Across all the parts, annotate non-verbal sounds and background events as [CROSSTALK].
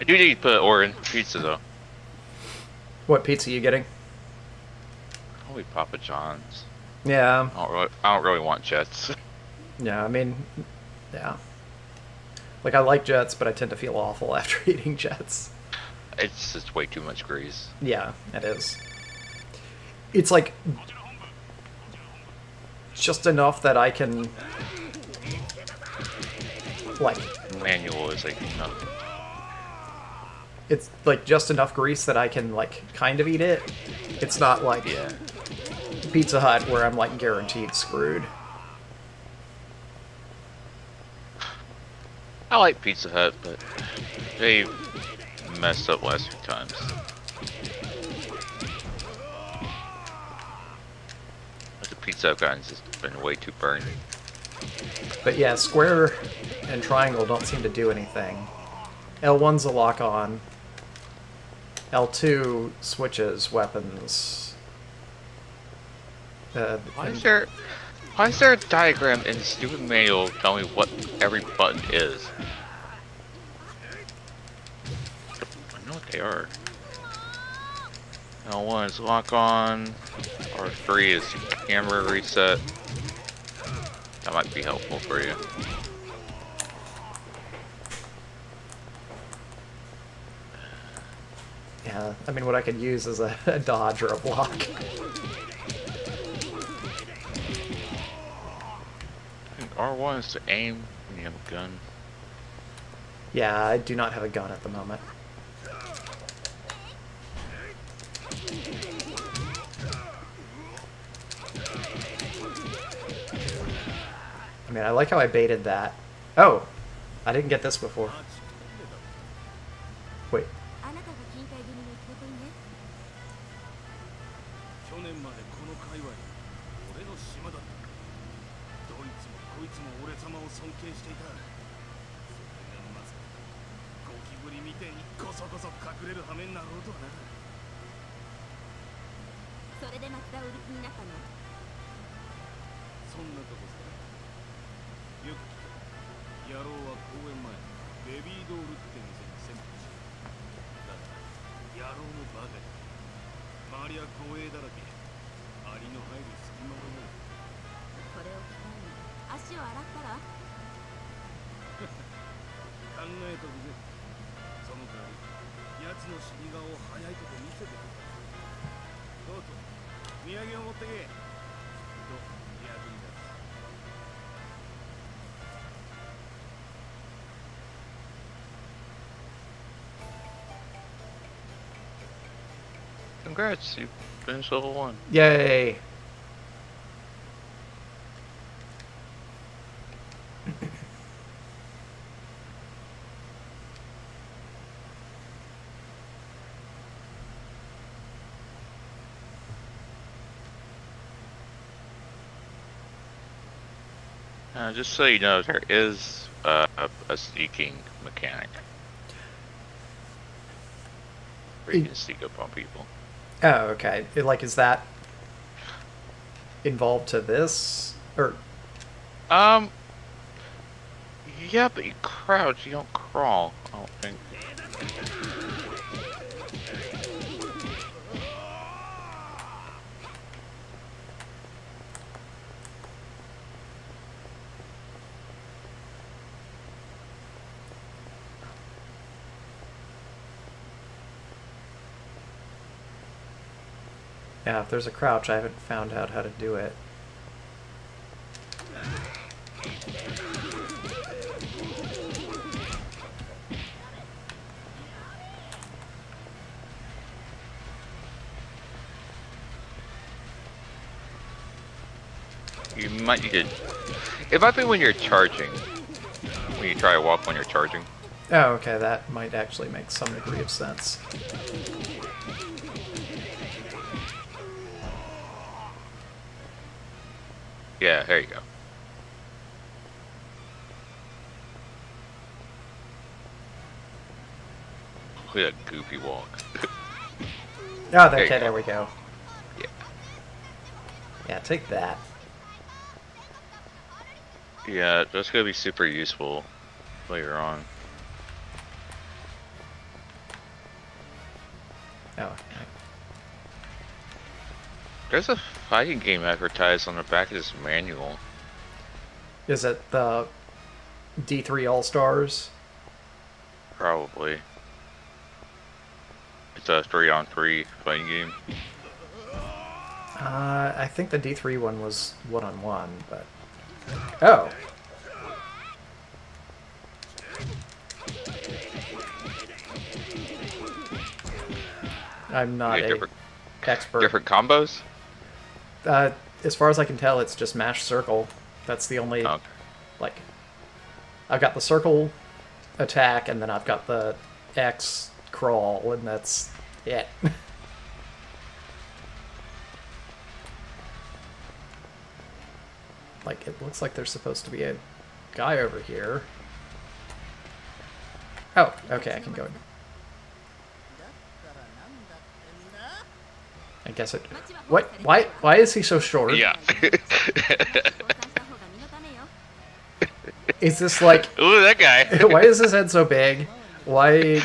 I do need to put Oregon pizza though. What pizza are you getting? Probably Papa John's. Yeah, I don't really, I don't really want Jets. [LAUGHS] yeah. I mean, yeah. Like I like Jets, but I tend to feel awful [LAUGHS] after eating Jets. It's just way too much grease. Yeah, it is. It's like just enough that I can like Manual is like. It's like just enough grease that I can like kind of eat it. It's not like Yeah. Pizza Hut where I'm like guaranteed screwed. I like Pizza Hut, but they messed up last few times. The pizza I've gotten has been way too burnt. But yeah, square and triangle don't seem to do anything. L1's a lock on. L2 switches weapons. Uh, Why is there why is there a diagram in the stupid manual telling me what every button is? I know what they are. L1 is lock on, R3 is camera reset. That might be helpful for you. Yeah, I mean, what I could use is a, a dodge or a block. R1 is to aim when you have a gun. Yeah, I do not have a gun at the moment. I mean, I like how I baited that. Oh, I didn't get this before. Congrats, you finished level 1. yay! Uh, just so you know, there is uh, a, a sneaking mechanic. Where you can sneak up on people. Oh, okay. It, like, is that involved to this? Or, Um. Yeah, but you crouch, you don't crawl. I don't think. If there's a crouch, I haven't found out how to do it. You might need to. It might be when you're charging. When you try to walk when you're charging. Oh, okay, that might actually make some degree of sense. Yeah, there you go. Look at that goofy walk. [LAUGHS] Oh, There okay, go. there we go. Yeah. Yeah, take that. Yeah, that's gonna be super useful later on. Oh, There's a fighting game advertised on the back of this manual. is it the D3 All Stars? Probably. It's a three on three fighting game. Uh, I think the D3 one was one on one, but oh, I'm not a different- expert. Different combos? Uh, as far as I can tell, it's just mash circle. That's the only Oh, like. I've got the circle attack, and then I've got the X crawl, and that's it. [LAUGHS] like it looks like there's supposed to be a guy over here. Oh, okay, I can go. I guess it. What? Why? Why is he so short? Yeah. is this like? [LAUGHS] Ooh, that guy. [LAUGHS] why is his head so big? Why?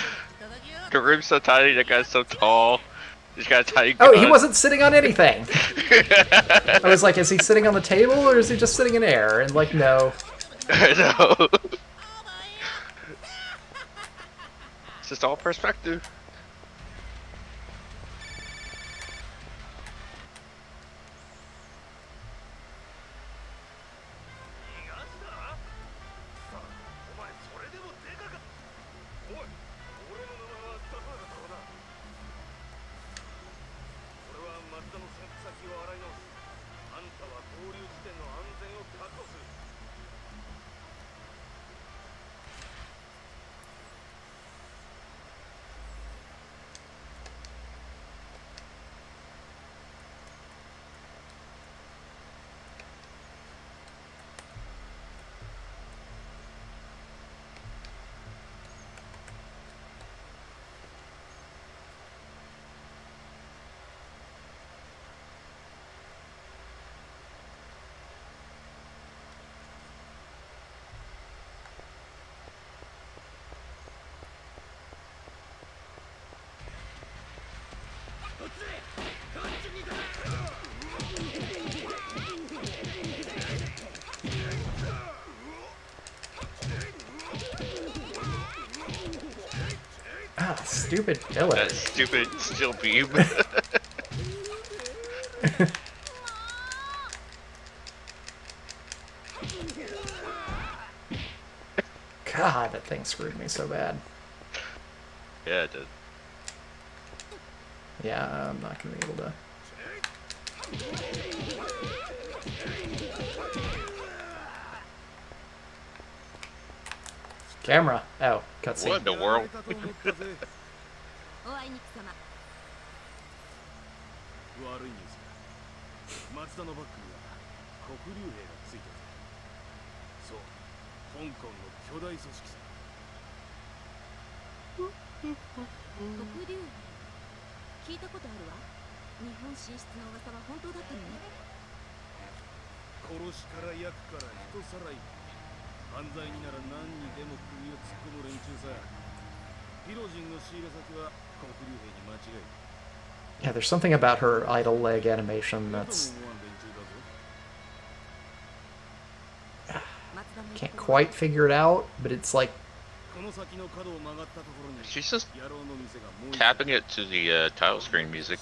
The room's so tiny. That guy's so tall. He's got a tiny. Gun. Oh, he wasn't sitting on anything. [LAUGHS] I was like, is he sitting on the table or is he just sitting in air? And like, no. no. It's just all perspective. Stupid pillar. That stupid steel beam. [LAUGHS] God, that thing screwed me so bad. yeah, it did. Yeah, I'm not gonna be able to. Camera. Oh, What cutscene. in the world? [LAUGHS] おあいにく様悪いニュースだ松田のバッグには黒竜兵がついてる。そう。香港の巨大組織さ黒竜聞いたことあるわ日本進出の噂は本当だったのね。殺しから焼くから人さらい。犯罪になら何にでも首を突っ込む連中さ。ヒロジンの仕入れ先は Yeah, there's something about her idle leg animation that's... Can't quite figure it out, but it's like... She's just tapping it to the uh, title screen music.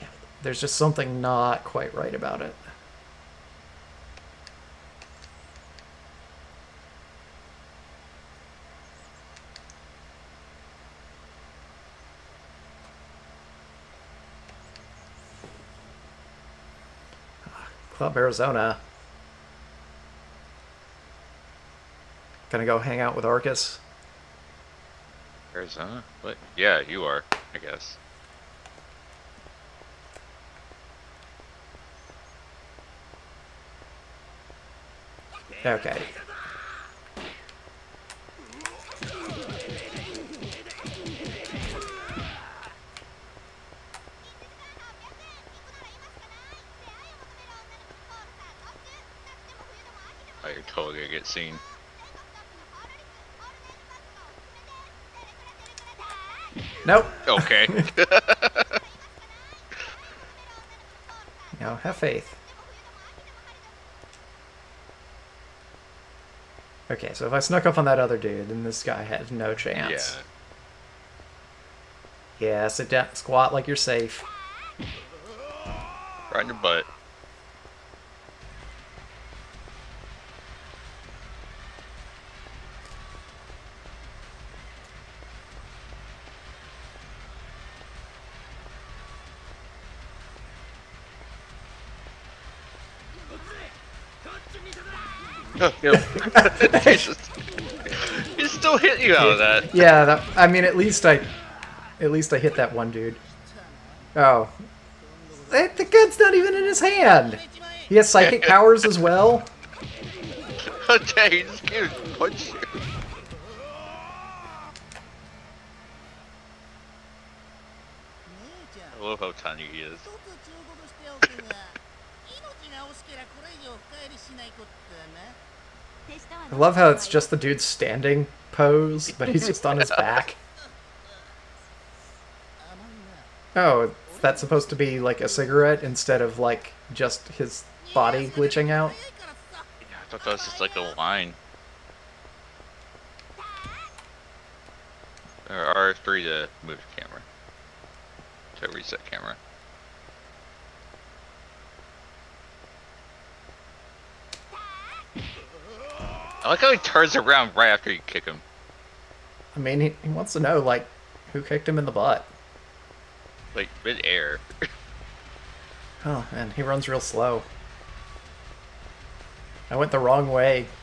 Yeah, there's just something not quite right about it. Club Arizona. Gonna go hang out with Arcus. Arizona? What? Yeah, you are, I guess. Okay. Totally gonna get seen. Nope. Okay. [LAUGHS] You know, have faith. Okay, so if I snuck up on that other dude, then this guy had no yeah. chance. Yeah, sit down, squat like you're safe. Right in your butt. Oh, yep. Jesus. [LAUGHS] he still hit you out of that. Yeah, that, I mean, at least I, at least I hit that one dude. Oh, that, the gun's not even in his hand. He has psychic [LAUGHS] powers as well. Okay, he's gonna punch you. I love how tiny he is. I love how it's just the dude's standing pose, but he's just on his [LAUGHS] back. Oh, that's supposed to be like a cigarette instead of like just his body glitching out? Yeah, I thought that was just like a line. R3 to move the camera. To reset camera. I like how he turns around right after you kick him. I mean, he, he wants to know like who kicked him in the butt. Like mid-air. [LAUGHS] Oh man, he runs real slow. I went the wrong way. [LAUGHS]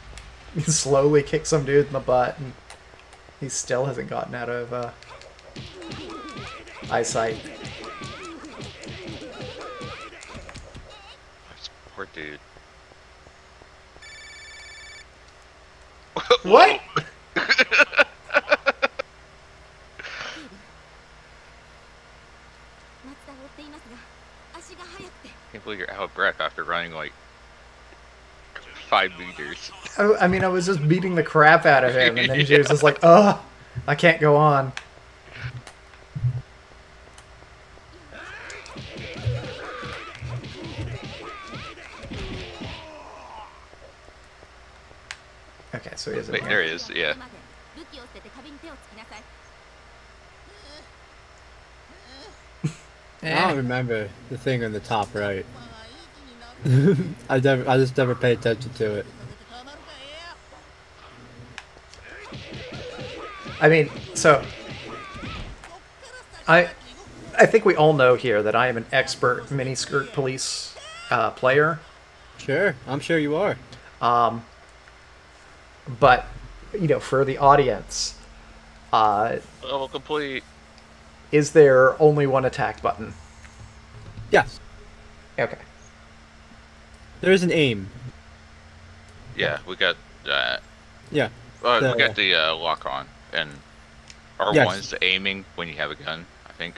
He slowly kicked some dude in the butt, and he still hasn't gotten out of uh, eyesight. This poor dude. what? I [LAUGHS] can't believe you're out of breath after running like five meters. Oh, I, mean, I was just beating the crap out of him, and then yeah. he was just like, ugh, I can't go on. Okay, so he is Wait, there he is, yeah. I don't eh. remember the thing on the top right. [LAUGHS] I never, I just never pay attention to it. I mean, so I, I think we all know here that I am an expert miniskirt police uh, player. Sure, I'm sure you are. Um, but you know, for the audience, uh, Level complete. is there only one attack button? Yes, Okay. there is an aim. Yeah, we got that. Yeah, Uh, The- we got the uh, lock on, and R1 Yes. is aiming when you have a gun. I think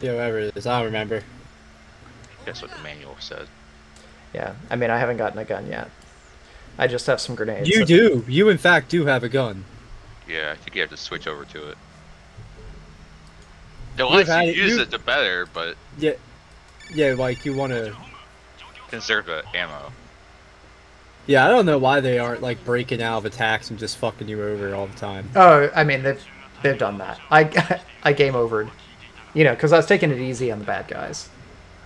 yeah, whatever it is, I don't remember. that's what the manual said. Yeah. I mean, I haven't gotten a gun yet. I just have some grenades. You do. You in fact do have a gun. Yeah, I think you have to switch over to it. The You've less had you it- use you- it, the better, but Yeah, yeah. Like you want to. conserve the ammo. Yeah, I don't know why they aren't like breaking out of attacks and just fucking you over all the time. Oh, I mean, they've they've done that. I [LAUGHS] I game overed, you know, because I was taking it easy on the bad guys.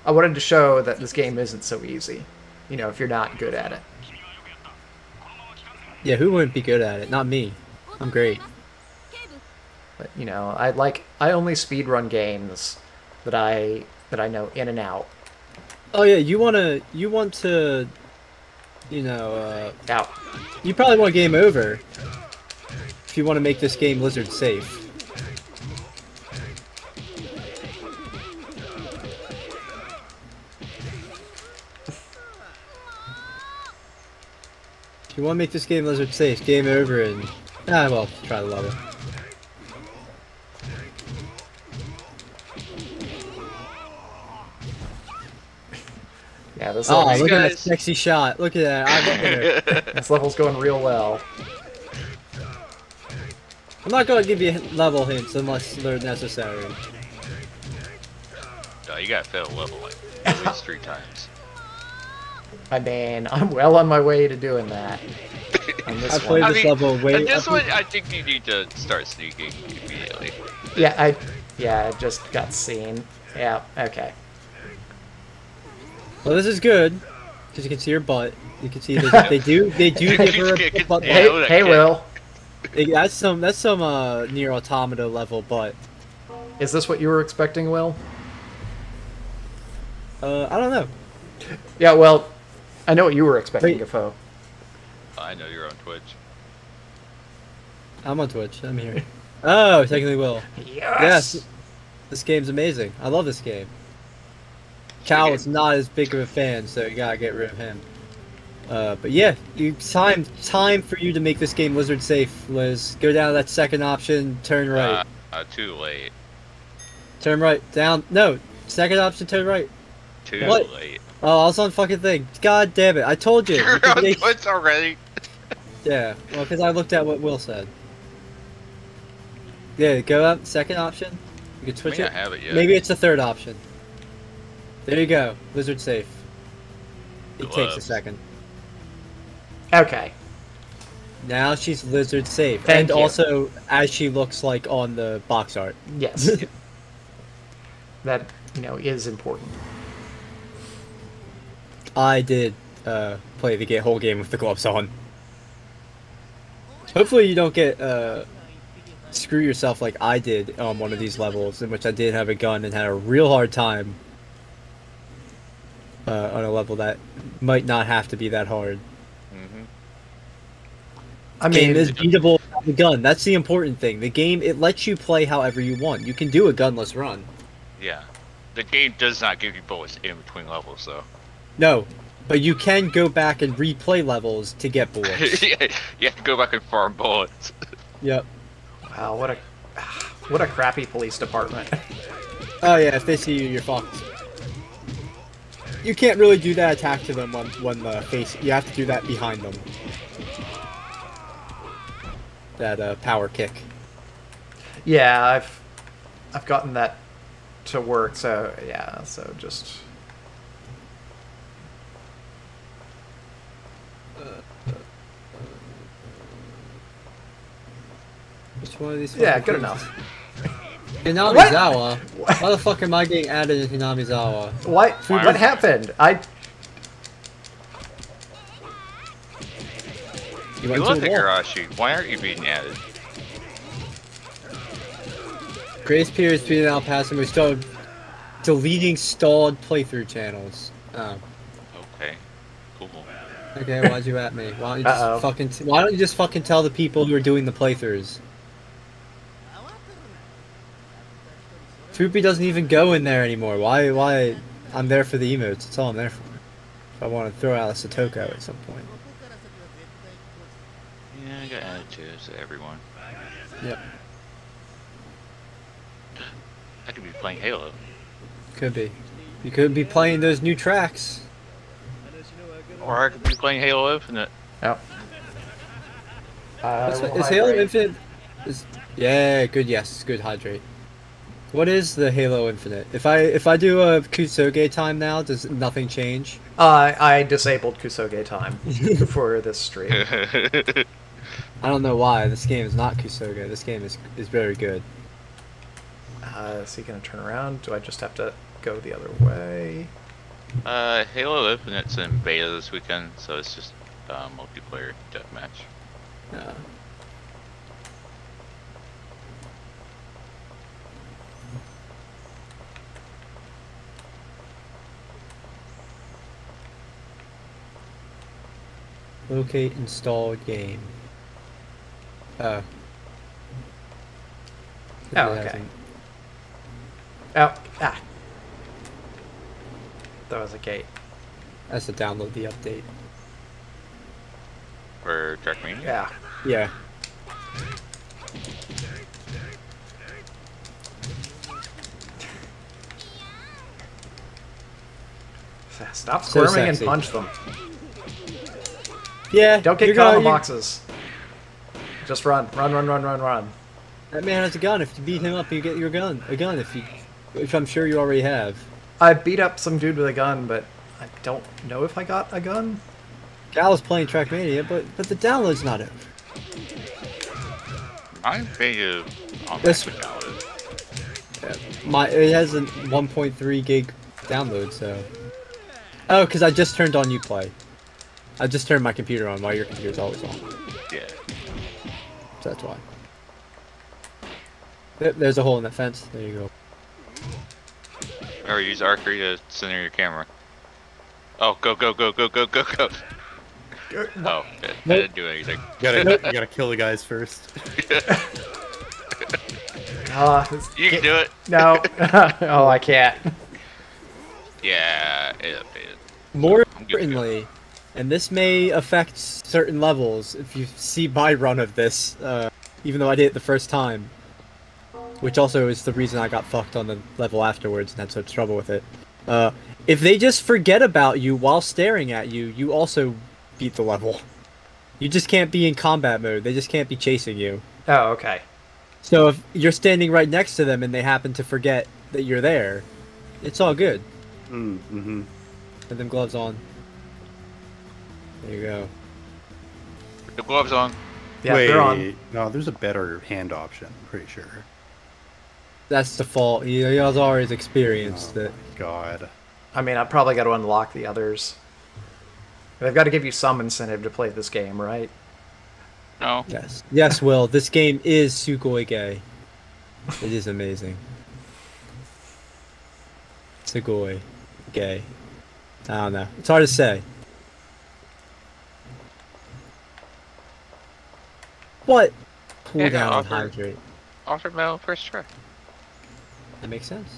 I wanted to show that this game isn't so easy. You know, if you're not good at it. Yeah, who wouldn't be good at it? Not me. I'm great. But you know, I like I only speedrun games that I that I know in and out. Oh yeah, you wanna you want to, you know, uh, Out. you probably want game over if you want to make this game Lizard safe. You want to make this game Lizard safe, game over and ah well, try the level. Yeah, this Oh, level's, look at that sexy shot! Look at that! I look [LAUGHS] this level's going real well. I'm not gonna give you level hints unless they're necessary. No, you gotta fail level like at least three [LAUGHS] times. I mean, [LAUGHS] I'm well on my way to doing that. [LAUGHS] On this I one. played I this mean, level way. And this I one, I think you need to start sneaking immediately. Yeah, I yeah, I just got seen. Yeah, okay. Well, this is good because you can see her butt. You can see they, [LAUGHS] they do they do give her a Kick butt. Hey, hey, Will, That's some that's some uh NieR: Automata level butt. is this what you were expecting, Will? Uh, I don't know. Yeah, well, I know what you were expecting, Wait. Gafo. I know you're on Twitch. I'm on Twitch. I'm here. Oh, technically will. Yes. This game's amazing. I love this game. Cal is not as big of a fan, so you gotta get rid of him. Uh, but yeah, you time time for you to make this game lizard safe, Liz. Go down to that second option, turn right. Uh, uh, too late. turn right. Down no. Second option, turn right. Too What? late. Oh, I was on fucking thing. God damn it. I told you. [LAUGHS] You You're can on make- Twitch already. [LAUGHS] yeah, well, because I looked at what Will said. Yeah, go up, second option. You can I switch mean, I it. have it yet. Maybe it's the third option. There you go. Lizard safe. It takes a second. Okay. Now she's lizard safe. Thank and you. also as she looks like on the box art. Yes. [LAUGHS] that you know is important. I did uh, play the whole game with the gloves on. Hopefully you don't get uh, screw yourself like I did on one of these levels in which I did have a gun and had a real hard time uh, on a level that might not have to be that hard. hmm I game mean, is beatable the gun. That's the important thing. The game it lets you play however you want. You can do a gunless run. Yeah. The game does not give you bullets in between levels, though. No, but you can go back and replay levels to get [LAUGHS] bullets. you have to go back and farm bullets. yep. wow, what a what a crappy police department. Oh yeah, if they see you, you're fucked. You can't really do that attack to them when when the face. You have to do that behind them. That uh, power kick. yeah, I've I've gotten that to work. So yeah, so just Which one of these? yeah, good things- enough. [LAUGHS] Hinamizawa. Why the fuck am I getting added in Hinamizawa? What Why what happened? I You You went love to a wall. Higurashi. Why aren't you being added? Grace period's been out past and we started deleting stalled playthrough channels. Oh. Okay. Why'd you at me? Why don't you just Uh-oh. fucking t- why don't you just fucking tell the people who are doing the playthroughs? Troopy doesn't even go in there anymore. Why why I'm there for the emotes, that's all I'm there for. If I want to throw out a Satoko at some point. Yeah, I got added to to everyone. Yep. I could be playing Halo. Could be. You could be playing those new tracks. Or I could be playing Halo Infinite. I What's, will is Halo. Infinite? Is, yeah, good. Yes, good. Hydrate. What is the Halo Infinite? If I if I do a Kusoge time now, does nothing change? Uh, I disabled Kusoge time [LAUGHS] for this stream. [LAUGHS] I don't know why. This game is not Kusoge. This game is is very good. Uh, is he gonna turn around? Do I just have to go the other way? Uh, Halo Infinite's in beta this weekend, so it's just uh, multiplayer deathmatch. Uh, locate installed game. Oh. Oh, okay. Oh, ah. That was a gate. That's to download the update. For Trackmania? Yeah. Yeah. Stop So squirming and punch them. Yeah. Don't get caught gonna- in the you- boxes. Just run, run, run, run, run, run. That man has a gun. If you beat him up, you get your gun. A gun, if you, which I'm sure you already have. I beat up some dude with a gun, but I don't know if I got a gun. Gal is playing Trackmania, but but the download's not over. I pay you on This- this download. My it has a 1.3 gig download, so. Oh, because I just turned on UPlay. I just turned my computer on while your computer's always on. Yeah. So that's why. There- There's a hole in that fence. There you go. Or use R3 to center your camera. Oh, go, go, go, go, go, go, go. Oh, shit. I didn't do anything. You gotta, [LAUGHS] you gotta kill the guys first. [LAUGHS] Ah, You can do it. No. [LAUGHS] oh, I can't. Yeah, it, it, More I'm good to go. importantly, and this may affect certain levels if you see my run of this, uh, even though I did it the first time, which also is the reason I got fucked on the level afterwards and had such trouble with it. Uh, if they just forget about you while staring at you, you also beat the level. You just can't be in combat mode. They just can't be chasing you. Oh, okay. So if you're standing right next to them and they happen to forget that you're there, it's all good. Mm, mm-hmm. Put them gloves on. There you go. The gloves on. Yeah, Wait, they're on. no, there's a better hand option. I'm pretty sure. That's the fault. He, he has always experienced Oh, it. God. I mean, I've probably got to unlock the others. They've got to give you some incentive to play this game, right? No. Yes. Yes, Will. This game is Sugoi gay. It is amazing. Sugoi gay. I don't know. It's hard to say. What? Cool Yeah, down and offer- hydrate. Author medal first try. That makes sense.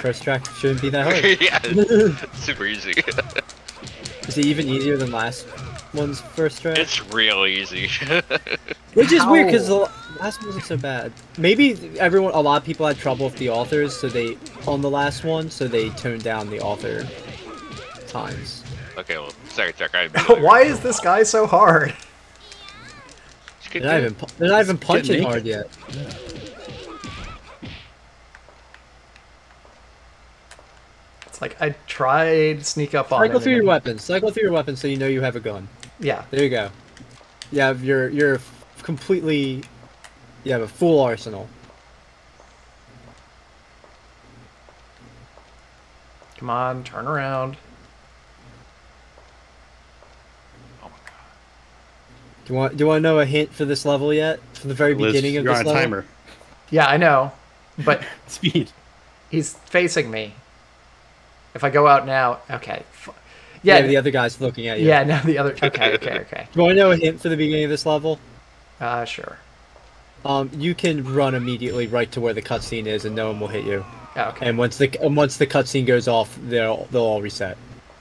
First track shouldn't be that hard. [LAUGHS] yeah, it's [LAUGHS] super easy. [LAUGHS] Is it even easier than last one's first track? it's real easy. Which is weird because the last one wasn't so bad. Maybe everyone, a lot of people had trouble with the authors, so they on the last one, so they toned down the author times. okay, well, second check. I Why is this guy so hard? They're not even they're not even punching hard yet. It's like I tried sneak up on Cycle through your and- weapons. Cycle through your weapons so you know you have a gun. Yeah. There you go. You have your your completely. You have a full arsenal. Come on, turn around. Oh my god. Do you want Do you want to know a hint for this level yet? From the very Liz, beginning of you're this on a level. timer. Yeah, I know, but [LAUGHS] Speed. he's facing me. If I go out now, okay. Yeah, Yeah, the other guy's looking at you. yeah. Now the other. Okay, okay, [LAUGHS] okay. Do you want to know a hint for the beginning of this level? Uh, sure. Um, you can run immediately right to where the cutscene is, and no one will hit you. Yeah, okay, And once the and once the cutscene goes off, they'll they'll all reset.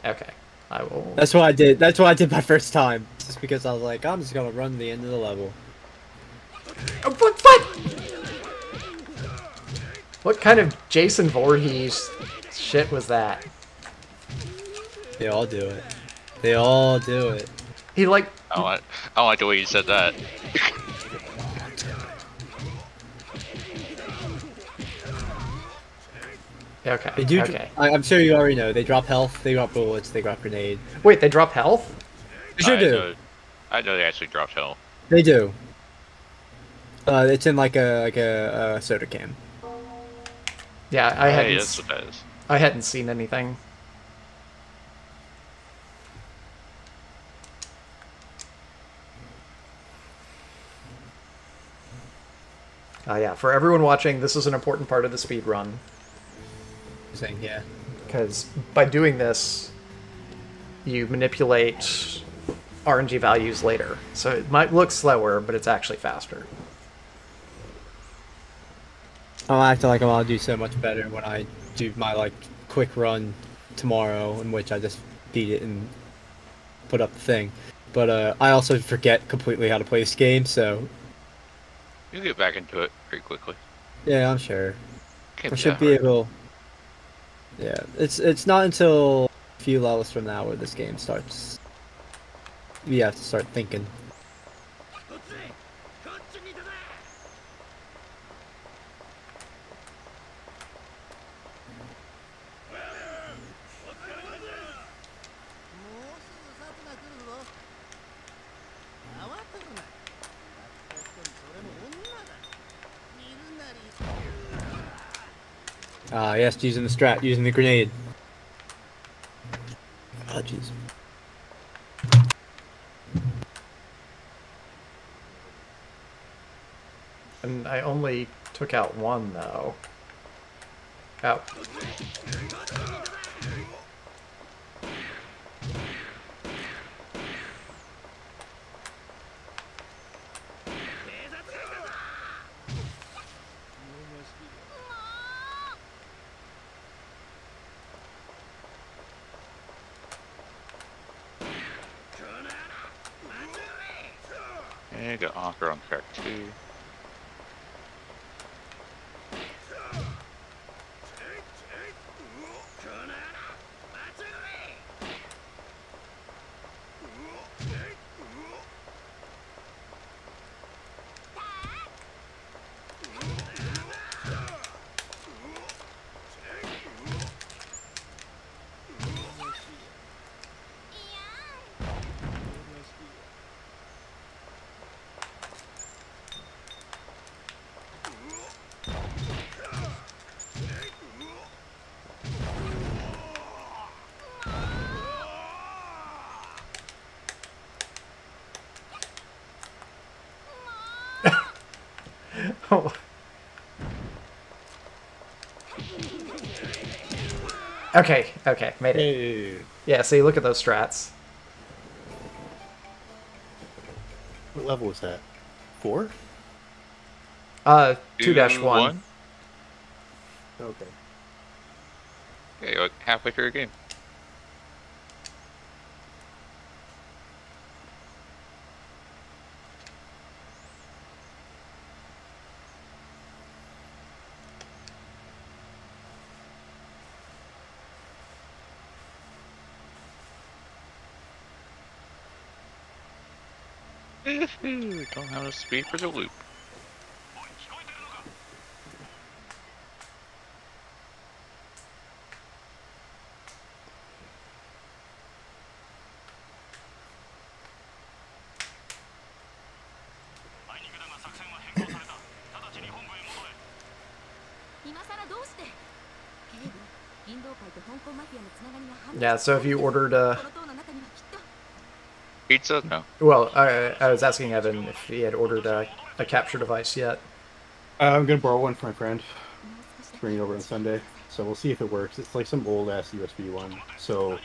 okay. I will. That's what I did. That's what I did my first time, just because I was like, I'm just gonna run to the end of the level. Oh, What? What? What kind of Jason Voorhees shit was that? They all do it. They all do it. He like I like, I like the way you said that. [LAUGHS] okay. They do. Okay. I, I'm sure you already know. They drop health. They drop bullets. They drop grenade. Wait, they drop health? They sure I do. Know, I know they actually dropped health. They do. Uh, it's in like a like a, a soda can. Yeah, I hadn't. Hey, that's what that is. I hadn't seen anything. Uh, yeah, for everyone watching, this is an important part of the speed run Saying yeah. because by doing this, you manipulate RNG values later. So it might look slower, but it's actually faster. I'm acting like I'm gonna do so much better when I do my like quick run tomorrow, in which I just beat it and put up the thing. But uh, I also forget completely how to play this game, so You'll get back into it pretty quickly. yeah, I'm sure Can't I be should be hard. able. Yeah, it's it's not until a few levels from now where this game starts. You have to start thinking. Ah, yes, using the strat, using the grenade. Oh, jeez. And I only took out one though. Out. And got Anchor on track two. [LAUGHS] Okay, okay, made it. Hey. Yeah, see, look at those strats. What level was that? Four? Uh, 2 dash 1. Okay. Okay, you're halfway through the game. Ooh, don't have enough speed for the loop. [LAUGHS] Yeah, so if you ordered a pizza? No. Well, I, I was asking Evan if he had ordered a, a capture device yet. Uh, I'm gonna borrow one from my friend. Bring it over on Sunday, so we'll see if it works. It's like some old ass USB one, so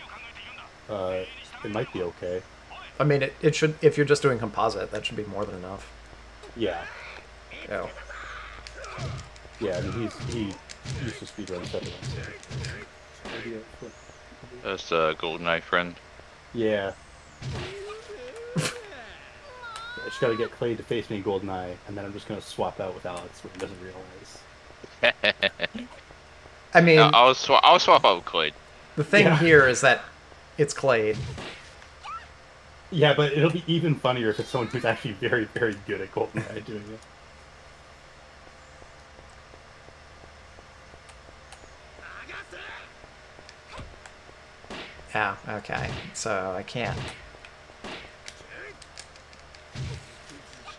uh, it might be okay. I mean, it, it should. If you're just doing composite, that should be more than enough. Yeah. Yeah. Yeah, I mean, he's he used to speedrun stuff. That's a uh, eye friend. Yeah. I just gotta get Clay to face me in GoldenEye, and then I'm just gonna swap out with Alex when he doesn't realize. [LAUGHS] I mean, No, I'll swap. I'll swap out with Clade. the thing Yeah. here is that it's Clay. Yeah, but it'll be even funnier if it's someone who's actually very, very good at GoldenEye doing it. Yeah, okay. So I can't.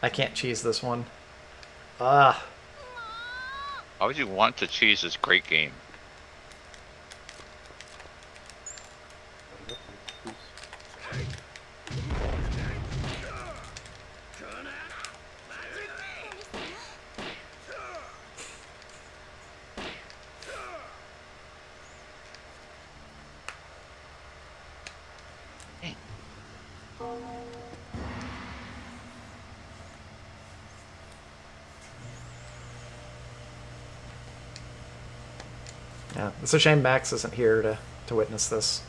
I can't cheese this one. Ah. Why would you want to cheese this great game? Yeah, it's a shame Max isn't here to, to witness this.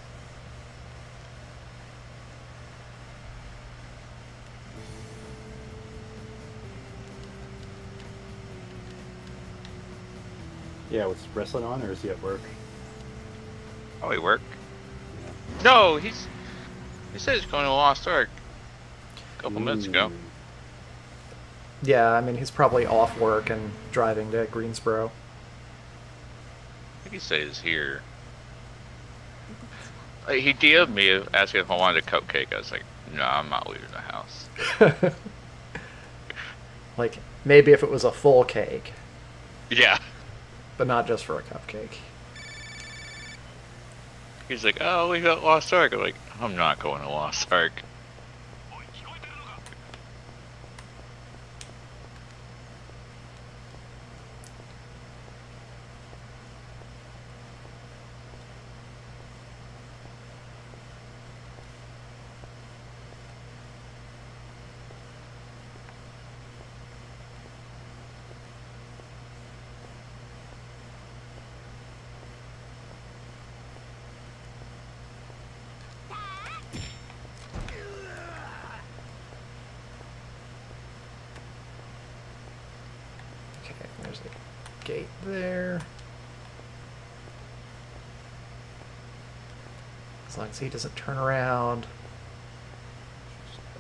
Yeah, what's wrestling on, or is he at work? Oh, he work. No, he's. He said he's going to Lost Ark. A couple minutes ago. Hmm. Yeah, I mean, he's probably off work and driving to Greensboro. Think he he's here. Uh, He DM'd me asking if I wanted a cupcake. I was like, no, I'm not leaving the house. [LAUGHS] like, maybe if it was a full cake. Yeah. but not just for a cupcake. He's like, oh, we got Lost Ark. I'm like, I'm not going to Lost Ark. Okay, there's a gate there. As long as he doesn't turn around.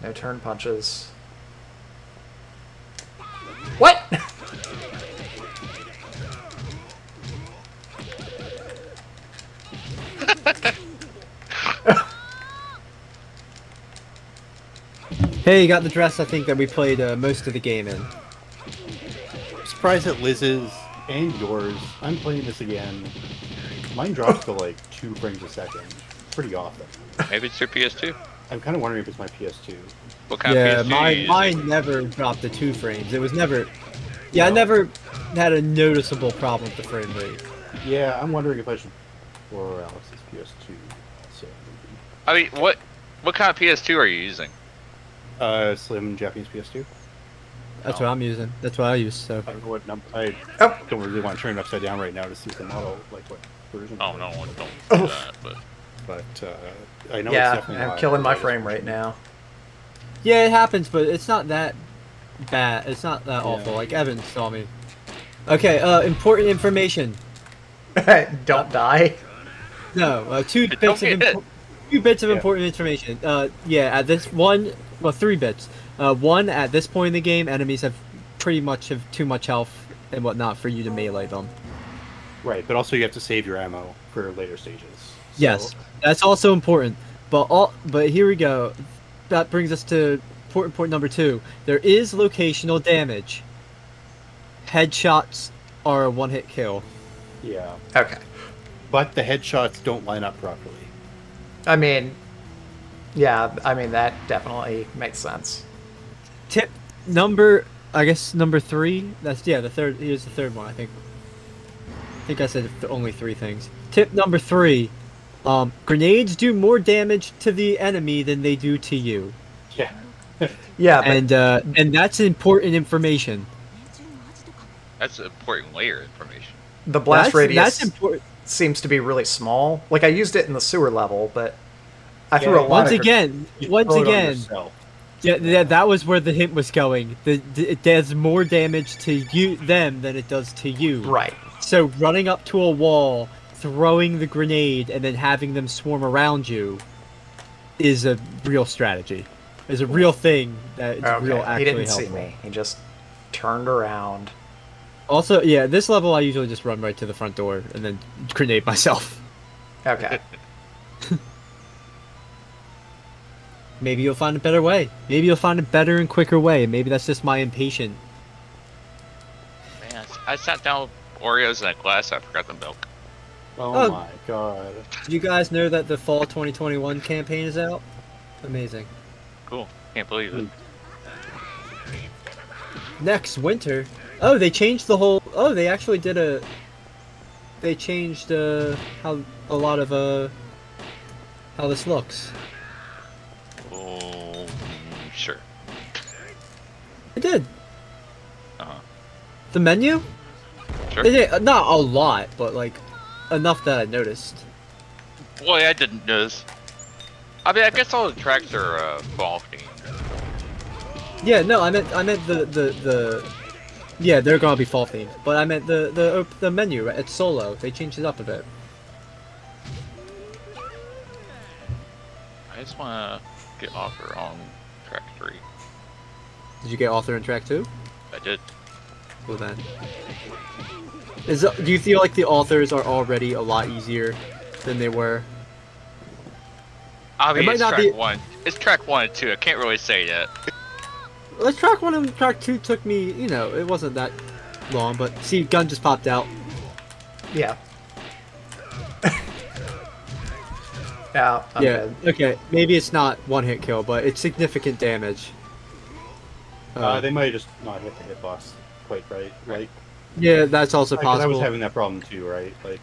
No turn punches. What? [LAUGHS] Hey, you got the dress I think that we played uh, most of the game in. Surprised at Liz's and yours. I'm playing this again. Mine drops to like two frames a second, pretty often. Maybe it's your PS2. I'm kind of wondering if it's my PS2. What kind yeah, of PS2 are you mine, mine never dropped the two frames. It was never. Yeah, I never had a noticeable problem with the frame rate. Yeah, I'm wondering if I should borrow Alex's PS2. So, I mean, what what kind of PS2 are you using? uh, slim Japanese PS2. That's Oh. what I'm using. That's what I use. So I don't know what number. I Oh. don't really want to turn it upside down right now to see the model, like what version. Oh no, don't do Oh. that. But But uh, I know it's yeah, definitely I'm killing my frame right now. yeah, it happens, but it's not that bad. It's not that Yeah. awful. Like Evan saw me. Okay, uh, important information. [LAUGHS] Don't die. No, uh, two Don't bits of get hit. impo- two bits of Yeah. important information. Uh, yeah, at this one, well, three bits. Uh, one at this point in the game, enemies have pretty much have too much health and whatnot for you to melee them. Right, but also you have to save your ammo for later stages. So- Yes, that's also important. But all, but here we go. That brings us to important point number two. There is locational damage. Headshots are a one-hit kill. Yeah, Okay. but the headshots don't line up properly. I mean, yeah, I mean, that definitely makes sense. Tip number, I guess number three. That's yeah, the third. Here's the third one. I think. I think I said only three things. Tip number three. Um, grenades do more damage to the enemy than they do to you. Yeah. [LAUGHS] yeah. And uh, and that's important information. That's important layer information. The blast that's, radius that's seems to be really small. Like I used it in the sewer level, but I yeah, threw a lot. Once again, once again. Yeah, yeah, that was where the hint was going. The, the, it does more damage to you them than it does to you. Right. So running up to a wall throwing the grenade, and then having them swarm around you is a real strategy. Is a real thing that is real Okay, actually he didn't helpful. see me. He just turned around. Also, yeah, this level I usually just run right to the front door and then grenade myself. Okay. [LAUGHS] Maybe you'll find a better way. Maybe you'll find a better and quicker way. Maybe that's just my impatient. Man, I s- I sat down with Oreos in a glass. I forgot the milk. Oh, Oh. my god. Did you guys know that the fall 2021 campaign is out? Amazing. Cool. Can't believe it. Next winter. Oh, they changed the whole. Oh, they actually did a. They changed uh how a lot of uh how this looks. Oh, sure. It did. Uh-huh. The menu? Sure. It did, not a lot, but like enough that I noticed. Boy, I didn't notice. I mean, I guess all the tracks are uh. Yeah, no, I meant I meant the the the. Yeah, they're gonna be fall themed, but I meant the the the menu. right? It's solo. They changed it up a bit. I just want to get author on track three. Did you get author in track two? I did. Well then. Is do you feel like the authors are already a lot easier than they were? I mean, might it's not track be- one. It's track one and two. I can't really say that. Let's track one and track two took me, you know, it wasn't that long, but see, gun just popped out. Yeah. [LAUGHS] yeah. I'm yeah. dead. Okay. Maybe it's not one hit kill, but it's significant damage. Uh, Uh, they might have just not hit the hitbox quite right. Like, yeah, that's also possible. I was having that problem too, right? Like,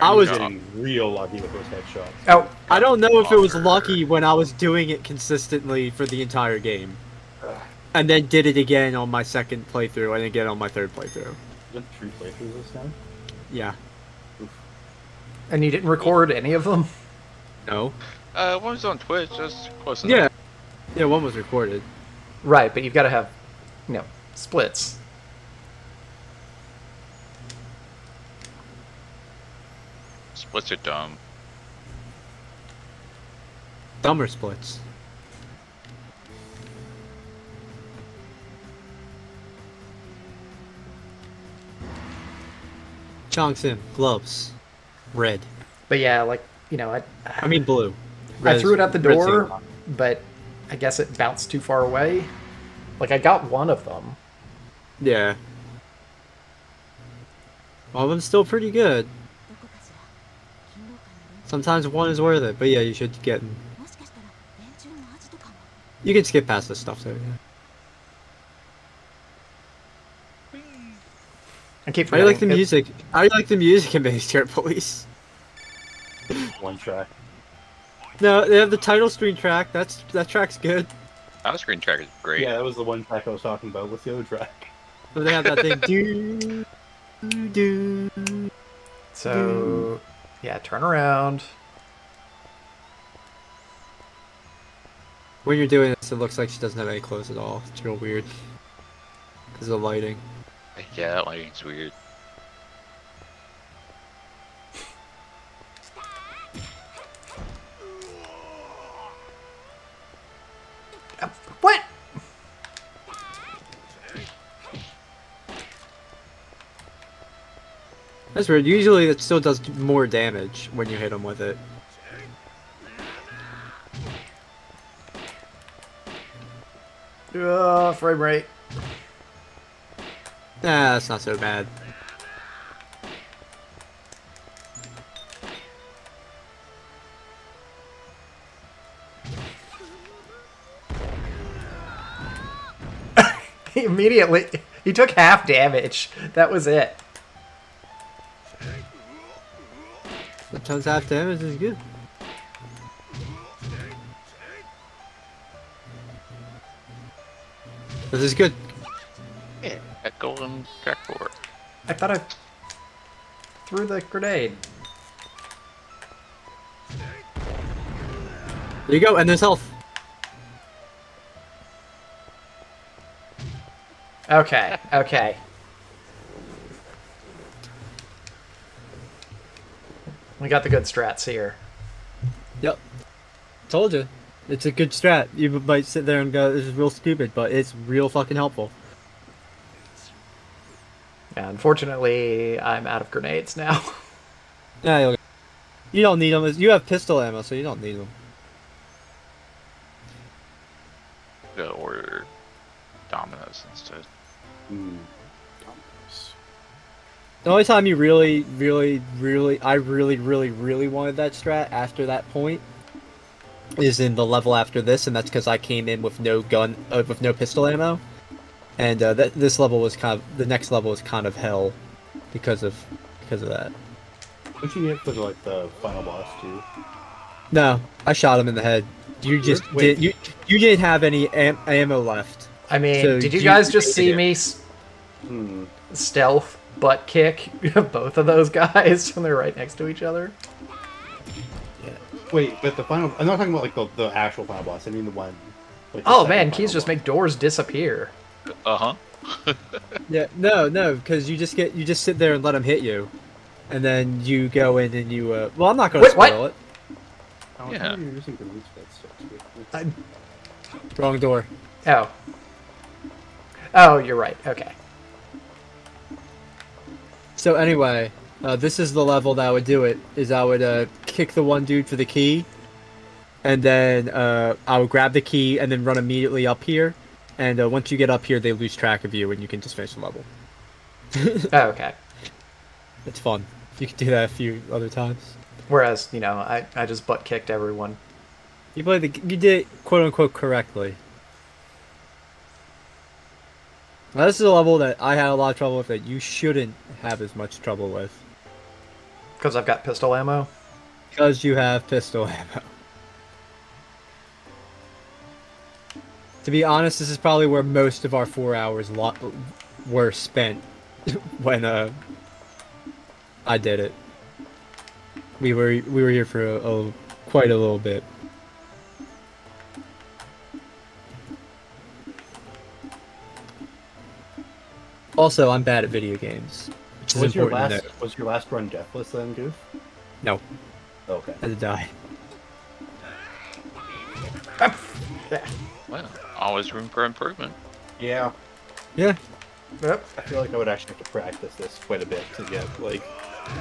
I was- Yeah. getting real lucky with those headshots. Oh, I don't know if it was lucky when I was doing it consistently for the entire game, and then did it again on my second playthrough, and again on my third playthrough. Is it three playthroughs this time? Yeah. and you didn't record any of them? No. Uh, one was on Twitch. That's close enough. Yeah. Yeah, one was recorded. Right, but you've got to have, you know, splits. Splits are dumb. Dumber splits. Chong Sim, gloves. Red. But yeah, like you know, I I mean blue. I threw it out the door, but I guess it bounced too far away. Like I got one of them. Yeah. All of them still pretty good. Sometimes one is worth it, but yeah, you should get them. You can skip past this stuff though, yeah. I keep How like the music? I like the music in Miniskirt Police? One track. No, they have the title screen track. That's That track's good. Title screen track is great. Yeah, that was the one track I was talking about. What's the other track? But they have that thing. [LAUGHS] do, do, so, yeah, turn around. When you're doing this, it looks like she doesn't have any clothes at all. It's real weird. Because of the lighting. Yeah, that lighting's weird. Uh, what? That's weird. Usually, it still does more damage when you hit them with it. Uh, frame rate. Nah, that's not so bad. [LAUGHS] Immediately he took half damage. That was it. Sometimes half damage is good. This is good. Yeah, that golden track four. I thought I threw the grenade. There you go, and there's health. Okay, okay. We got the good strats here. Yep. Told you. It's a good strat. You might sit there and go, this is real stupid, but it's real fucking helpful. Yeah, unfortunately, I'm out of grenades now. [LAUGHS] Yeah, you'll... You don't need them. You have pistol ammo, so you don't need them. Go order Domino's instead. Hmm. The only time you really, really, really, I really, really, really wanted that strat after that point is in the level after this, and that's because I came in with no gun, uh, with no pistol ammo, and uh, that this level was kind of the next level was kind of hell because of because of that. Don't you get for like the final boss too? No, I shot him in the head. You just Wait. did you you didn't have any am- ammo left. I mean, So did you you- guys just see me s- Hmm. stealth butt kick both of those guys [LAUGHS] when they're right next to each other? Yeah. Wait, but the final. I'm not talking about like the, the actual final boss. I mean the one. Like, the Oh man, final keys just boss. make doors disappear. Uh huh. [LAUGHS] Yeah, no, no, because you just get you just sit there and let them hit you, and then you go in and you. Uh, well, I'm not gonna Wait, what? spoil it. Oh, Yeah. You're using the reach that stuff too. Wrong door. Oh. Oh, you're right. Okay. So anyway, uh, this is the level that I would do it. Is I would uh, kick the one dude for the key, and then uh, I would grab the key and then run immediately up here. And uh, once you get up here, they lose track of you, and you can just finish the level. [LAUGHS] Oh, okay. It's fun. You can do that a few other times. Whereas, you know, I, I just butt kicked everyone. You played the you did it quote unquote correctly. Now, this is a level that I had a lot of trouble with that you shouldn't have as much trouble with Because I've got pistol ammo. because you have pistol [LAUGHS] ammo. To be honest, this is probably where most of our four hours lo- were spent [LAUGHS] when uh I did it. We were we were here for a, a quite a little bit. Also, I'm bad at video games, which is Was your last to note. was your last run deathless then, Goof? No, Okay. I had to die. Well, always room for improvement. Yeah. Yeah, Yep. I feel like I would actually have to practice this quite a bit to get like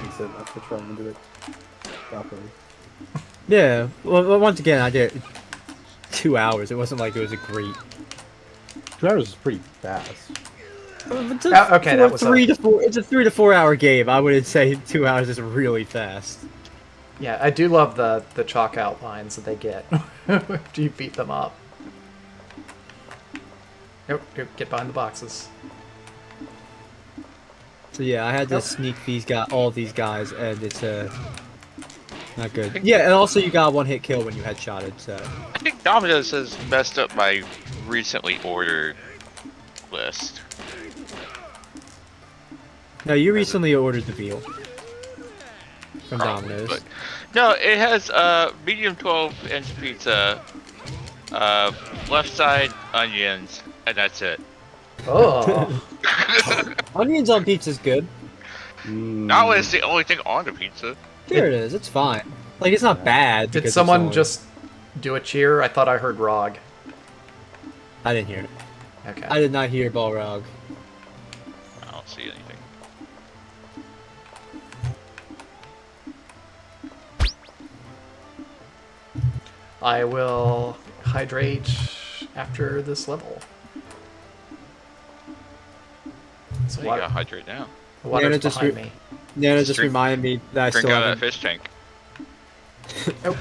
decent enough to try and do it properly. yeah. Well, well, once again, I did it two hours. It wasn't like it was a great. Two hours is pretty fast. It's Uh, okay, that was three a- to four. It's a three to four hour game. I wouldn't say two hours is really fast. Yeah, I do love the, the chalk outlines that they get [LAUGHS] after you beat them up. Nope, nope, get behind the boxes. So yeah, I had to Nope. sneak these guys, all these guys, and it's uh not good. Yeah, and also you got one hit kill when you headshotted. So I think Domino's has messed up my recently ordered list. No, you recently ordered the veal from Probably, Domino's. but- No, it has uh medium 12 inch pizza, uh left side onions, and that's it. Oh, [LAUGHS] [LAUGHS] Onions on pizza's good. Mm, Not when it's the only thing on the pizza. Here it is. It's fine. Like it's not bad. did someone only- just do a cheer? I thought I heard Rog. I didn't hear it. Okay. I did not hear Balrog. I will hydrate after this level. So So you gotta hydrate now. water's Yeah, it just behind me. Nana just Drink- reminded me that I Drink still out haven't. that fish tank. [LAUGHS] [LAUGHS] Oh.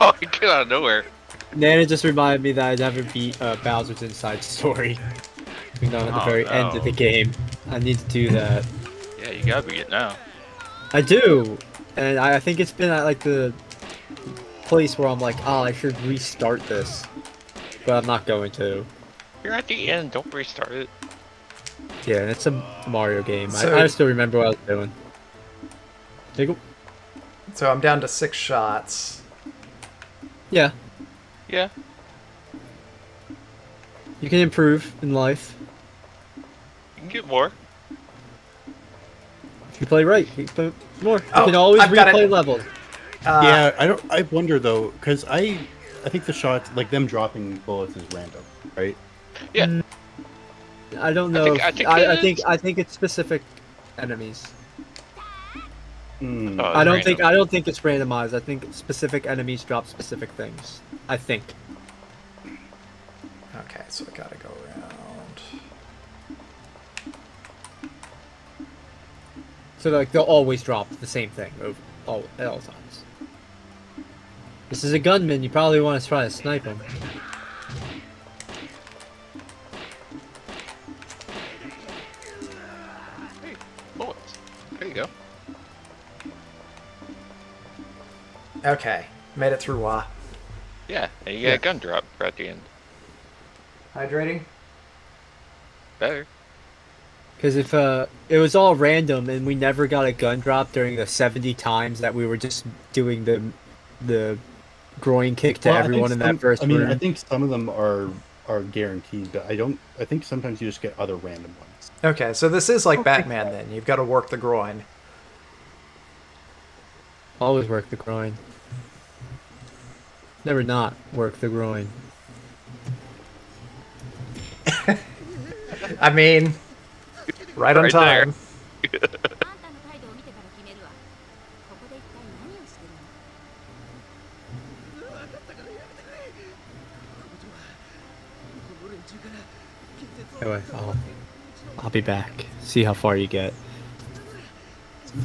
oh, you came out of nowhere. Nana just reminded me that I never beat uh, Bowser's Inside Story. You know, at the Oh, very end of the game. I need to do that. Yeah, you gotta beat it now. I do, and I I think it's been at like the place where I'm like, oh, I should restart this, but I'm not going to. You're at the end. Don't restart it. Yeah, and it's a Mario game. So- I, I still remember what I was doing. There. So I'm down to six shots. Yeah, Yeah. you can improve in life You can get more. if you play right. You can play more. You Oh, can always I've replay levels. Uh, yeah, I don't. I wonder though, because I, I think the shots, like them dropping bullets, is random, right? Yeah. I don't I know. think- if- I think I, I think. I think it's specific enemies. Mm. Oh, I don't it's think. I don't think it's randomized. I think specific enemies drop specific things. I think. Okay, so I gotta go around. So like they'll always drop the same thing over all at all times. This is a gunman. You probably want to try to snipe him. Bullets. There you go. Okay, made it through Wa. Yeah, and you get Yeah. a gun drop right at the end. Hydrating? Better. Because if uh, it was all random and we never got a gun drop during the seventy times that we were just doing the the groin kick to Well, everyone in some- that first I mean, room. I think some of them are are guaranteed, but I don't. I think sometimes you just get other random ones. Okay, so this is like Batman then. You've got to work the groin. Always work the groin. Never not work the groin. [LAUGHS] I mean, right on Right there. time. [LAUGHS] Anyway, I'll, I'll be back. See how far you get.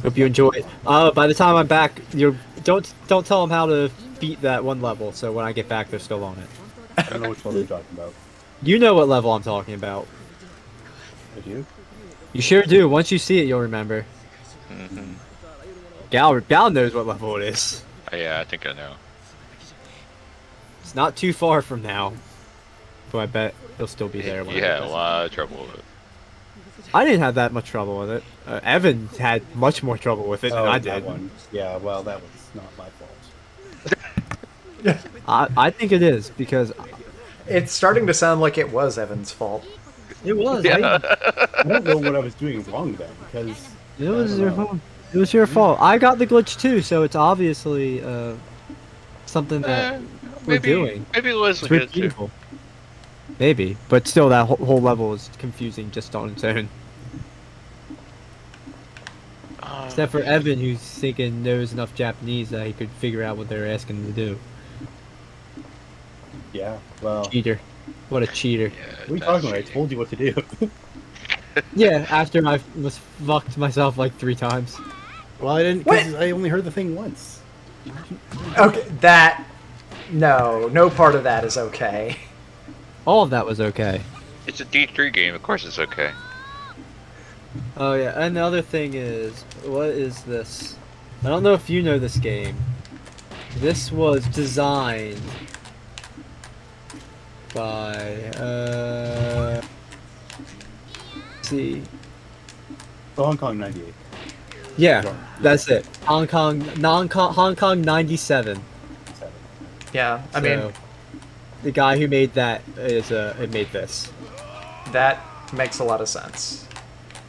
Hope you enjoy it. Uh, by the time I'm back, you don't don't tell them how to beat that one level. So when I get back, they're still on it. I don't know which one you're talking about. You know what level I'm talking about. I do? You sure do. Once you see it, you'll remember. hmm Gal, Gal knows what level it is. Yeah, I think I know. It's not too far from now. But I bet he'll still be there. when I You a lot of trouble with it. I didn't have that much trouble with it. Uh, Evan had much more trouble with it than I Oh, did. one. Yeah, well, that was not my fault. [LAUGHS] I, I think it is because It's starting to sound like it was Evan's fault. it was. Yeah. I [LAUGHS] don't know what I was doing wrong then, because It was your know. fault. It was your fault. I got the glitch too, so it's obviously uh, something that Eh, we're doing. maybe it was It's good too. Repeatable. Maybe, but still, that whole, whole level is confusing just on its own. Uh, Except for Evan, who's thinking knows enough Japanese that he could figure out what they're asking him to do. yeah, well, Cheater. What a cheater. yeah, what are you that's talking about? I told you what to do. [LAUGHS] Yeah, after I was fucked myself like three times. well, I didn't, What? 'cause I only heard the thing once. Okay, that. No, no part of that is okay. [LAUGHS] All of that was okay. It's a D3 game. Of course, it's okay. Oh yeah, and the other thing is, what is this? I don't know if you know this game. This was designed by uh let's see. Oh, Hong Kong 98. Yeah, that's it. Hong Kong non Hong Kong 97. Yeah, I mean, So, the guy who made that is uh made this. that makes a lot of sense.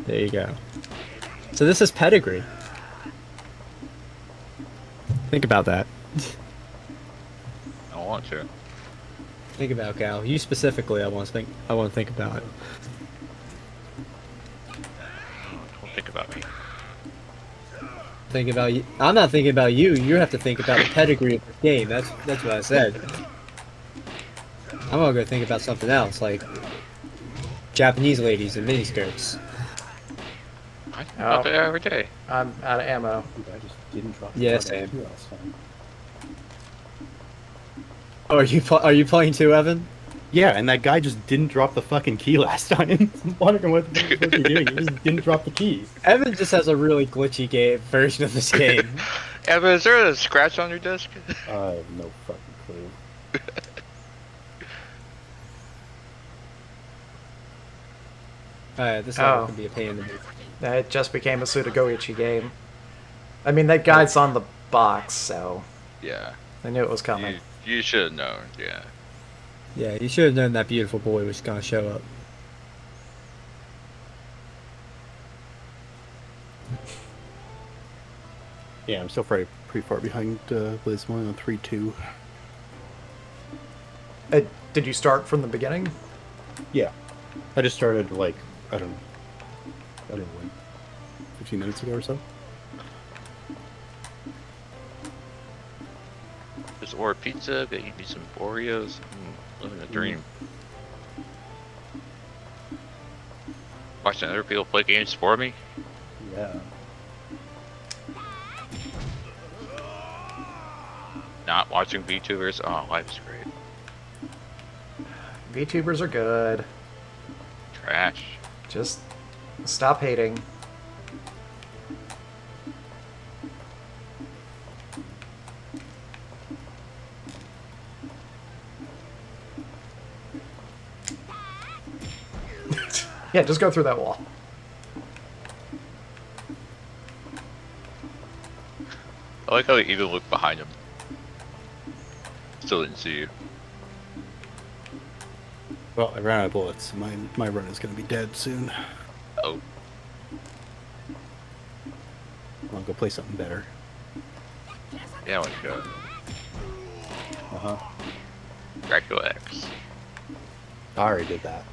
There you go. So this is pedigree. Think about that. I want to. Think about Gal. You specifically, I want to think. I want to think about it. Don't think about me. Think about you. I'm not thinking about you. You have to think about the pedigree of the game. That's that's what I said. I'm gonna go think about something else, like Japanese ladies in miniskirts. I think Oh. about that every day. I'm out of ammo. Dude, I just didn't drop the Yeah, fucking same. two last time. Oh, are you are you playing too, Evan? Yeah, and that guy just didn't drop the fucking key last [LAUGHS] time. I'm wondering what the fuck you're doing. He just didn't drop the key. Evan just has a really glitchy game version of this [LAUGHS] game. Evan, is there a scratch on your disc? I have no fucking Alright, this level Oh. can be a pain in the butt. That just became a Sudogoichi game. I mean, that guide's on the box, so yeah. I knew it was coming. You, you should have known. Yeah. Yeah, you should have known that beautiful boy was gonna show up. Yeah, I'm still pretty, pretty far behind uh, Liz. I'm on 3 2. Uh, did you start from the beginning? Yeah. I just started, like, I don't know. I don't know when. 15 minutes ago or so? Just order pizza, get eat me some Oreos. Mm, living a dream. Watching other people play games for me. Yeah. Not watching VTubers. Oh, life's great. VTubers are good. Trash. Just stop hating. [LAUGHS] yeah, just go through that wall. I like how he even looked behind him. Still didn't see you. Well, I ran out of bullets. My, my run is going to be dead soon. Oh, I'll go play something better. yeah, let's go. Uh huh. Dracula X. I already did that.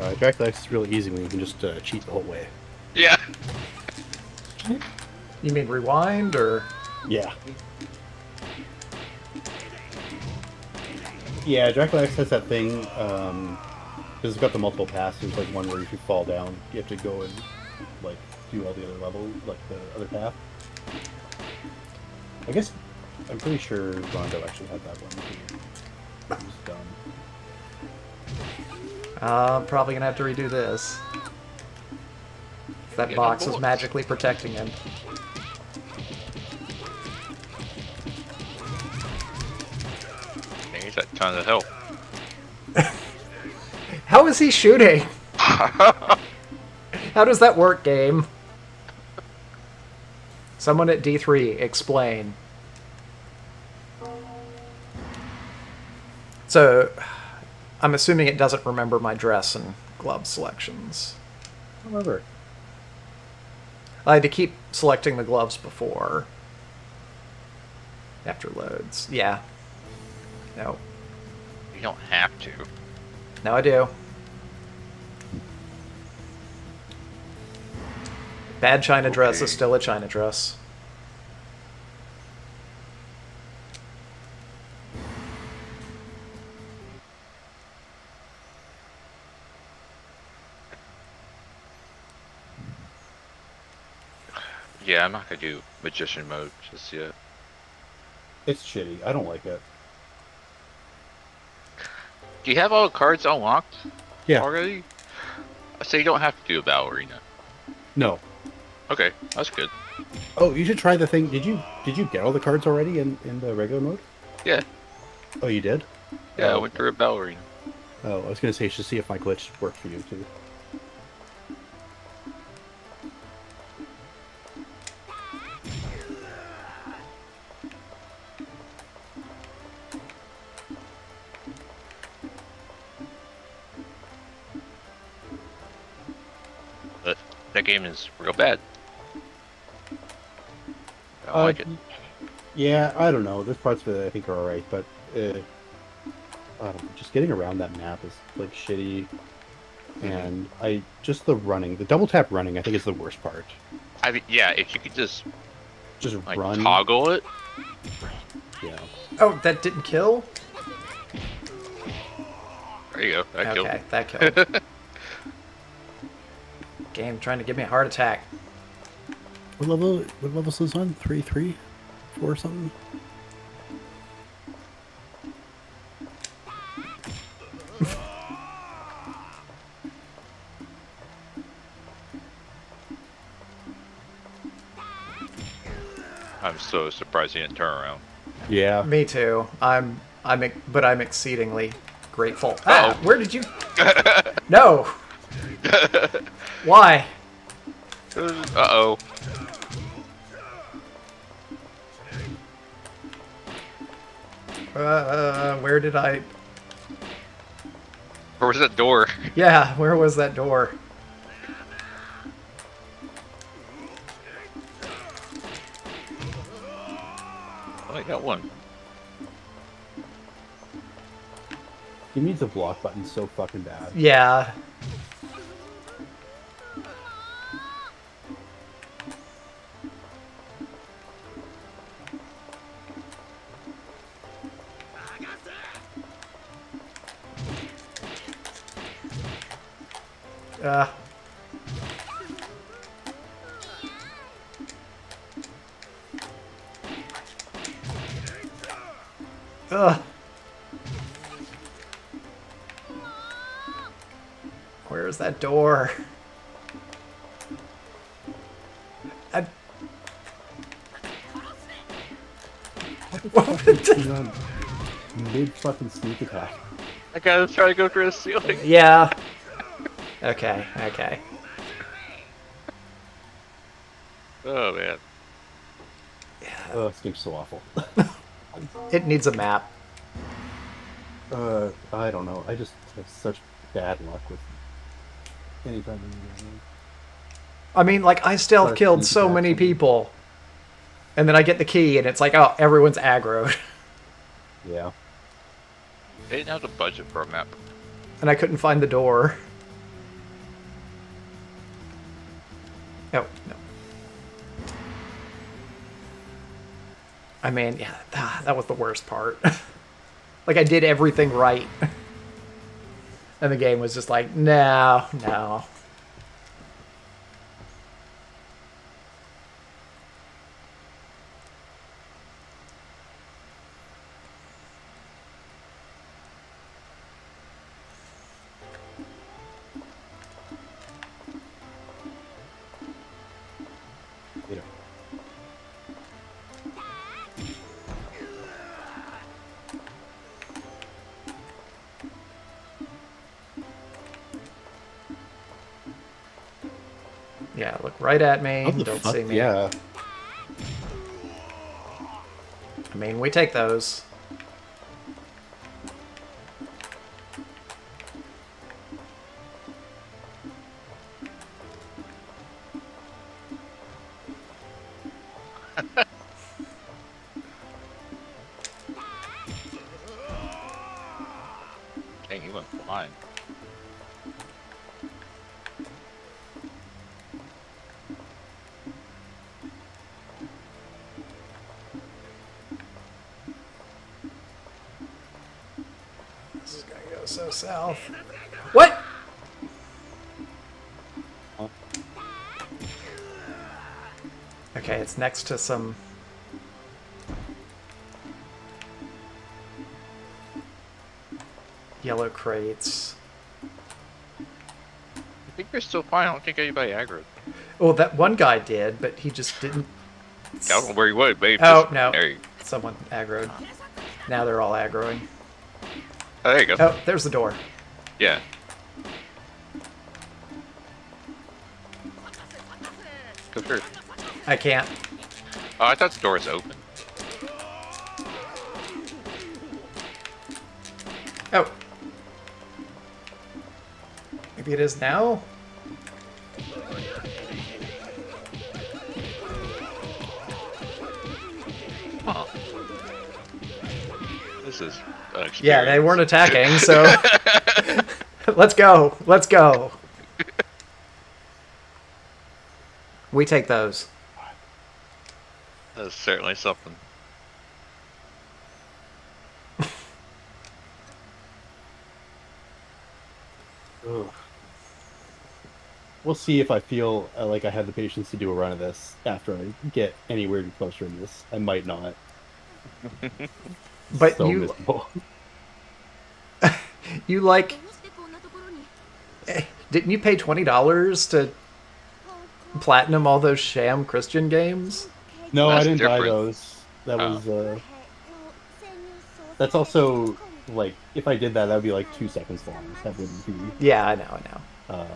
Uh, Dracula X is really easy when you can just uh, cheat the whole way. Yeah. You mean rewind or Yeah. Yeah, Dracula X has that thing um, Because it's got the multiple paths. There's like one where if you fall down, you have to go and like do all the other levels, like the other path. I guess I'm pretty sure Rondo actually had that one. too. It was done. Uh, probably gonna have to redo this. That box is magically protecting him. Man, he's got tons of health. [LAUGHS] How is he shooting? How does that work, game? Someone at D3, explain. So, I'm assuming it doesn't remember my dress and glove selections. However, I had to keep selecting the gloves before. After loads. Yeah. No. You don't have to. No, I do. Bad China dress is still a China dress. Yeah, I'm not gonna do magician mode just yet. it's shitty. I don't like it. Do you have all the cards unlocked Yeah. already? So you don't have to do a battle arena. No. Okay, that's good. Oh, you should try the thing. Did you did you get all the cards already in in the regular mode? Yeah, Oh, you did. yeah, I Oh, went through a battle arena. Oh, I was gonna say you should see if my glitch worked for you too. Game is real bad. I don't Uh, like it. Yeah, I don't know. There's parts of it that I think are alright, but uh, I don't know. Just getting around that map is like shitty, and I just the running, the double tap running, I think is the worst part. I mean, yeah, if you could just Just like run. toggle it. Yeah. Oh, that didn't kill? There you go. That killed. that [LAUGHS] killed. Game trying to give me a heart attack. What level? What level is this on? Three, three, four, something. [LAUGHS] I'm so surprised he didn't turn around. Yeah. Me too. I'm I'm but I'm exceedingly grateful. Ah, Uh-oh. where did you [LAUGHS] No. [LAUGHS] Why? Uh oh. Uh, where did I Where was that door? Yeah, where was that door? Oh, I got one. He needs the block button so fucking bad. Yeah. Door? I... He's on mid fucking sneak attack. That guy was trying to go through the ceiling. yeah. Okay, okay. Oh man. Oh, this game's so awful. [LAUGHS] It needs a map. Uh, I don't know. I just have such bad luck with anytime. I mean, like, I stealth Plus, killed so many actually- people. And then I get the key, and it's like, oh, everyone's aggroed. [LAUGHS] Yeah. They didn't have the budget for a map. and I couldn't find the door. [LAUGHS] No, no. I mean, yeah, that, [SIGHS] that was the worst part. [LAUGHS] like I did everything right. And the game was just like, no, no. Right at me. Don't fuck- see me. Yeah. I mean, we take those. Next to some. Yellow crates. I think you're still fine. I don't think anybody aggroed. Well, that one guy did, but he just didn't. I don't know where he would, but he Oh, just, no. There you, Someone aggroed. Now they're all aggroing. oh, there you go. Oh, there's the door. Yeah. Go through. I can't. Oh, I thought the door was open. Oh. Maybe it is now? Huh. This is Yeah, they weren't attacking, so [LAUGHS] let's go. Let's go. [LAUGHS] We take those. That's certainly something. we'll see if I feel uh, like I have the patience to do a run of this after I get anywhere closer in this. I might not. but so you, [LAUGHS] you like, eh, didn't you pay twenty dollars to platinum all those sham Christian games? No, that's I didn't different. buy those. That oh. was. Uh, that's also like if I did that, that would be like two seconds long. That wouldn't be. Yeah, I know, I know. Uh.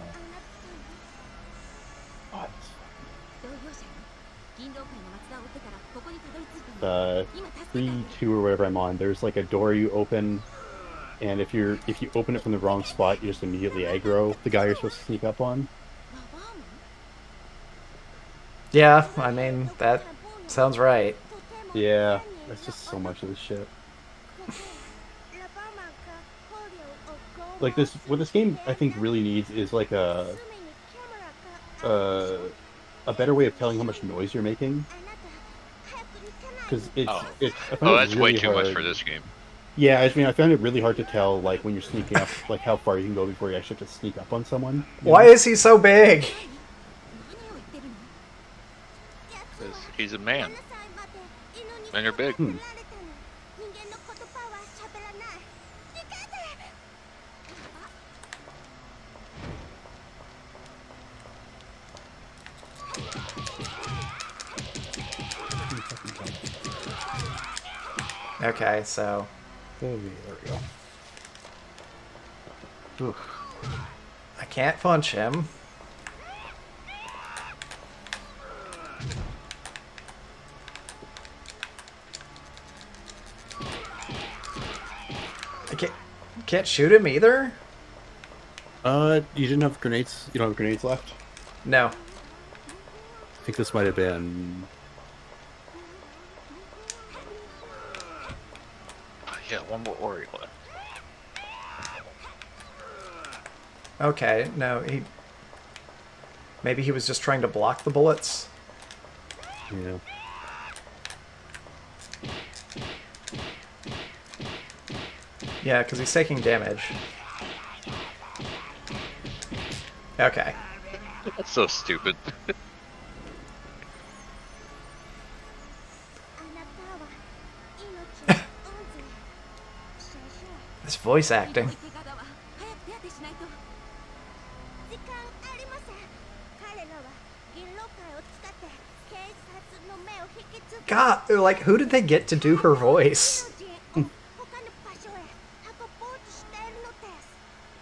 Uh, three, two, or whatever I'm on. There's like a door you open, and if you're if you open it from the wrong spot, you just immediately aggro the guy you're supposed to sneak up on. Yeah, I mean that sounds right. Yeah, that's just so much of this shit. Like this, what this game I think really needs is like a uh, a better way of telling how much noise you're making because it's Oh. it's. Oh, it that's way really too much for this game. Yeah, I mean, I found it really hard to tell like when you're sneaking up, like how far you can go before you actually have to sneak up on someone. Why know? is he so big? He's a man. Men are big. Hmm. Okay, so. There we go. Oof. I can't punch him. Can't can't shoot him either. Uh, you didn't have grenades. You don't have grenades left. No. I think this might have been. Oh, yeah, one more Ori left. Okay, no, he maybe he was just trying to block the bullets. Yeah. Yeah, because he's taking damage. Okay. That's so stupid. [LAUGHS] this voice acting. God, like, who did they get to do her voice?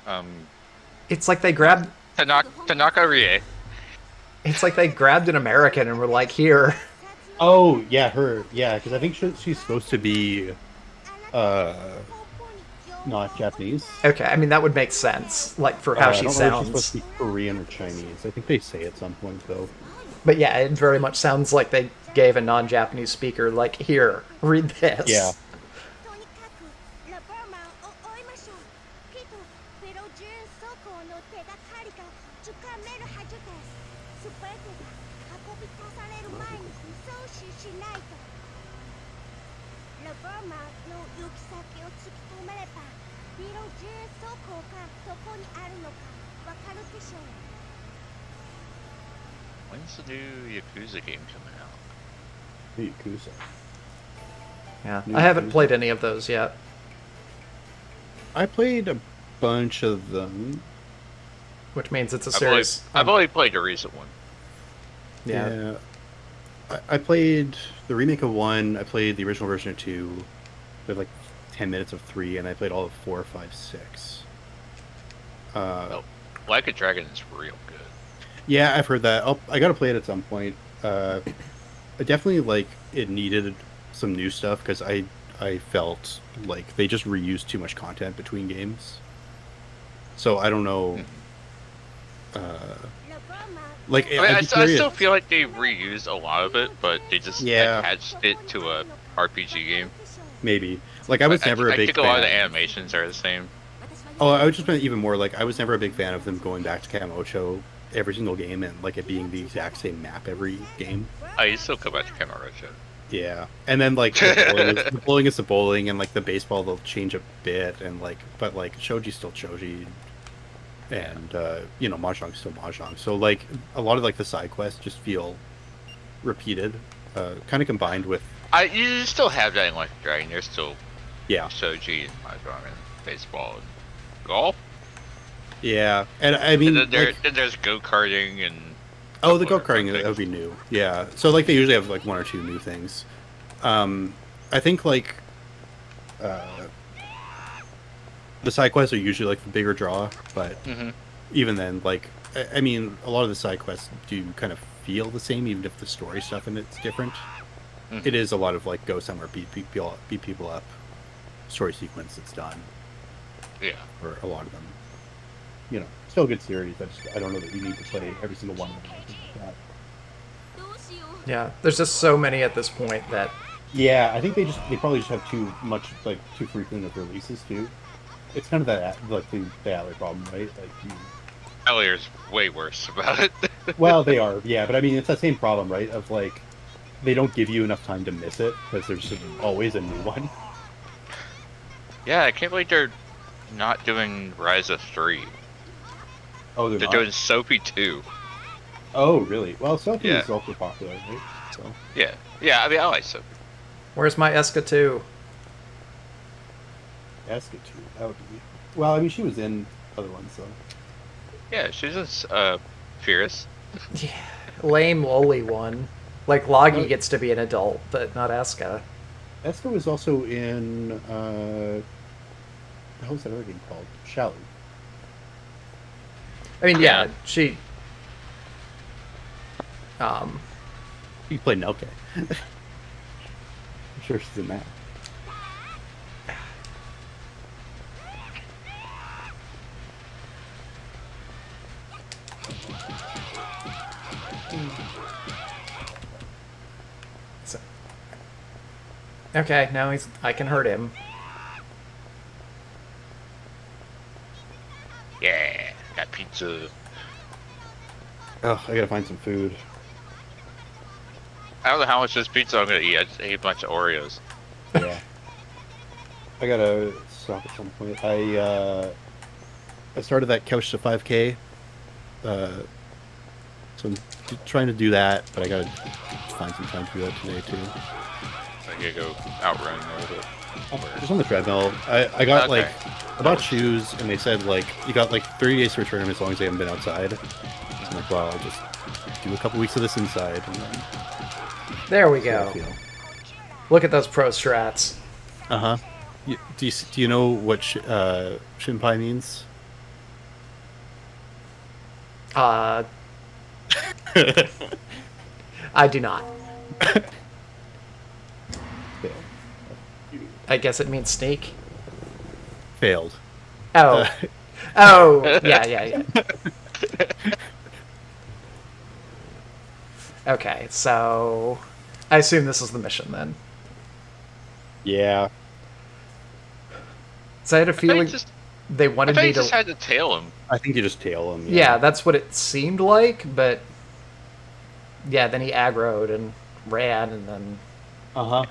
Um, It's like they grabbed. Tanaka, Tanaka Rie. It's like they grabbed an American and were like, "Here." Oh yeah, her yeah, because I think she, she's supposed to be uh not Japanese. Okay, I mean that would make sense, like for Uh, how I she don't know if she's supposed to be Korean or Chinese. I think they say at some point though. But yeah, it very much sounds like they gave a non-Japanese speaker, like, "Here, read this." Yeah. Yakuza game coming out? Yakuza. Yeah, New I haven't played any of those yet. I played a bunch of them. Which means it's a I've only, series. I've only played a recent one. yeah. I, I played the remake of one. I played the original version of two. Played like ten minutes of three, and I played all of four, five, six. Uh, Oh. Like a Dragon is real good. Yeah, I've heard that. I'll, I got to play it at some point uh, I definitely like it needed some new stuff because I I felt like they just reused too much content between games. So I don't know. Hmm. Uh, like I, mean, I, I, still feel like they reused a lot of it, but they just yeah. attached it to a RPG game. Maybe like I was but never I, a big. I think fan. a lot of the animations are the same. Oh, I was just even more like I was never a big fan of them going back to Kamurocho every single game and like it being the exact same map every game. Oh, you still come back to Kamurocho. Yeah, and then like the [LAUGHS] bowling, is, the bowling is the bowling, and like the baseball they'll change a bit, and like but like shogi's still shoji, and uh, you know mahjong's still mahjong. So like a lot of like the side quests just feel repeated, uh, kind of combined with I you still have that in like Dragon. There's still yeah, Shogi and Mahjong and baseball and golf. Yeah, and I mean and then, there, like- then there's go karting and Oh, the go karting that would be new. Yeah. So like they usually have like one or two new things. Um, I think like uh, the side quests are usually like the bigger draw, but Mhm. even then, like I, I mean, a lot of the side quests do kind of feel the same, even if the story stuff in it's different. Mhm. It is a lot of like go somewhere, beat people, beat people up, story sequence that's done yeah. for a lot of them you know, still a good series. I just I don't know that you need to play every single one of them. Like yeah, there's just so many at this point that. Yeah, I think they just they probably just have too much like too frequent of releases too. It's kind of that like the, the Atelier problem, right? Like you. Atelier's way worse about it. [LAUGHS] well, they are, yeah, but I mean it's that same problem, right? Of like they don't give you enough time to miss it because there's always a new one. Yeah, I can't believe they're not doing Ryza Three. Oh, they're, They're not? doing Sophie too. Oh, really? Well, Sophie Yeah. is also popular, right? So Yeah. Yeah, I mean, I like Sophie. where's my Escha 2? that's good too. That would be. Well, I mean, she was in other ones, so Yeah, she's just, uh, Fierce. [LAUGHS] Yeah, lame lowly one. Like Logy Oh. gets to be an adult, but not Escha. Escha was also in. uh What was that other game called? Shallie. I mean, yeah, Yeah. she. Um, You played Nelke. [LAUGHS] I'm sure she's in that. so- okay, now he's. I can hurt him. Yeah, got pizza. Oh, I gotta find some food. I don't know how much this pizza I'm gonna eat. I just ate a bunch of Oreos. Yeah. I gotta stop at some point. I uh, I started that couch to 5K Uh, so I'm trying to do that, but I gotta find some time to do that today too. I gotta go outrun a little bit. Just on the treadmill. I, I got Okay. like I bought shoes, and they said like you got like 30 days to return them as long as they haven't been outside. So I'm like, well, I'll just do a couple weeks of this inside. And then There we see how I go. Look at those pro strats. Uh huh. You, do you do you know what sh- uh, shinpai means? Uh, [LAUGHS] I do not. [LAUGHS] Failed. I guess it means sneak. Failed. Oh. Uh, [LAUGHS] Oh, yeah, yeah, yeah. Okay, so I assume this is the mission then. yeah. So I had a feeling just, they wanted thought me you to. just had to tail him. I think you just tail him. yeah, that's what it seemed like, but yeah, then he aggroed and ran, and then Uh huh.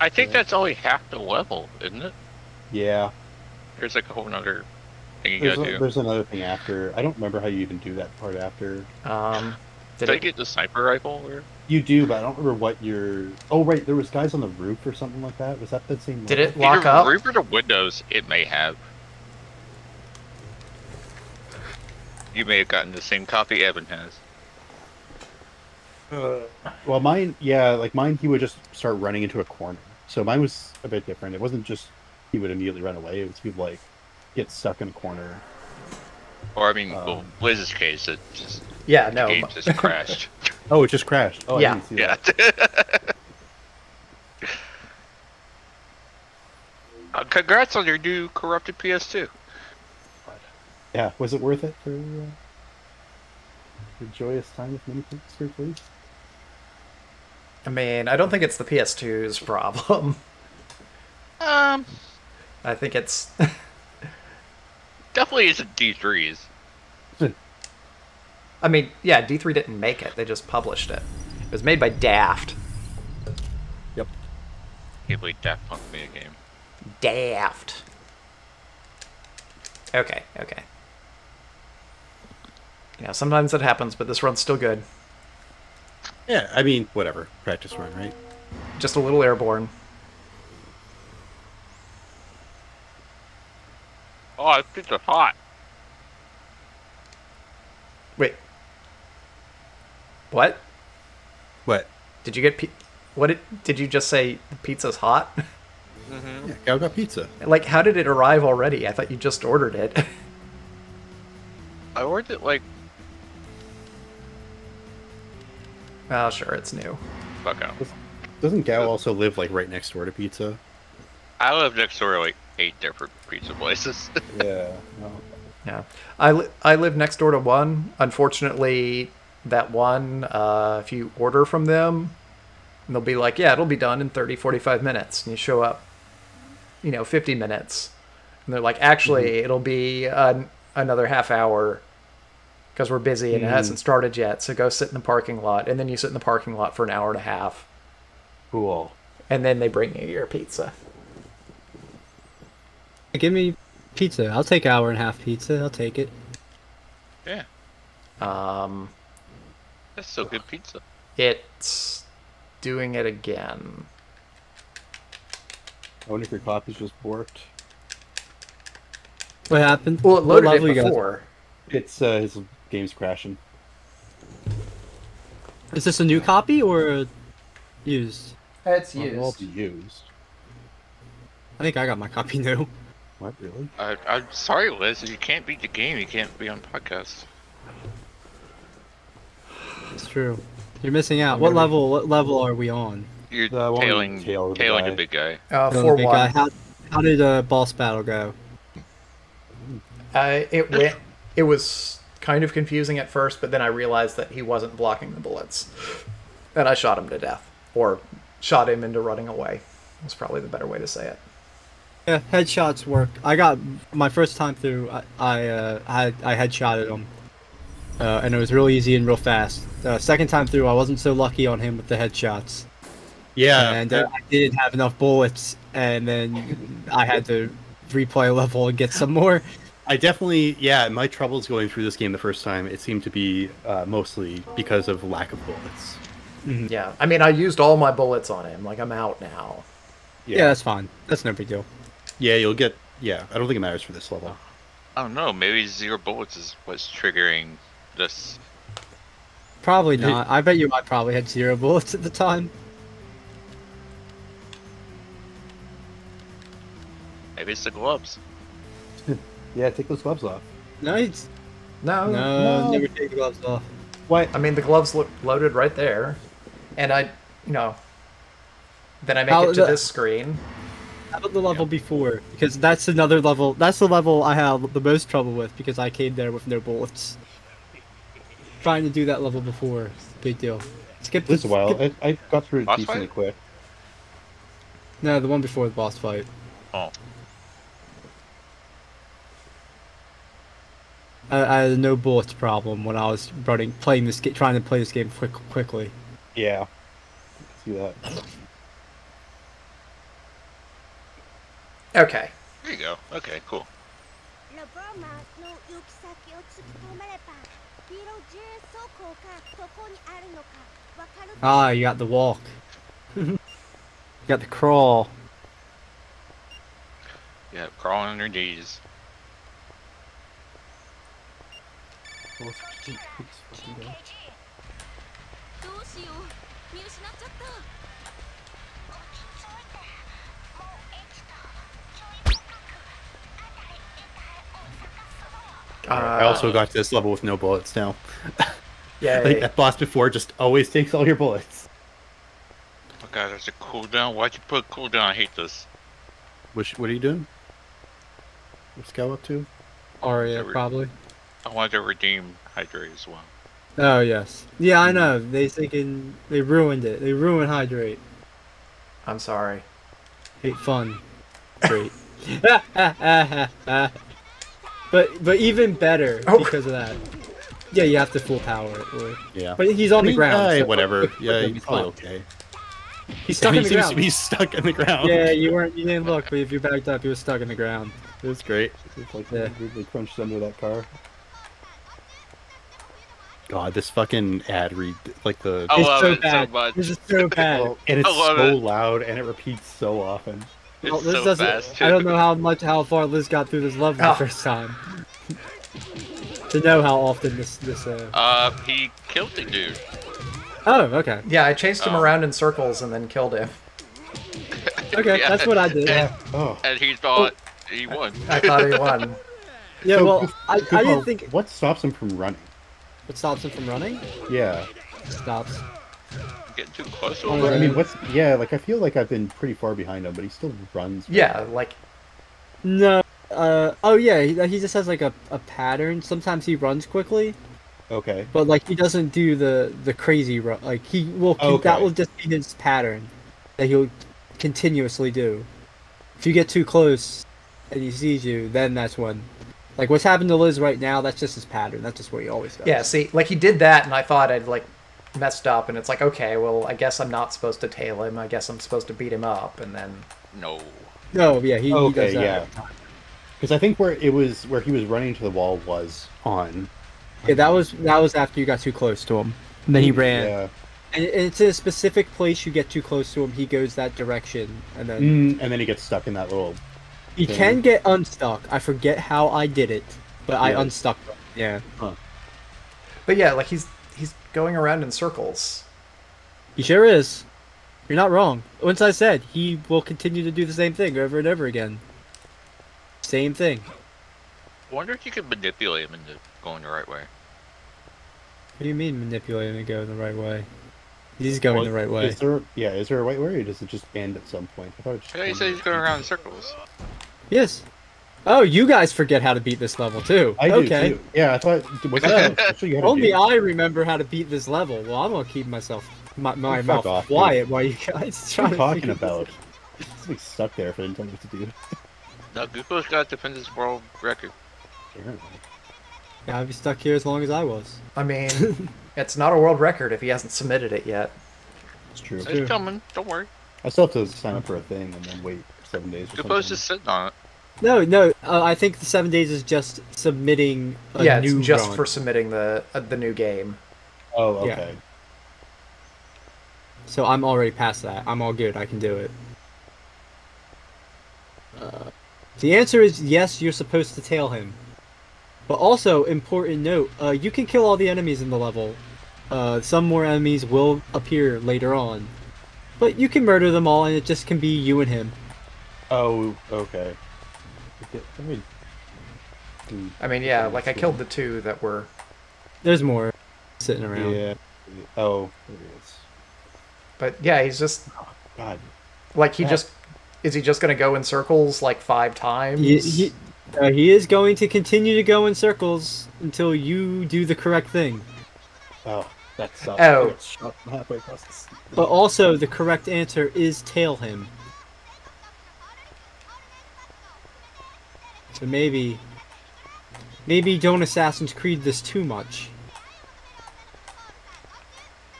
I think that's only half the level, isn't it? Yeah. There's like a whole nother thing you There's, gotta a, do. there's another thing after. I don't remember how you even do that part after. um, did Did I get the sniper rifle? Or... You do, but I don't remember what your. Oh right, there was guys on the roof or something like that. Was that the same? Did level? it lock Either up? roof or the windows, it may have. You may have gotten the same copy Evan has. Well, mine, yeah, like mine, he would just start running into a corner. So mine was a bit different. It wasn't just he would immediately run away. It was he'd like get stuck in a corner. Or I mean, Um, well, Liz's case, it just yeah, no. game just crashed. [LAUGHS] Oh, it just crashed. Oh, Yeah. I didn't see yeah. that. [LAUGHS] uh, congrats on your new corrupted PS2. Yeah. Was it worth it for uh, the joyous time with mini for please? I mean, I don't think it's the PS2's problem. [LAUGHS] Um, I think it's [LAUGHS] definitely isn't D3's. I mean, yeah, D3 didn't make it. They just published it. It was made by Daft. Yep. Can't believe Daft Punk made a game. Daft. Okay, okay. You know, sometimes it happens, but this run's still good. Yeah. I mean, whatever. Practice run, right? Just a little airborne. Oh, it's pizza hot. Wait. What? What? Did you get pi- What did, did you just say the pizza's hot? [LAUGHS] Mm-hmm. Yeah. Gal got pizza. like how did it arrive already? I thought you just ordered it. [LAUGHS] I ordered it like oh, sure, it's new. fuck out. Doesn't Gal also live like right next door to pizza? I live next door to like eight different pizza places. [LAUGHS] Yeah. No. Yeah, I li- I live next door to one. Unfortunately, that one, uh, if you order from them, they'll be like, "Yeah, it'll be done in 30, 45 minutes," and you show up, you know, 50 minutes, and they're like, "Actually, it'll be an, another half hour." Because we're busy and it hasn't started yet, so go sit in the parking lot, and then you sit in the parking lot for an hour and a half, Cool. and then they bring you your pizza. Give me pizza. I'll take hour and a half pizza. I'll take it. yeah, Um, that's still good pizza. it's doing it again. I wonder if your copy's just borked. What happened? Well, it What loaded it you guys- before. It's uh, his game's crashing. Is this a new copy or used? It's Well, they'll all be used. I think I got my copy [LAUGHS] new. What really? I, I'm sorry, Liz. If you can't beat the game, you can't be on podcast. It's true. You're missing out. What level? What level are we on? You're The one tailing, tail of the tailing guy. the big guy. Uh, four big one. guy. How, how did uh, boss battle go? Uh, it went. It was kind of confusing at first, but then I realized that he wasn't blocking the bullets, and I shot him to death, or shot him into running away. Was probably the better way to say it. Yeah, headshots work. I got my first time through. I I uh, I, I headshotted him, uh, and it was real easy and real fast. Uh, second time through, I wasn't so lucky on him with the headshots, Yeah. and uh, I didn't have enough bullets, and then I had to replay a level and get some more. I definitely, yeah, my troubles going through this game the first time, it seemed to be uh, mostly because of lack of bullets. Yeah, I mean, I used all my bullets on him. Like, I'm out now. Yeah. that's fine. That's no big deal. Yeah, you'll get, yeah, I don't think it matters for this level. I don't know. Maybe zero bullets is what's triggering this. Probably not. I bet you I probably had zero bullets at the time. Maybe it's the gloves. Yeah, take those gloves off. No, it's, No, no, no. never take the gloves off. What? I mean, the gloves look loaded right there, and I, you know, then I make How it to the- this screen. How about the level before? Because that's another level. That's the level I have the most trouble with because I came there with no bullets. Trying to do that level before, big deal. Skip This the a while. skip- I, I got through it Boss decently fight? quick. No, the one before the boss fight. Oh, I, had no bullets problem when I was running, playing this trying to play this game quick, quickly. Yeah, see that. Okay. There you go. Okay, cool. Ah, you got the walk. [LAUGHS] you got the crawl. Yeah, crawling on your knees. れば黄色10走行がどこにあるのかわかる Ah, you got the walk. you got the crawl. Yeah, crawl on your knees. どうしよう見失っちゃった I also got to this level with no bullets now. [LAUGHS] Yeah. Like that boss before just always takes all your bullets. Oh god, there's a cooldown. Why'd you put cooldown? I hate this. Which, what are you doing? What's Cal up to? Aria, Every- probably. I wanted to redeem Hydrate as well. Oh yes. Yeah, I know. They thinking they ruined it. They ruined hydrate. I'm sorry. Hate fun. [LAUGHS] Great. but but even better Oh. because of that. Yeah, you have to full power it. Or, Yeah. but he's on I mean, the ground. eh, so- whatever. [LAUGHS] Yeah, he's he's probably okay. He's stuck [LAUGHS] he in the seems ground. to be stuck in the ground. Yeah, you weren't. You didn't look, but if you backed up, he was stuck in the ground. It was great. It's like Yeah. weirdly crunched under that car. God, this fucking ad read like the I it's love so it so bad. much. This is so [LAUGHS] bad. Oh, and it's so it. loud and it repeats so often. It's Well, this so doesn't. fast. Too. I don't know how much, how far Liz got through this level Oh. the first time. to know how often this this. Uh... Uh, he killed the dude. Oh, okay, Yeah, I chased him Oh. around in circles and then killed him. [LAUGHS] okay, Yeah. that's what I did. And, Oh, and he thought he won. I thought he won. [LAUGHS] Yeah, So, well, I, I didn't think What stops him from running? It stops him from running. Yeah. Stops. Getting too close to him. Well, I mean, what's yeah? Like I feel like I've been pretty far behind him, but he still runs. Yeah, like No. Uh. Oh yeah. He, he just has like a, a pattern. Sometimes he runs quickly, Okay. but like he doesn't do the the crazy run. Like he will. That Okay. will just be his pattern that he'll continuously do. If you get too close and he sees you, then that's when. Like what's happened to Liz right now, that's just his pattern. That's just where he always does. yeah, see, like he did that and I thought I'd like messed up and it's like, okay, well, I guess I'm not supposed to tail him. I guess I'm supposed to beat him up and then No. No. Yeah. He, he Okay, does that. yeah. Because I think where it was where he was running to the wall was on. Yeah. That was that was after you got too close to him. And then he ran. Yeah. And it's in a specific place you get too close to him, he goes that direction, and then Mm, and then he gets stuck in that little. He thing. can get unstuck. I forget how I did it, but I unstuck him. Yeah, But yeah, like he's he's going around in circles. he sure is. You're not wrong. Once I said he will continue to do the same thing over and over again. Same thing. I wonder if you could manipulate him into going the right way. What do you mean manipulating to go the right way? He's going Well, the right way. Is there? Yeah. Is there a right way, or does it just end at some point? I thought it just. I thought you said he's going around in circles. Yes. Oh, you guys forget how to beat this level too. I do okay. too. Yeah, I thought. Was that [LAUGHS] actually you had Only? I remember how to beat this level. Well, I'm gonna keep myself my, my fuck mouth off, dude. quiet while you guys try What are to you talking figure this about? Just like stuck there for didn't tell me what to do. No, Google's got to defend his world record. Apparently. Yeah, I'd be stuck here as long as I was. I mean, [LAUGHS] it's not a world record if he hasn't submitted it yet. It's true. It's coming. Don't worry. I still have to sign up for a thing and then wait seven days. Or Google's something. just sitting on it. No, no. Uh, I think the seven days is just submitting a yeah, new it's just run. for submitting the uh, the new game. Oh, Yeah. okay. So I'm already past that. I'm all good. I can do it. Uh, the answer is yes. You're supposed to tail him. But also, important note: uh, you can kill all the enemies in the level. Uh, some more enemies will appear later on, but you can murder them all, and it just can be you and him. Oh, okay. Okay, let me- Hmm, I mean, yeah, like I killed the two that were. There's more sitting around. Yeah. Oh, there it is. But yeah, he's just God. like he Yeah. just is he just gonna go in circles like five times? He, he, uh, he is going to continue to go in circles until you do the correct thing. Oh, that sucks. Oh. I got shot from halfway across the But also, the correct answer is tail him. So maybe, maybe don't Assassin's Creed this too much.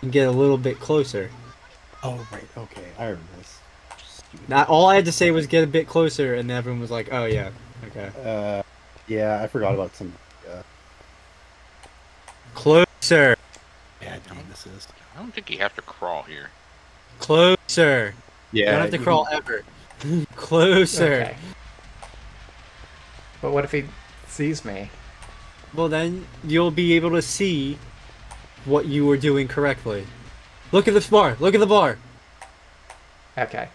And get a little bit closer. Oh, right. Okay, I remember this. Not all I had to say was get a bit closer, and everyone was like, "Oh yeah, okay." Uh, yeah, I forgot about some. Uh, Closer, yeah, I know what this is. I don't think you have to crawl here. closer. Yeah, you don't have to crawl ever. [LAUGHS] closer. Okay. But what if he sees me? Well, then you'll be able to see what you were doing correctly. Look at the bar. Look at the bar. Okay.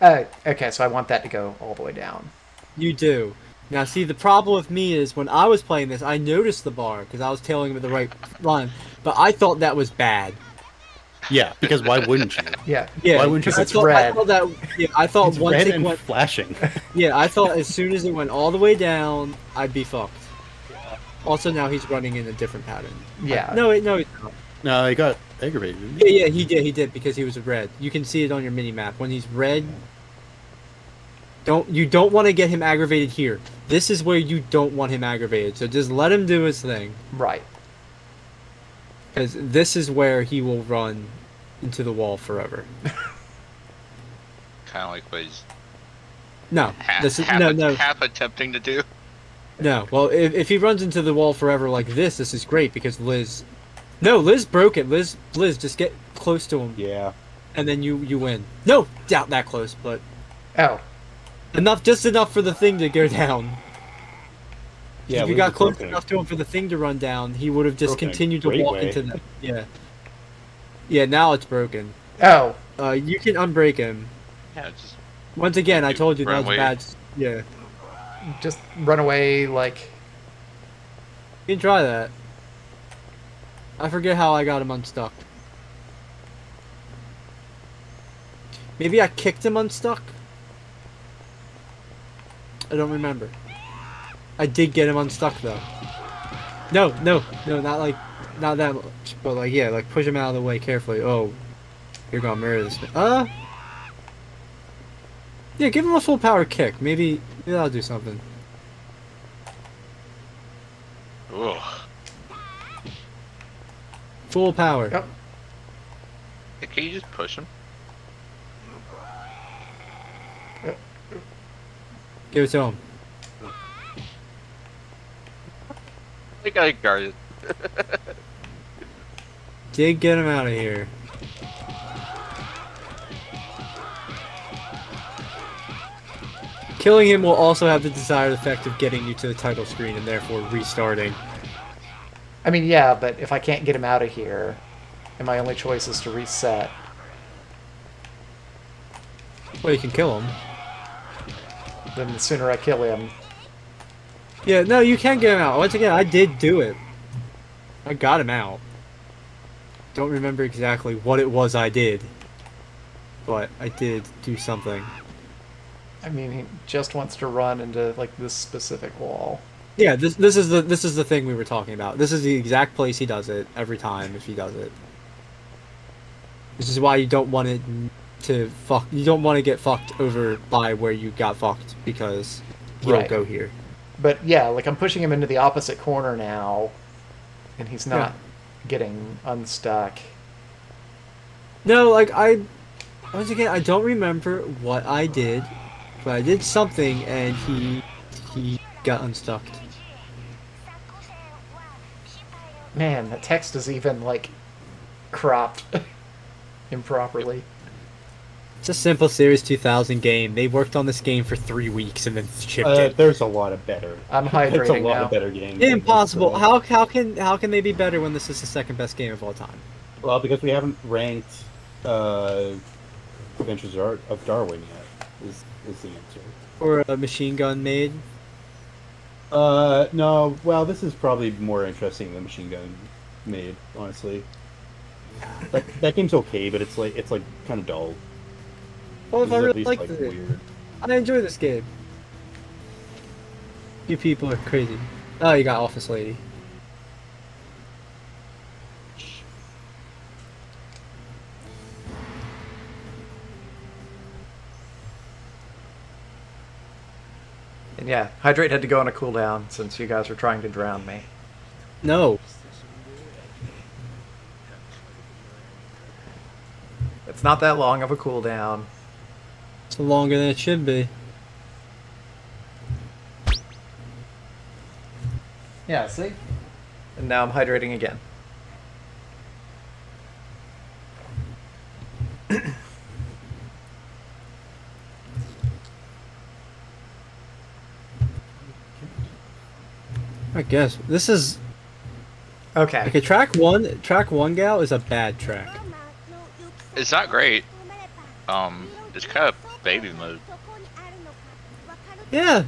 Uh, okay, so I want that to go all the way down. You do. Now, see, the problem with me is when I was playing this, I noticed the bar because I was tailing him at the right line, but I thought that was bad. Yeah, because why wouldn't you? [LAUGHS] Yeah. Yeah, Why wouldn't you I it's thought, I thought that. Yeah, I thought It's once red it and went. flashing. [LAUGHS] Yeah, I thought as soon as it went all the way down, I'd be fucked. Also, now he's running in a different pattern. Yeah. No, wait, no, he's not. no, he got aggravated. didn't he? Yeah, yeah, he did. He did because he was red. You can see it on your mini map when he's red. Don't you don't want to get him aggravated here. This is where you don't want him aggravated. So just let him do his thing Right. because this is where he will run into the wall forever. [LAUGHS] Kind of like what he's No, half, this is half, no, no, half attempting to do. no. Well, if, if he runs into the wall forever like this, this is great because Liz. No, Liz broke it. Liz, Liz, just get close to him, Yeah. and then you you win. No, doubt that close, but Oh. enough, just enough for the thing to go down. Yeah. if you got close broken. enough to him for the thing to run down, he would have just Broken continued to walk way. into the yeah. Yeah, now it's broken. Oh. Uh, you can unbreak him. Yeah, just Once again, I told you run that's away. bad. Yeah, Just run away like. you can try that. I forget how I got him unstuck. Maybe I kicked him unstuck. I don't remember. I did get him unstuck though. No, no, no, not like, not that much, but like yeah, like push him out of the way carefully. Oh, you're gonna murder this man. Uh, yeah, give him a full power kick. Maybe, maybe that'll do something. ugh. Full power. Yep. Hey, Can you just push him? Give it to him. I gotta guard it. Did get him out of here. Killing him will also have the desired effect of getting you to the title screen and therefore restarting. I mean, yeah, but if I can't get him out of here, and my only choice is to reset, Well, you can kill him. then the sooner I kill him. Yeah, no, you can get him out. Once again, I did do it. I got him out. Don't remember exactly what it was I did. But I did do something. I mean, he just wants to run into like this specific wall. Yeah, this this is the this is the thing we were talking about. This is the exact place he does it every time if he does it. This is why you don't want it to fuck. You don't want to get fucked over by where you got fucked because you Right. don't go here. But yeah, like I'm pushing him into the opposite corner now, and he's not getting unstuck. No, like I once again I don't remember what I did but I did something and he he got unstuck. Man, the text is even like cropped [LAUGHS] improperly. It's a simple Series 2000 game. They worked on this game for three weeks and then shipped Uh, it. there's a lot of better. I'm hydrating There's a lot now. of better games. than this, Impossible. uh, How how can how can they be better when this is the second best game of all time? Well, because we haven't ranked uh, Adventures of of Darwin yet. Is is the answer? Or a machine gun made? Uh, no. Well, this is probably more interesting than Machine Gun Maid. Honestly, that, that game's okay, but it's like it's like kind of dull. Well, if I really least, like like, it, weird. I enjoy this game. You people are crazy. Oh, you got Office Lady. And yeah, hydrate had to go on a cooldown since you guys were trying to drown me. No. It's not that long of a cooldown. It's longer than it should be. Yeah, see? And now I'm hydrating again. [COUGHS] I guess this is Okay. okay. Track one, track one gal is a bad track. It's not great. Um, it's kind of baby mode. Yeah.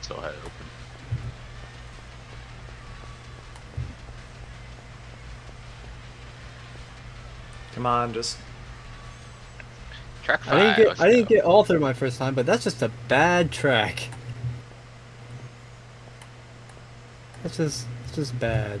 Still had it open. Come on, just Track I didn't get I didn't get all through my first time, but that's just a bad track. That's just it's just bad.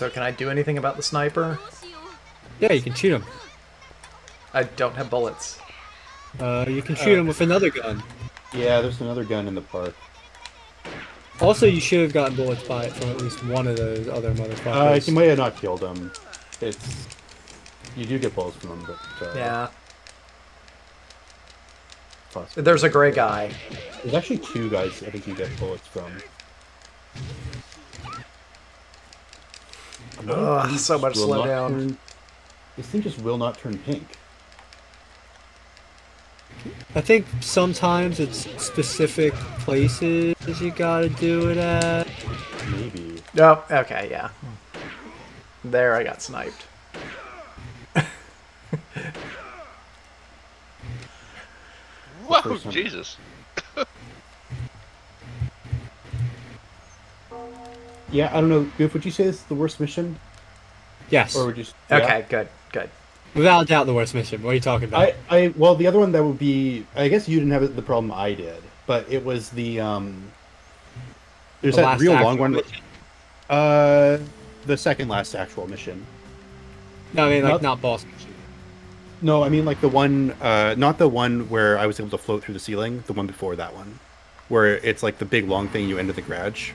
So can I do anything about the sniper? Yeah, you can shoot him. I don't have bullets. Uh, you can shoot oh. him with another gun. Yeah, there's another gun in the park. Also, you should have gotten bullets by it from at least one of those other motherfuckers. Uh, you might have not killed him. It's you do get bullets from him, but uh, yeah. Possibly. There's a gray guy. There's actually two guys I think you get bullets from. Ugh, so much Will not slowdown. turn- This thing just will not turn pink. I think sometimes it's specific places you gotta do it at. Maybe. Oh, okay, yeah. There, I got sniped. Whoa, Jesus. Yeah, I don't know. Goof, would you say this is the worst mission, Yes. or would you? yeah? Okay, good, good. Without a doubt, the worst mission. What are you talking about? I, I, well, the other one that would be. I guess you didn't have the problem I did, but it was the um. There's The that last real long one. mission. Uh, the second last actual mission. No, I mean like Not- not boss mission. No, I mean like the one, uh, not the one where I was able to float through the ceiling. The one before that one, where it's like the big long thing you end enter the garage.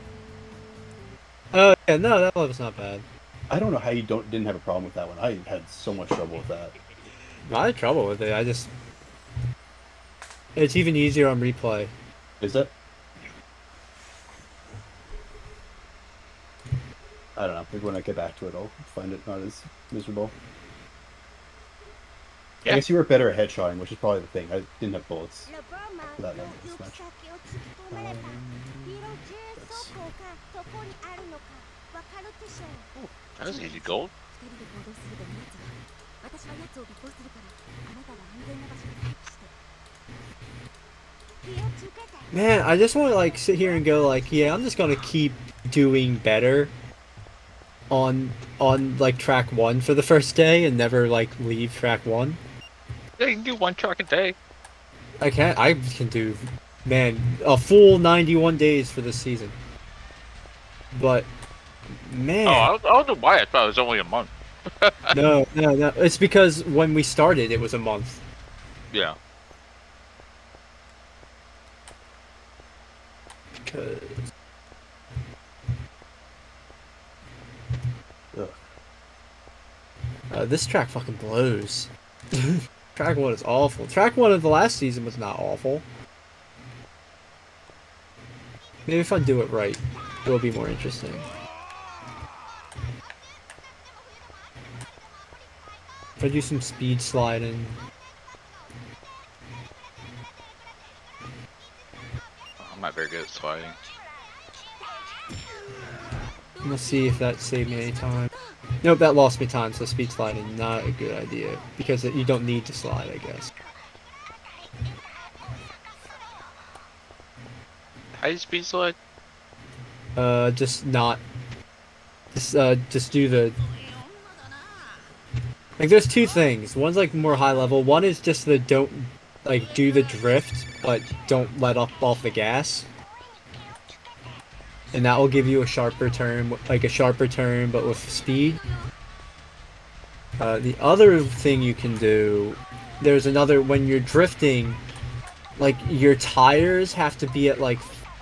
Oh yeah, no, that one was not bad. I don't know how you don't didn't have a problem with that one. I had so much trouble with that. I had trouble with it. I just it's even easier on replay. Is it? I don't know. Maybe when I get back to it, I'll find it not as miserable. Yeah. I guess you were better at headshotting, which is probably the thing. I didn't have bullets that much. Um, That doesn't gold. Man, I just want to like sit here and go like, yeah, I'm just gonna keep doing better on on like track one for the first day and never like leave track one. Yeah, you can do one track a day. I can I can do man a full 91 days for this season. But man, Oh, I don't, know why I thought it was only a month. [LAUGHS] no, no, no. It's because when we started, it was a month. Yeah. Because uh, this track fucking blows. [LAUGHS] track one is awful. Track one of the last season was not awful. Maybe if I do it right, it'll be more interesting. If I do some speed sliding, I'm not very good at sliding. Let's see if that saved me any time. Nope, that lost me time, so speed sliding not a good idea. Because it, you don't need to slide, I guess. How do you speed slide? Uh, just not... Just, uh, just do the... Like, there's two things. One's, like, more high level. One is just the don't, like, do the drift, but don't let up off the gas. And that will give you a sharper turn, like a sharper turn, but with speed. Uh, the other thing you can do, there's another, when you're drifting, like, your tires have to be at, like,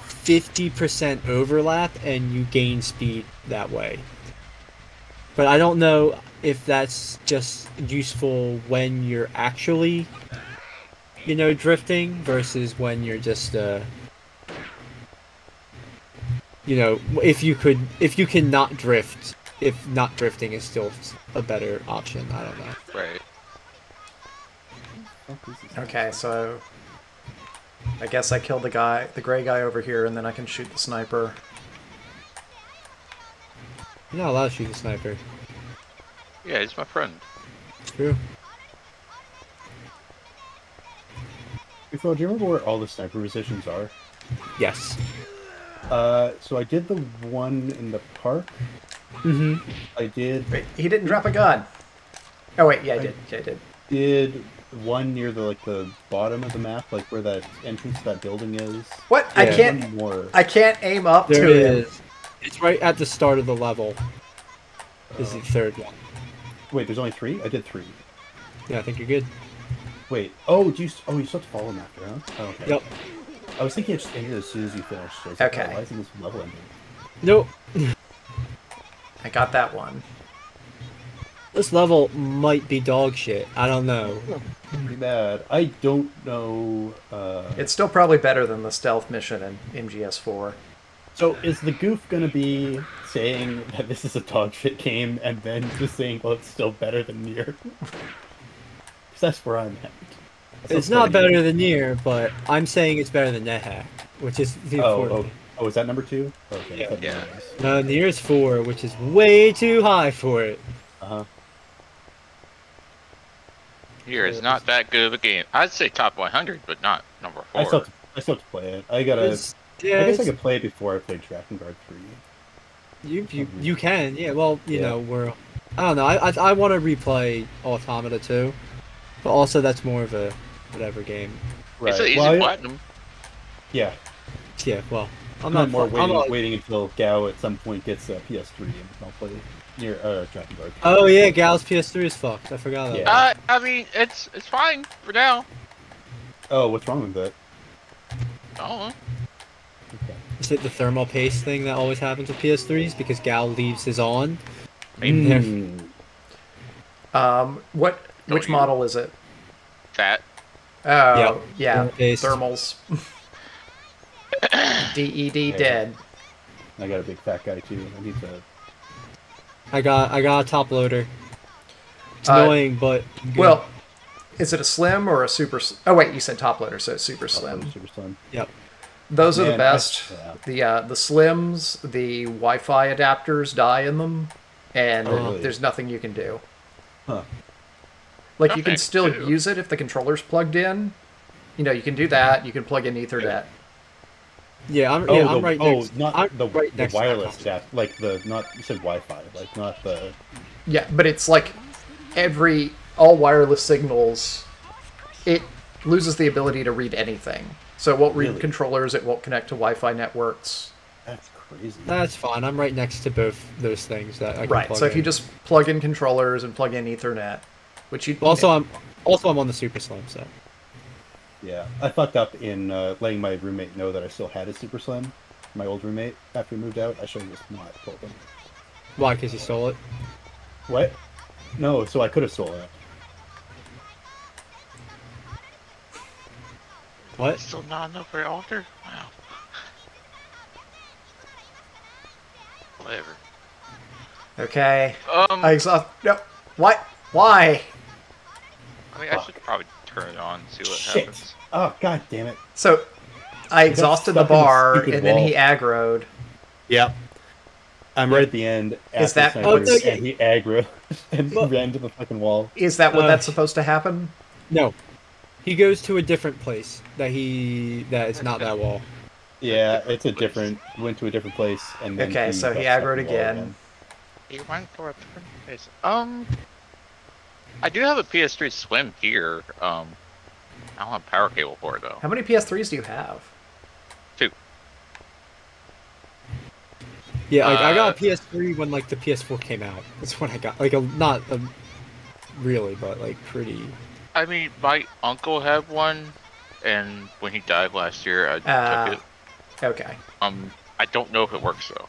50% overlap, and you gain speed that way. But I don't know if that's just useful when you're actually, you know, drifting versus when you're just, uh, you know, if you could, if you can not drift, if not drifting is still a better option. I don't know. Right. Okay, so I guess I killed the guy, the gray guy over here, and then I can shoot the sniper. You're not allowed to shoot the sniper. Yeah, he's my friend. It's true. Phil, do you remember where all the sniper positions are? Yes. Uh, so I did the one in the park. Mm-hmm. I did Wait, he didn't drop a gun. Oh wait, yeah, I did. Yeah, I did. did one near the like the bottom of the map, like where that entrance to that building is. What? I can't. More. I can't aim up There to it him. is. It's right at the start of the level. Is the third one. Wait, there's only three. I did three. Yeah, I think you're good. Wait. Oh, do you? Oh, you still have to follow them after, huh? Oh, okay. Yep. I was thinking it just ended as soon as you finished. So I like, Okay. oh, why isn't this level ending? Nope. I got that one. This level might be dog shit. I don't know. Pretty bad. I don't know. Uh, It's still probably better than the stealth mission in MGS4. so is the goof gonna be saying that this is a dog shit game and then just saying, well, it's still better than Nier? [LAUGHS] 'Cause that's where I'm at. That's It's not funny. better than Nier, but I'm saying it's better than NetHack, which is the Oh, important. oh, oh, is that number two? Okay. Yeah. Yeah. No, Nier is four, which is way too high for it. Uh huh. Here is not that good of a game. I'd say top 100, but not number four. I still, have to, I still have to play it. I gotta. It's- yeah, I guess I could play it before I played Drakengard three. You, you you can, yeah. Well, you Yeah. know, we're. I don't know. I I, I want to replay Automata too, but also that's more of a whatever game. It's an easy Well, platinum. yeah. Yeah. Well, I'm I'm not not more I'm waiting, not- waiting until Gal at some point gets a PS3 and I'll play Nier uh, Drakengard. Oh yeah, Gal's PS3 is fucked. I forgot that. Yeah. Uh, I mean, it's it's fine for now. Oh, what's wrong with that? I don't know. Okay. Is it the thermal paste thing that always happens with PS3s because Gal leaves his on? Maybe Hmm. Um, what? Don't Which you- model is it? fat. Oh, Yep. yeah, Thermal thermals. [LAUGHS] DED Okay. dead. I got a big fat guy too. I need to. I got I got a top loader. It's Uh, annoying, but good. Well, is it a slim or a super? s- Oh wait, you said top loader, so it's super slim. Super slim. yep. Those are the Man, I- best. yeah. The uh, the slims, the Wi-Fi adapters die in them, and Oh, really? there's nothing you can do. Huh. Like you can still to do. use it if the controller's plugged in. You know, you can do that. You can plug in Ethernet. Yeah, I'm, Oh, yeah, the, I'm right oh, next. not I'm the, right the next wireless console. adapt, like the not you said Wi-Fi, like not the. Yeah, but it's like every all wireless signals, it loses the ability to read anything. So it won't read Really? controllers. It won't connect to Wi-Fi networks. That's crazy. That's fine. I'm right next to both those things that I can Right. plug So if you just plug in controllers and plug in Ethernet, which you also I'm also I'm on the Super Slim set. Yeah, I fucked up in uh, letting my roommate know that I still had a Super Slim. My old roommate after he moved out, I should have just not told him. Why? Because you stole it. What? No, so I could have stolen it. What? Still not enough for your altar? Wow. Whatever. okay. Um, I I, exhaust. No. Why? Why? mean, I should probably turn it on and see what Shit. happens. Oh god damn it! So I exhausted the stuck the bar, stupid and then wall. he aggroed. Yep. I'm right at the end. Is that- sniping, Oh, it's okay. And he aggro [LAUGHS] and Well- ran to the fucking wall. Is that what Uh, that's supposed to happen? No. He goes to a different place that he that is not that wall. Yeah, it's a different. Went to a different place and then Okay, so he stuck in aggroed the wall again. He went for a different place. Um, I do have a PS3 Slim here. Um, I don't have a power cable for it though. How many PS3s do you have? Two. Yeah, like I got Uh, a PS3 when like the PS4 came out. That's when I got like a not a, really, but like pretty. I mean, my uncle had one, and when he died last year, I Ah. took it. Okay. Um, I don't know if it works though.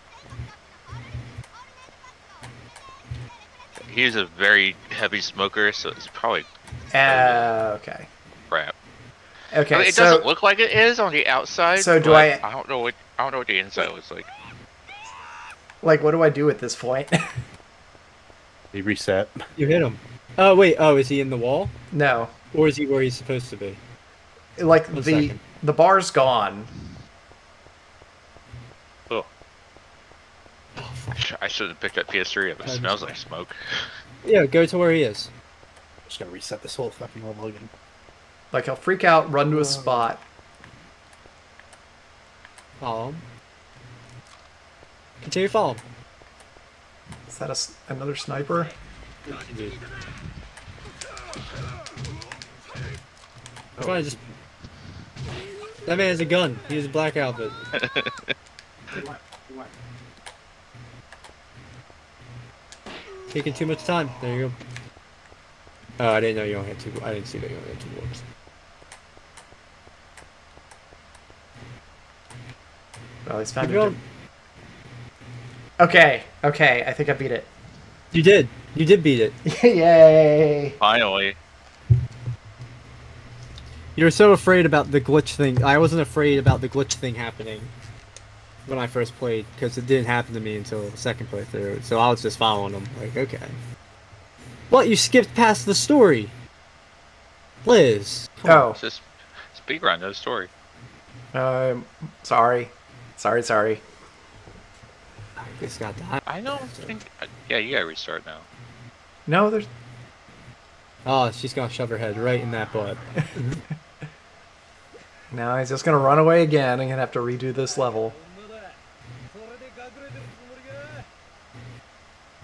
He's a very heavy smoker, so it's probably Uh, okay. crap. Okay. I mean, it so doesn't look like it is on the outside. So do I- I don't know what I don't know what the inside looks like. like, what do I do at this point? [LAUGHS] He reset. You hit him. Oh wait. Oh, is he in the wall no. or is he where he's supposed to be? Like One the second. the bar's gone. Oh. I should have picked up PS3 if it I smells like smoke. Yeah, go to where he is. just gonna reset this whole fucking level again. Like he'll freak out, run to a uh. spot. Follow him. Continue to follow him. Is that a s another sniper? Try to just. That man has a gun. He has a black outfit. [LAUGHS] Taking too much time. There you go. Oh, I didn't know you only had two. I didn't see that you only had two warps. Well, he's found Keep it. Okay. Okay. I think I beat it. You did. You did beat it. [LAUGHS] Yay! Finally, You were so afraid about the glitch thing. I wasn't afraid about the glitch thing happening when I first played because it didn't happen to me until the second playthrough. So I was just following them. Like, okay. What? You skipped past the story, Liz. Oh. it's just speedrun, no story. Um. Sorry. Sorry. Sorry. This got that. I don't think. Yeah, you gotta restart now. No, there's. Oh, she's gonna shove her head right in that butt. [LAUGHS] Now he's just gonna run away again. And I'm gonna have to redo this level.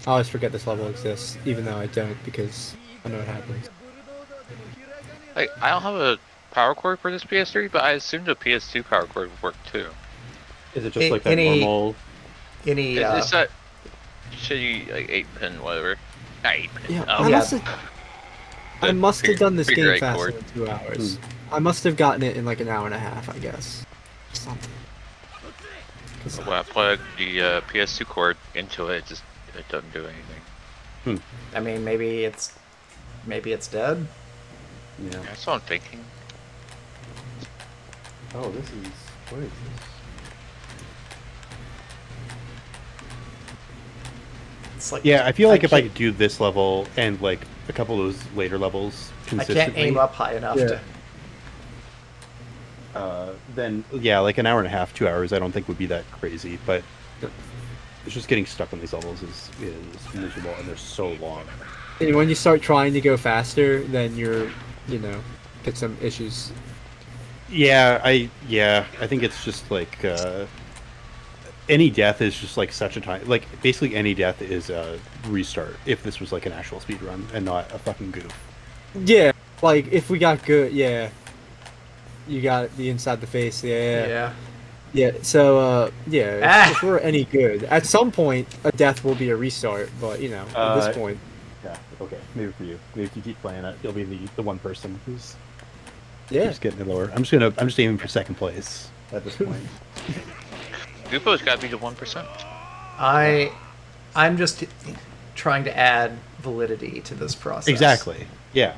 I always forget this level exists, even though I don't because I know what happens. Like, I don't have a power cord for this PS3, but I assumed a PS2 power cord would work too. Is it just A- like that any- normal? Any. Is Uh, this that shitty like eight pin whatever? Not eight pin. Yeah, um, I yeah. must have. I must have done this game faster cord. than two hours. I must have gotten it in like an hour and a half, I guess. Something. 'Cause When I plug the uh, PS2 cord into it, it just it doesn't do anything. Hmm. I mean, maybe it's. Maybe it's dead. Yeah. That's what I'm thinking. Oh, this is. What is this? It's like. Yeah, I feel like if I can't- could do this level and like a couple of those later levels consistently, I consistently, can't aim up high enough Yeah. to. Uh, then yeah, like an hour and a half, two hours, I don't think would be that crazy. But it's just getting stuck on these levels is is miserable, and they're so long. And when you start trying to go faster, then you're, you know, get some issues. Yeah, I yeah, I think it's just like uh, any death is just like such a time. Like basically any death is a restart. If this was like an actual speed run and not a fucking goof. Yeah, like if we got good, yeah. You got the inside the face, yeah. Yeah. Yeah, so uh yeah, if, Ah. if we're any good, at some point a death will be a restart, but you know, at Uh, this point. Yeah. Okay. Maybe for you. Maybe if you keep playing it, you'll be the the one person who's Yeah. just getting it lower. I'm just gonna I'm just aiming for second place at this point. [LAUGHS] Gupo's got to be the one percent. I, I'm just trying to add validity to this process. exactly. Yeah.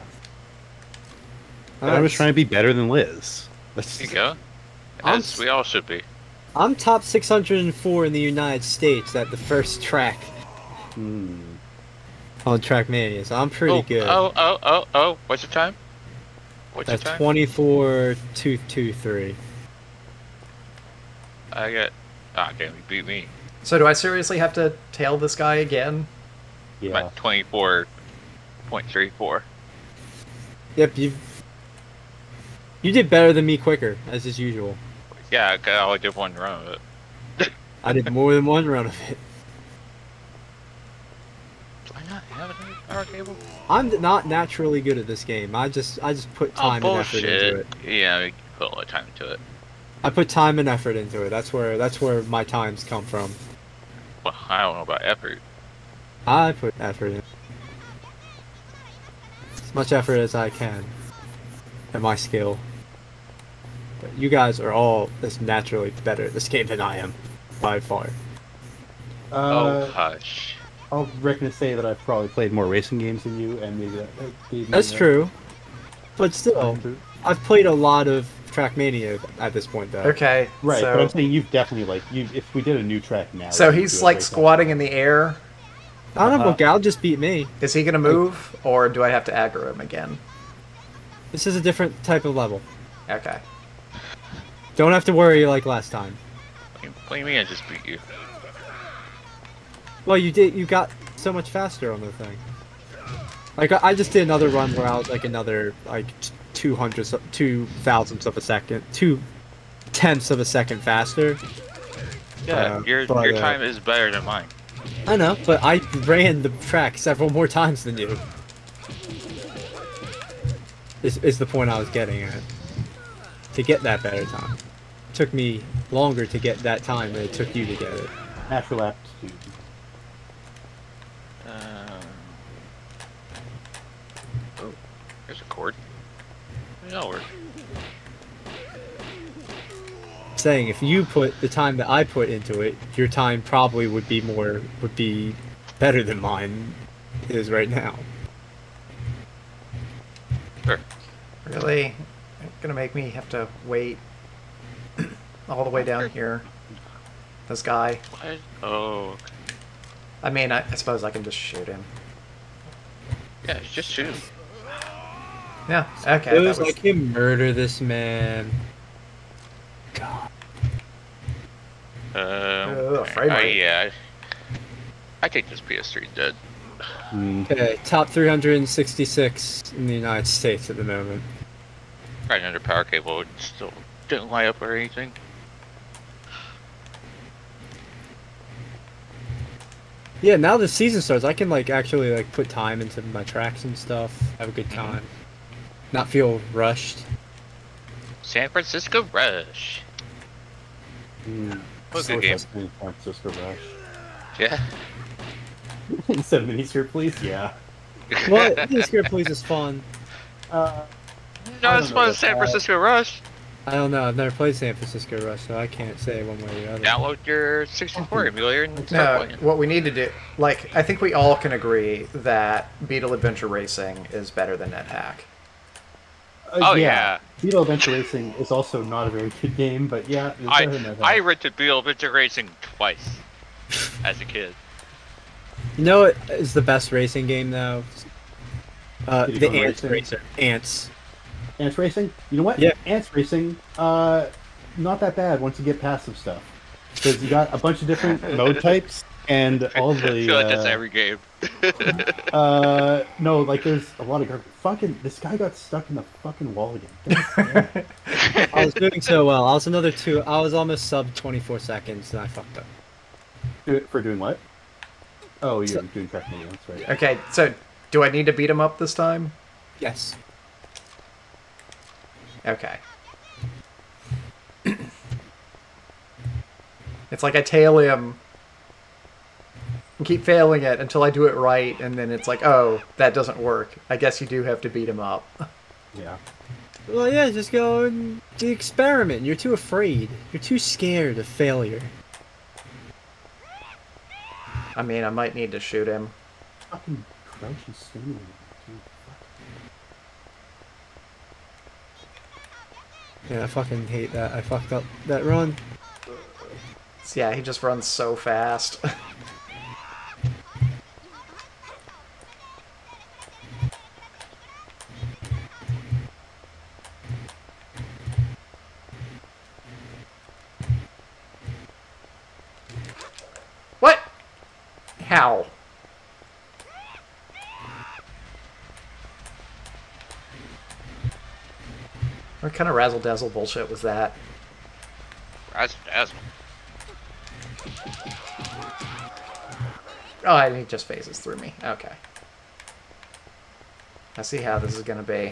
And I was trying to be better than Liz. That's There you go. I'm we all should be. I'm top 604 in the United States at the first track Hmm. on Trackmania, so I'm pretty oh, good. Oh, oh, oh, oh. What's your time? What's That's your time? 24,223. I got. Ah, damn, you beat me. So do I seriously have to tail this guy again? I'm Yeah. at twenty-four point three four. Yep, you you did better than me quicker, as is usual. Yeah, I only did one run of it. I did more than one run of it. Do I not have any power cable? I'm not naturally good at this game. I just I just put Oh, time and effort into bullshit. it. Yeah, we put a lot of time into it. I put time and effort into it. That's where that's where my times come from. Well, I don't know about effort. I put effort in. As much effort as I can. At my skill. But you guys are all just naturally better at this game than I am. By far. oh, Uh, hush. I'll reckon to say that I've probably played more racing games than you, and maybe that that gave me That's a- true. But still, I've played a lot of Trackmania at this point though. Okay. Right, So, but I'm saying you've definitely like you. If we did a new track now, so he's like right squatting in the air. I don't know, Uh-huh. Gal just beat me. Is he gonna move, or do I have to aggro him again? This is a different type of level. Okay. Don't have to worry like last time. What do you mean I just beat you? Well, you did. You got so much faster on the thing. Like I just did another run where I was like another like two hundredths, two thousandths of a second, two tenths of a second faster. Yeah, Uh, your but, your uh, time is better than mine. I know, but I ran the track several more times than you. Is is the point I was getting at? To get that better time, took me longer to get that time than it took you to get it. now. Natural aptitude. Um, oh, there's a cord. No, we're saying if you put the time that I put into it, your time probably would be more would be better than mine is right now. sure. Really? Gonna make me have to wait all the way down here. This guy. What? Oh, I mean, I, I suppose I can just shoot him. yeah, just shoot him. Yeah. Okay. it that was was- like can murder this man. God. Um, Ugh, frame I- rate. yeah, I, I think this PS3 is dead. Hmm. Okay, top 366 in the United States at the moment. Right under power cable, it still didn't light up or anything. Yeah, now the season starts, I can like actually like put time into my tracks and stuff. Have a good Mhm. time. Not feel rushed. San Francisco Rush. What a good game. San Francisco Rush. Yeah. [LAUGHS] Instead of miniskirt police. Yeah. Well, [LAUGHS] this script please is fun. Uh, no, it's don't know fun. about San that. Francisco Rush. I don't know. I've never played San Francisco Rush, so I can't say one way or the other. Download your 64 emulator and start No, playing. what we need to do, like, I think we all can agree that Beetle Adventure Racing is better than NetHack. uh, Oh, yeah. Beetle Adventure Racing is also not a very good game, but yeah, it's I than. I rented Beetle Adventure Racing twice as a kid. You know what is the best racing game though? Uh, the Ants? Racer. Ants. Ants Racing. You know what? Yeah. Ants Racing. Uh, not that bad once you get past some stuff, because you got a bunch of different [LAUGHS] mode types and all I the. feel like that's uh, every game. [LAUGHS] Uh, no, like there's a lot of gar- fucking. This guy got stuck in the fucking wall again. God damn it. I I was doing so well. I was another two. I was almost sub 24 seconds, and I fucked up. Do it for doing what? Oh, you're So- doing Trackmania. That's right. Okay, so do I need to beat him up this time? Yes. Okay. it's like I tail him and keep failing it until I do it right, and then it's like, oh, that doesn't work. I guess you do have to beat him up. [LAUGHS] Yeah. Well, yeah, just go and the experiment. You're too afraid. You're too scared of failure. I mean, I might need to shoot him. Fucking crouchy standing. Yeah, I fucking hate that. I fucked up that run. Yeah, he just runs so fast. [LAUGHS] what? How? What kind of razzle dazzle bullshit was that? Razzle dazzle. Oh, and he just phases through me. Okay. I see how this is gonna be.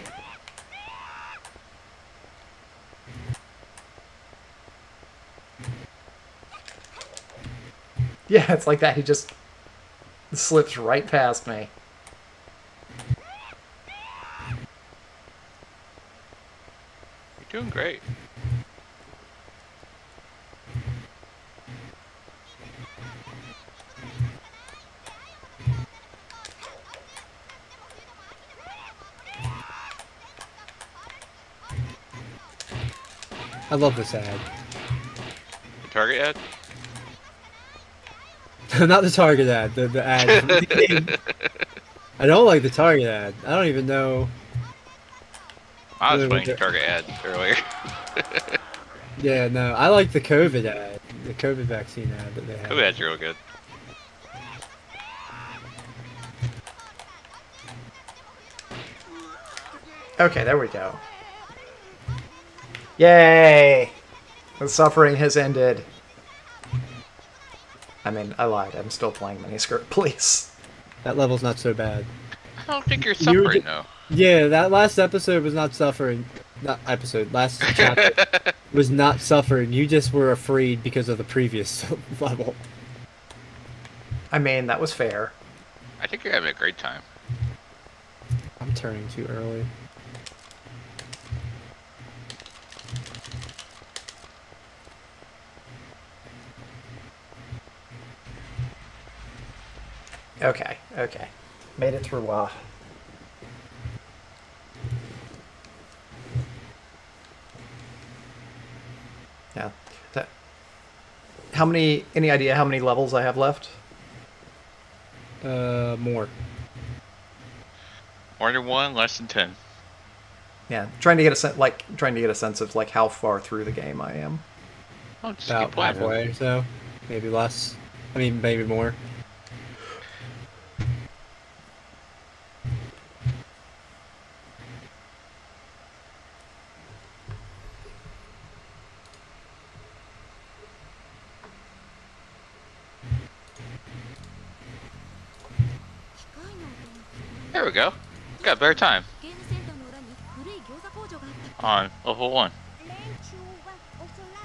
Yeah, it's like that. He just slips right past me. Doing great. I love this ad. The target ad? [LAUGHS] Not the target ad, the, the ad. from the game. ad? I don't like the target ad. I don't even know. I was playing the- the target ad earlier. [LAUGHS] Yeah, no, I like the COVID ad, the COVID vaccine ad that they have. COVID ad's real good. Okay, there we go. Yay! The suffering has ended. I mean, I lied. I'm still playing Miniskirt. [LAUGHS] Please. That level's not so bad. I don't think you're You were suffering ju- though. Yeah, that last episode was not suffering. Not episode, last [LAUGHS] chapter was not suffering. You just were afraid because of the previous [LAUGHS] level. I mean, that was fair. I think you're having a great time. I'm turning too early. Okay, okay. Made it through uh Yeah. That, how many any idea how many levels I have left? Uh, more. More than one, less than ten. Yeah, trying to get a sense like trying to get a sense of like how far through the game I am. Oh, just About halfway or so. Maybe less. I mean, maybe more. There we go. Got a better time. On level 1.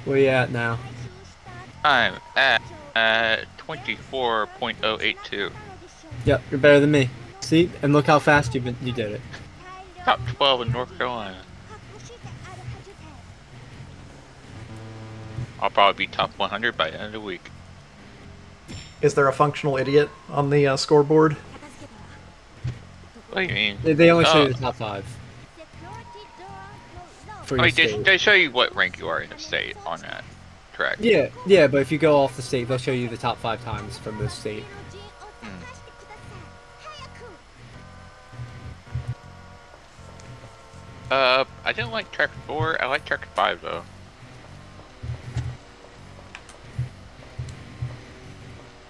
Where you at now? I'm at at 24.082. Yep, you're better than me. See? And look how fast you you did it. Top 12 in North Carolina. I'll probably be top 100 by the end of the week. Is there a functional idiot on the uh, scoreboard? What do you mean? They, they only oh. show you the top five. For Wait, they, they show you what rank you are in a state on that track. Yeah, yeah, but if you go off the state, they'll show you the top five times from the state. Hmm. Uh, I didn't like track four. I like track five though.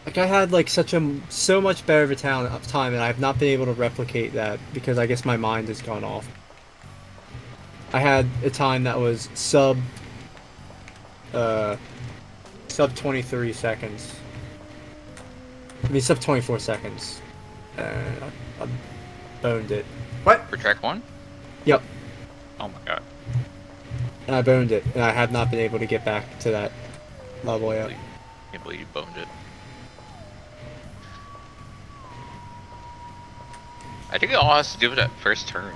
Like I had like such a so much better of a talent of time, and I've not been able to replicate that because I guess my mind has gone off. I had a time that was sub uh sub 23 seconds. I mean sub 24 seconds. Uh, I, I boned it. What? For track one? Yep. Oh my god. And I boned it, and I have not been able to get back to that level yet. Can't believe you boned it. I think it all has to do with that first turn.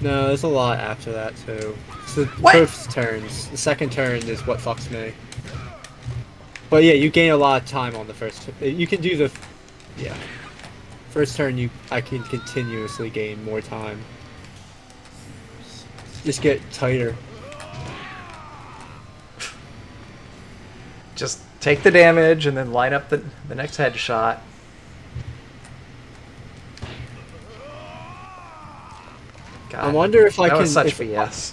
No, there's a lot after that too. So What? both turns. The second turn is what fucks me. But yeah, you gain a lot of time on the first. You can do the, yeah. First turn, you I can continuously gain more time. Just get tighter. Just take the damage and then line up the, the next headshot. God, I wonder if I that can. was such if- BS.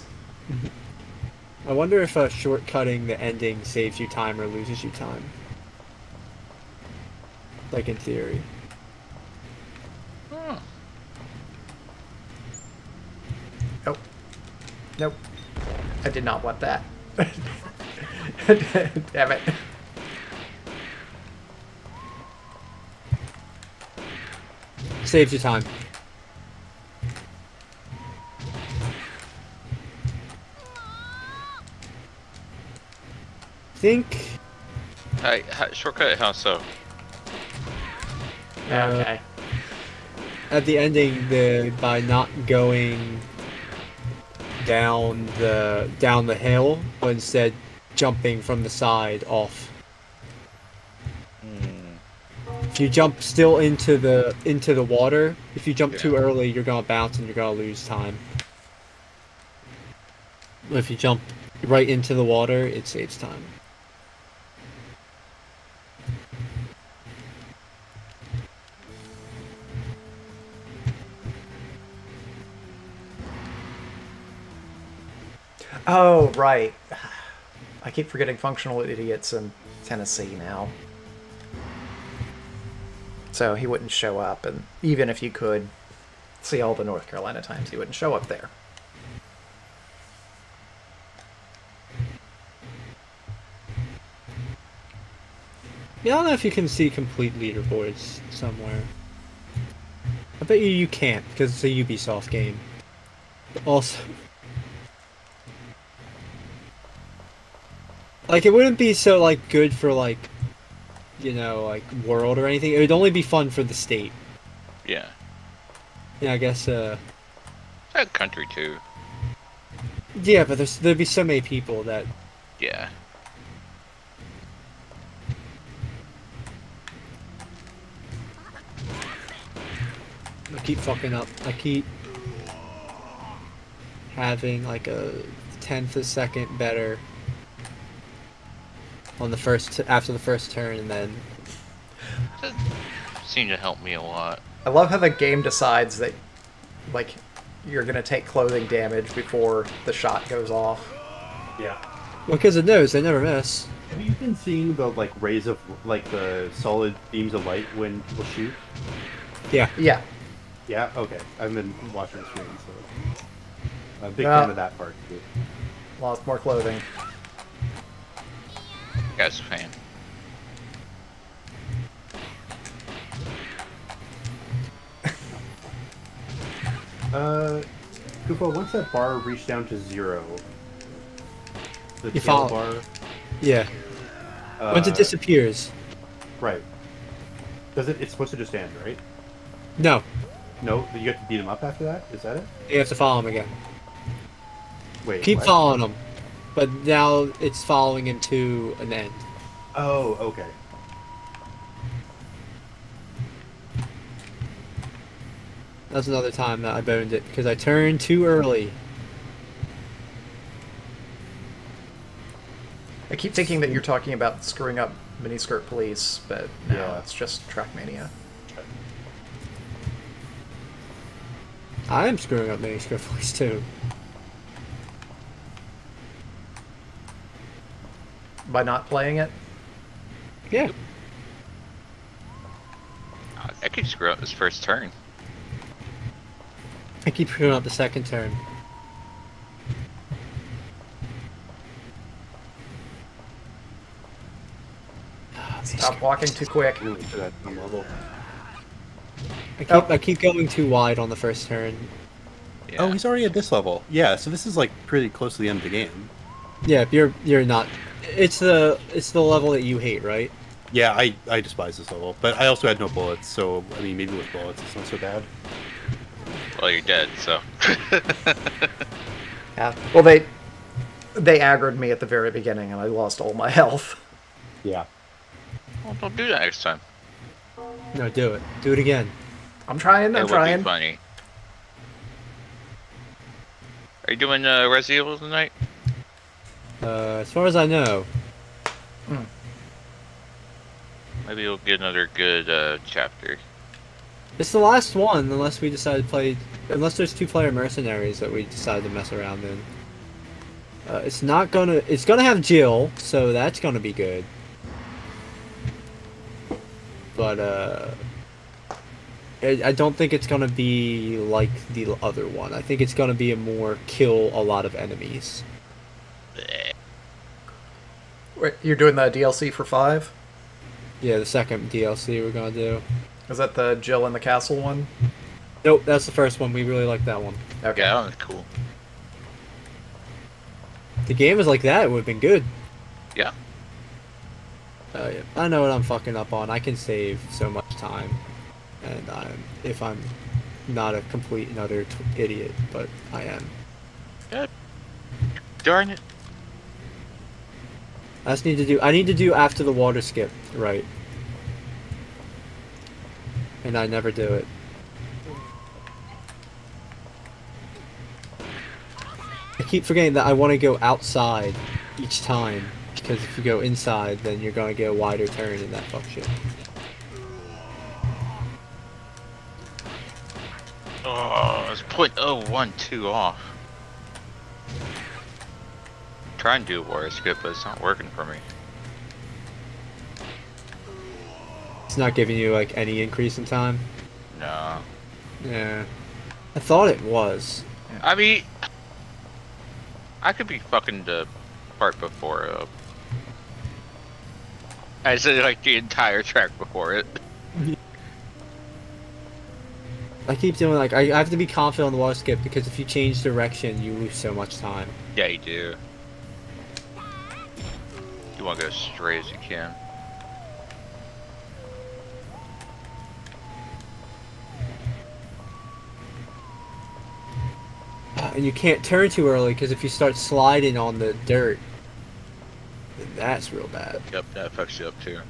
I wonder if uh, shortcutting the ending saves you time or loses you time. Like in theory. Hmm. Nope. Nope. I did not want that. [LAUGHS] Damn it. Saves you time. Think. Hi, hi, shortcut, how so? Uh, okay. at the ending the by not going down the down the hill but instead jumping from the side off. If you jump still into the into the water if you jump too early you're gonna bounce and you're gonna lose time. If you jump right into the water it saves time Oh, right. I keep forgetting functional idiots in Tennessee now. So he wouldn't show up, and even if you could see all the North Carolina times, he wouldn't show up there. Yeah, I don't know if you can see complete leaderboards somewhere. I bet you you can't because it's a Ubisoft game. Also, like it wouldn't be so like good for like, you know, like world or anything. It would only be fun for the state. Yeah. Yeah, I guess. Uh, That country too. yeah, but there's there'd be so many people that Yeah. I keep fucking up. I keep having like a tenth of a second better on the first after the first turn, and then That seemed to help me a lot. I love how the game decides that, like, you're gonna take clothing damage before the shot goes off. Yeah. because it knows they never miss. Have you been seeing the like rays of like the solid beams of light when people shoot? Yeah, Yeah. Yeah. Okay. I've been watching the stream, so I'm a big Yeah. fan of that part too. Lost more clothing. Guy's a fan. [LAUGHS] Uh, Kupo, once that bar reached down to zero, the You tail follow- bar. yeah. Uh, Once it disappears, Right. Does it? It's supposed to just end, right? no, No, you have to beat him up after that. Is that it? you have to follow him again. Wait. Keep what? following him, but now it's following him to an end. Oh, okay. That's another time that I boned it because I turned too early. I keep thinking that you're talking about screwing up miniskirt police, but no, Yeah. it's just Trackmania. I am screwing up Miniskirt [LAUGHS] Police too. by not playing it? Yeah. Uh, keep screwing up his first turn. I keep screwing up the second turn. Stop walking too quick. I keep, oh. I keep going too wide on the first turn. Yeah. Oh, he's already at this level. Yeah, so this is like pretty close to the end of the game. Yeah, if you're you're not it's the it's the level that you hate, right? Yeah, I, I despise this level, but I also had no bullets, so I mean maybe with bullets it's not so bad. Well, you're dead, so. [LAUGHS] Yeah. Well, they they aggroed me at the very beginning, and I lost all my [LAUGHS] health. Yeah. well, don't do that next time. No, do it. Do it again. I'm trying. I'm would trying. be funny. Are you doing uh, Resident Evil tonight? Uh, as far as I know, Maybe we'll get another good uh, chapter. it's the last one, unless we decide to play. Unless there's two-player mercenaries that we decide to mess around in. Uh, it's not gonna. It's gonna have Jill, so that's gonna be good. But uh, I, I don't think it's gonna be like the other one. I think it's gonna be a more kill a lot of enemies. Bleh. Wait, you're doing the DLC for five? Yeah, the second DLC we're gonna do. Is that the Jill in the castle one? Nope, that's the first one. We really like that one. Okay. Yeah, that one's cool. The game is like that, it would have been good. Yeah. Uh, yeah. I know what I'm fucking up on. I can save so much time, and I'm if I'm not a complete and utter t- idiot, but I am. Darn it. I just need to do. I need to do after the water skip right, and I never do it. I keep forgetting that I want to go outside each time because if you go inside, then you're gonna get a wider turn in that shit. Oh, it's point oh one two off. Try and do a water skip, but it's not working for me. It's not giving you like any increase in time. No. Yeah, I thought it was. I mean, I could be fucking the part before. Uh, I said like the entire track before it. I keep doing like I, I have to be confident on the water skip because if you change direction, you lose so much time. Yeah, you do. You want to go as straight as you can. Uh, And you can't turn too early because if you start sliding on the dirt, then that's real bad. Yep, that fucks you up too.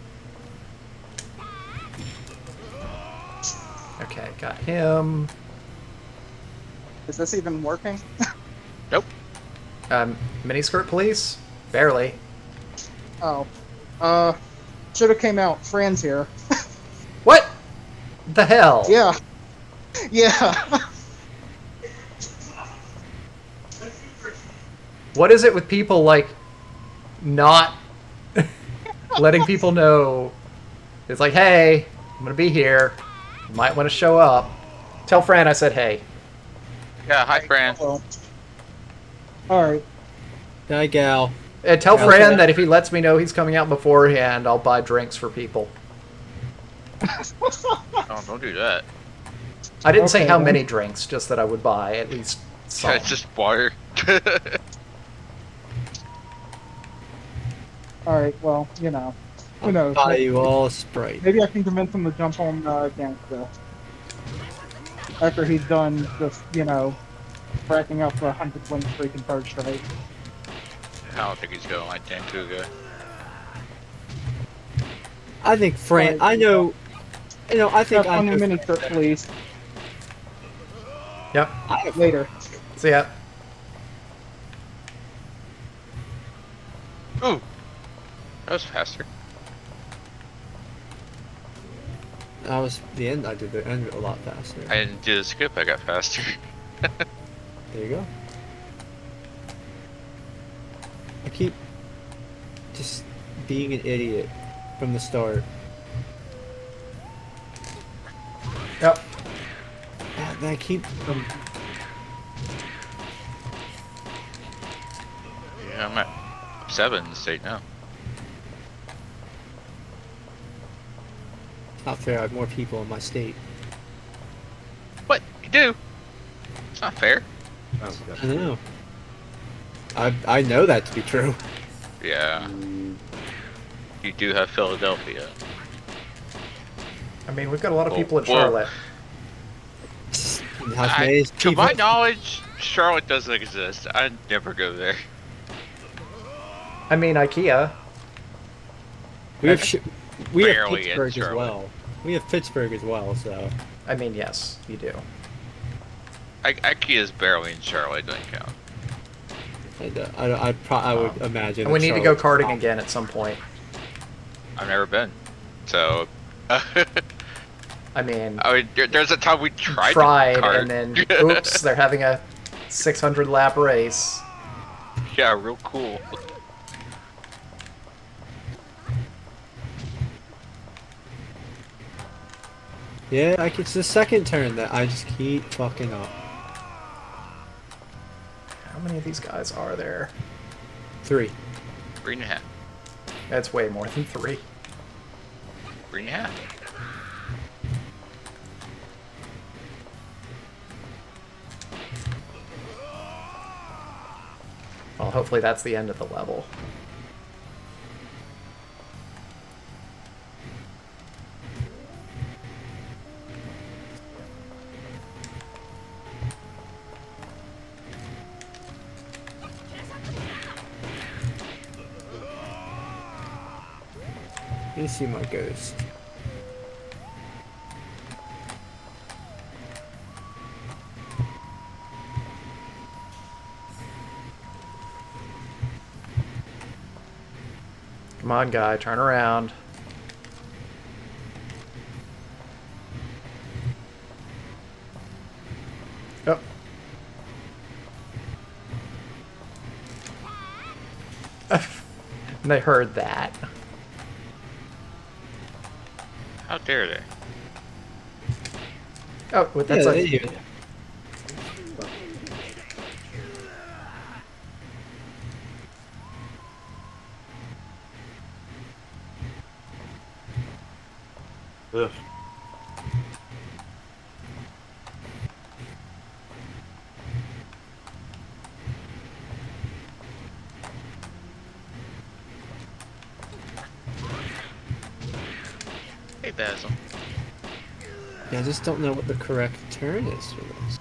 Okay, got him. Is this even working? [LAUGHS] Nope. Um, miniskirt police? Barely. Oh. Uh, should have came out. Fran's here. [LAUGHS] What? The hell? Yeah. Yeah. [LAUGHS] What is it with people like not [LAUGHS] letting people know? It's like, hey, I'm gonna be here. You might want to show up. Tell Fran I said hey. Yeah, hi, Fran. well. Alright. Hi, gal. And tell Yeah, Fran okay. that if he lets me know he's coming out beforehand, I'll buy drinks for people. [LAUGHS] Oh, don't do that. I didn't say how then. many drinks, just that I would buy at least [LAUGHS] some. Yeah, just water. [LAUGHS] Alright, well, you know. Who knows? Buy you all a sprite. Maybe I can convince him to jump on uh, Gangsta. After he's done just, you know, racking up a hundred win streak and third straight. I don't think he's going like Dankuga. I think Fran. I know. You know. I think Have I fun know. in miniskirt police. Yep. Later. See ya. Ooh, that was faster. I was the end. I did the end a lot faster. I didn't do the skip. I got faster. [LAUGHS] There you go. I keep just being an idiot from the start. Yep. And I keep um, yeah, I'm at seven in the state now. Not fair. I have more people in my state. What? You do? It's not fair. Oh, I know. I I know that to be true. Yeah. You do have Philadelphia. I mean, we've got a lot of Well, people in Charlotte. House I- to my knowledge, Charlotte doesn't exist. I'd never go there. I mean, IKEA. we have we have Pittsburgh as well. We have Pittsburgh as well. So I mean, yes, you do. I- IKEA's barely in Charlotte. Doesn't count. I uh, I, I, pro- I would imagine. And we that need to go karting again at some point. I've never been. So. [LAUGHS] I mean, I mean, there- there's a time we tried. to tried, kart. and then [LAUGHS] oops, they're having a 600 lap race. yeah, real cool. Yeah, I, it's the second turn that I just keep fucking up. How many of these guys are there? Three. Three and a half. That's way more than three. Three and a half. Well, hopefully that's the end of the level. Me see my ghost. Come on, guy, turn around. Oh. [LAUGHS] they heard that. How dare they? Oh, wait, that's yeah, a, they ugh. Basil. Yeah, I just don't know what the correct turn is for this.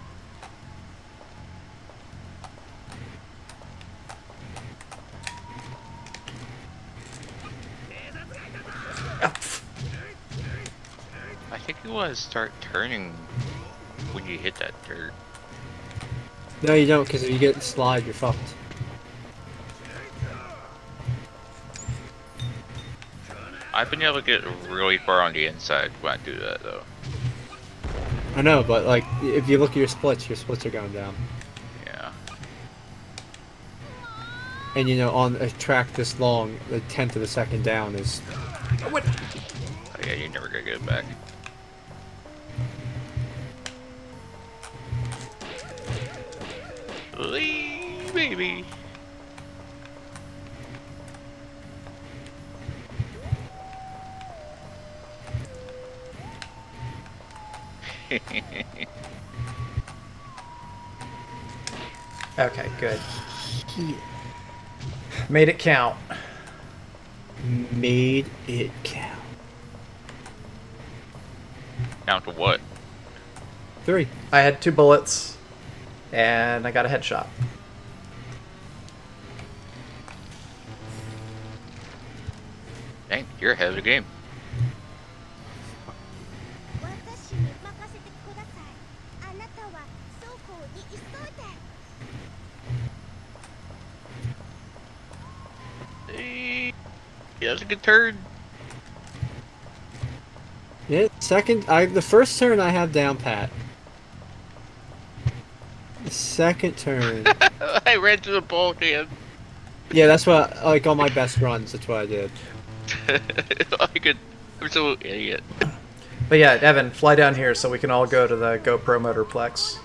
I think you want to start turning when you hit that dirt. No, you don't, because if you get slide, you're fucked. I've been able to get really far on the inside when I do that, though. I know, but like, if you look at your splits, your splits are going down. Yeah. And you know, on a track this long, the tenth of a second down is Oh, yeah, you're never gonna get it back. Lee, baby. [LAUGHS] okay, good. Made it count. made it count. Count to what? Three. I had two bullets, and I got a headshot. Dang, you're ahead of the game. Yeah, that's a good turn. Yeah, second. I the first turn I have down pat. The second turn. [LAUGHS] I ran to the ball can. yeah, that's what like on my best runs. That's what I did. [LAUGHS] I could. I'm so idiot. But yeah, Evan, fly down here so we can all go to the GoPro Motorplex.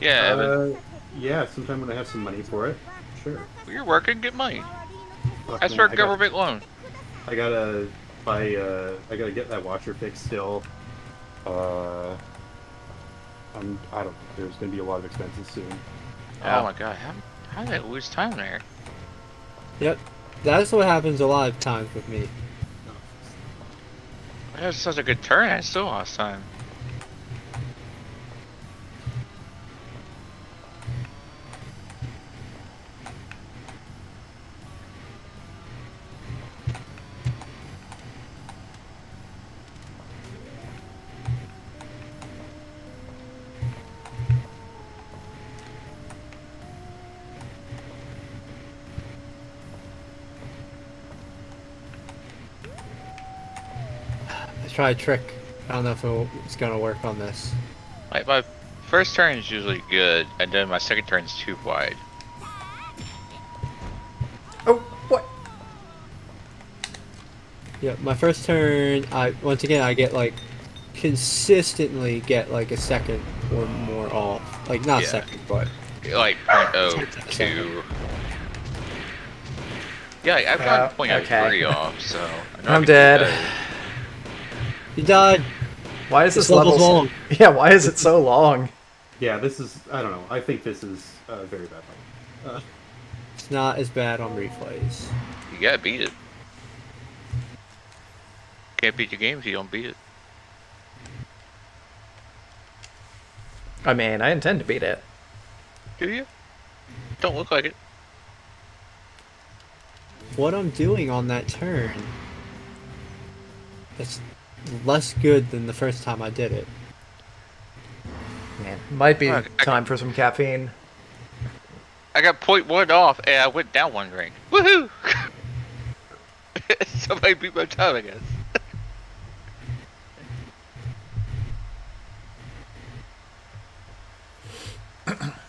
Yeah, Evan, Uh, yeah, sometime when I have some money for it. Sure. you're working. Get money. Fuck, Ask man, for a I got- government loan. I gotta buy. Uh, I gotta get that washer fixed still. Uh, I'm. I don't. There's gonna be a lot of expenses soon. Oh my god, how, how did I lose time there? Yep. That's what happens a lot of times with me. That was such a good turn, I still lost time. Try a trick. I don't know if it's gonna work on this. Like my first turn is usually good, and then my second turn is too wide. Oh, what? Yeah, my first turn, I once again I get like consistently get like a second or more off. Like not Yeah. second, but Like oh two. Yeah, I've Uh, gotten point okay. three off, so. I know I I'm can do dead. Better. you died. Why is This this level so- long. [LAUGHS] Yeah, why is it so long? Yeah, this is. I don't know. I think this is uh, very bad. Uh, It's not as bad on replays. You gotta beat it. Can't beat your game if you don't beat it. I mean, I intend to beat it. Do you? Don't look like it. What I'm doing on that turn, it's less good than the first time I did it. Man, might be Look, I- time for some caffeine. I got point one off, and I went down one rank. Woohoo! [LAUGHS] Somebody beat my time, I guess. [LAUGHS]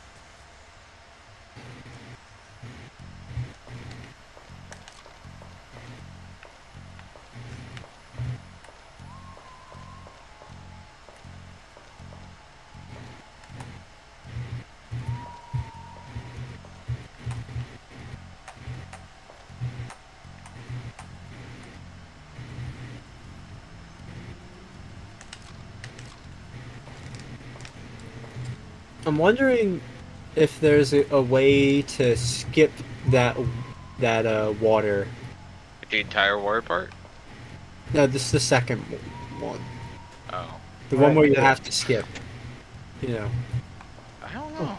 I'm wondering if there's a, a way to skip that that uh, water. The entire water part? No, this is the second one. Oh. The one where you have to skip. You know, I don't know.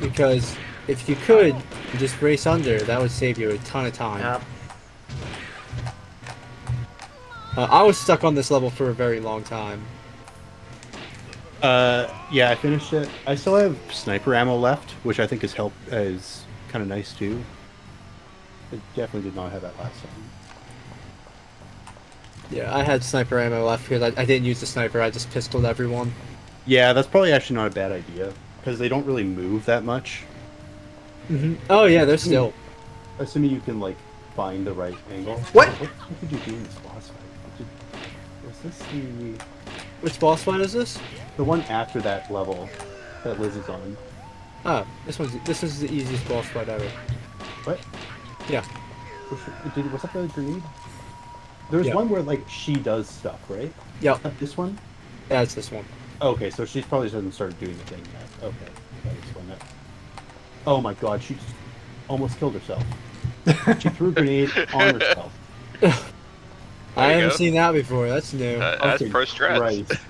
because if you could just race under, that would save you a ton of time. Yep. Uh, I was stuck on this level for a very long time. Uh, yeah, I finished it. I still have sniper ammo left, which I think is help is kind of nice too. I definitely did not have that last time. Yeah, I had sniper ammo left because I, I didn't use the sniper. I just pistoled everyone. Yeah, that's probably actually not a bad idea because they don't really move that much. hmm Oh yeah, they're still. Assuming you can like find the right angle. What? What, what did you do in this boss fight? Did, was this the Which boss fight is this? The one after that level that Liz is on? Oh, this one's this is the easiest boss fight ever. What? Yeah. Which, did, was that the grenade? There's Yeah. one where like she does stuff, right? Yep. Uh, This one? Yeah, it's this one. Okay, so she's probably doesn't start doing the thing yet. Okay, that. Oh my god, she just almost killed herself. she threw a grenade [LAUGHS] on herself. [LAUGHS] I haven't go. seen that before. That's new. Uh, that's Okay, pro stress. Right. [LAUGHS]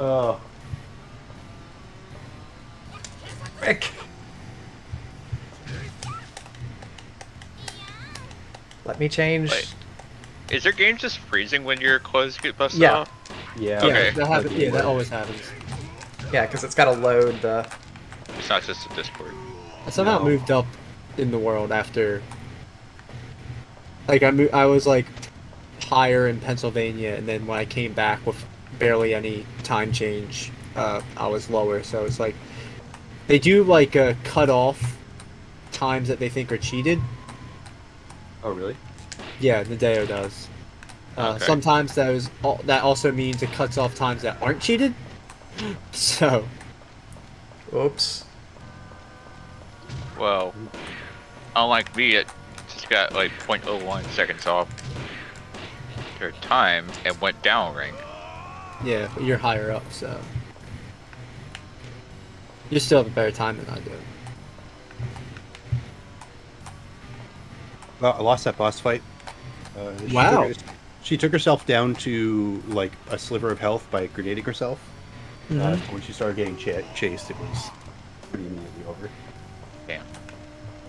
Oh, Rick. Let me change. Wait. Is your game just freezing when your clothes get busted Yeah. off? yeah. yeah, Okay. that happens. Yeah, that always happens. Yeah, because it's got to load the. It's not just a Discord. I somehow No. moved up in the world after. Like I mo- I was like higher in Pennsylvania, and then when I came back with barely any time change, uh, I was lower. So it's like they do like uh, cut off times that they think are cheated. Oh really? Yeah, Nadeo does. Uh, Okay. Sometimes that is that also means it cuts off times that aren't cheated. [LAUGHS] So Oops. Well, unlike me, it just got like 0.01 seconds off. after time and went down rank. Yeah, you're higher up, so you still have a better time than I do. Well, I lost that boss fight. Uh, she Wow. Took, she took herself down to like a sliver of health by grenading herself. Uh, Mhm. so when she started getting ch- chased, it was pretty immediately over. Damn.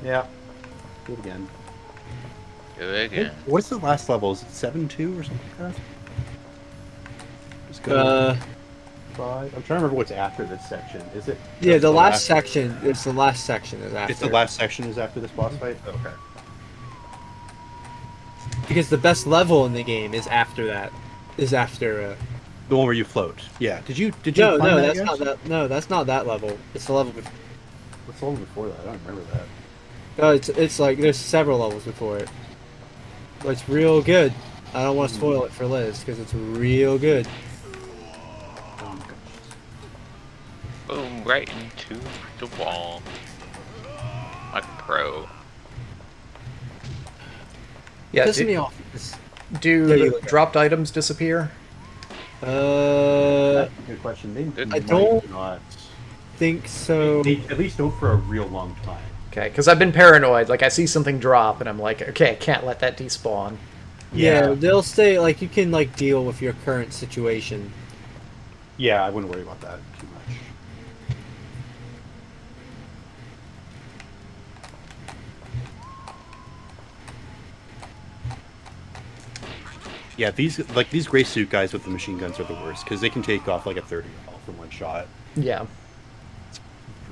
Yeah. Do it again. Do it again. What's the last level? Is it seven two or something like that? Just go Uh, five. I'm trying to remember what's after this section. Is it? yeah, just the last section. It's the last section is after. It's the last section is after this boss fight. Okay. because the best level in the game is after that. Is after. Uh, The one where you float. Yeah. Did you? Did you? no, no, that that's yet? not that. No, that's not that level. It's the level. Before. What's the one before that? I don't remember that. No, it's it's like there's several levels before it. But it's real good. I don't want to spoil it for Liz because it's real good. Boom, right into the wall. Like a pro. Yeah. Pissing me off. Do Yeah, you look at- dropped items disappear? Uh, That's a good question. They I might don't- not. think so. They at least don't for a real long time. Okay, because I've been paranoid. Like I see something drop, and I'm like, okay, I can't let that despawn. Yeah, Yeah. they'll stay like you can like deal with your current situation. Yeah, I wouldn't worry about that too much. Yeah, these like these gray suit guys with the machine guns are the worst because they can take off like a thirty health in one shot. Yeah.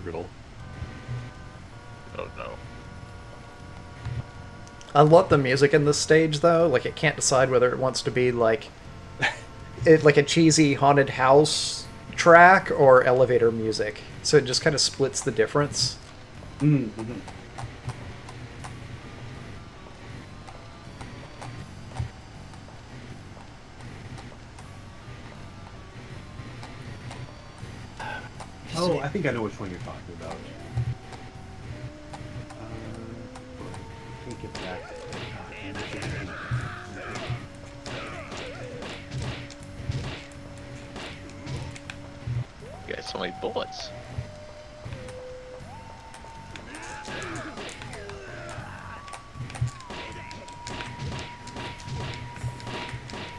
Brutal. Oh no. I love the music in this stage though. Like it can't decide whether it wants to be like [LAUGHS] it like a cheesy haunted house track or elevator music. So it just kind of splits the difference. Mm-hmm. Oh, I think I know which one you're talking about. Uh, get back. You got so many bullets.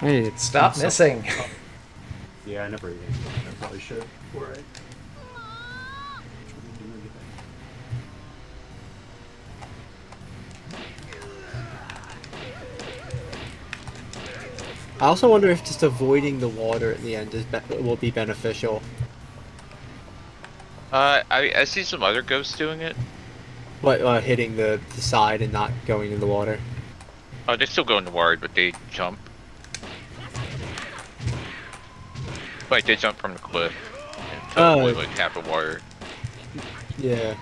Hey, Stop missing. [LAUGHS] Yeah, I never ate it. I probably should. Alright. I also wonder if just avoiding the water at the end is be- will be beneficial. Uh, I I see some other ghosts doing it. What uh, hitting the, the side and not going in the water. Oh, they still go in the water, but they jump. Like they jump from the cliff and to Oh. like half the water. Yeah.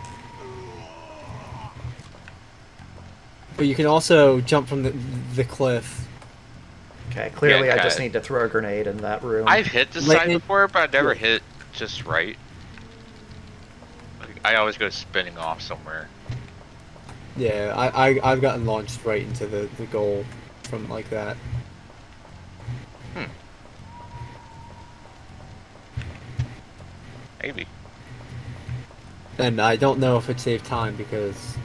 But you can also jump from the the cliff. Okay, clearly I just need to throw a grenade in that room. I've hit the Like side before, but I never hit just right. Like, I always go spinning off somewhere. Yeah, I, I I've gotten launched right into the, the goal from like that. Hmm. Maybe. And I don't know if it saved time because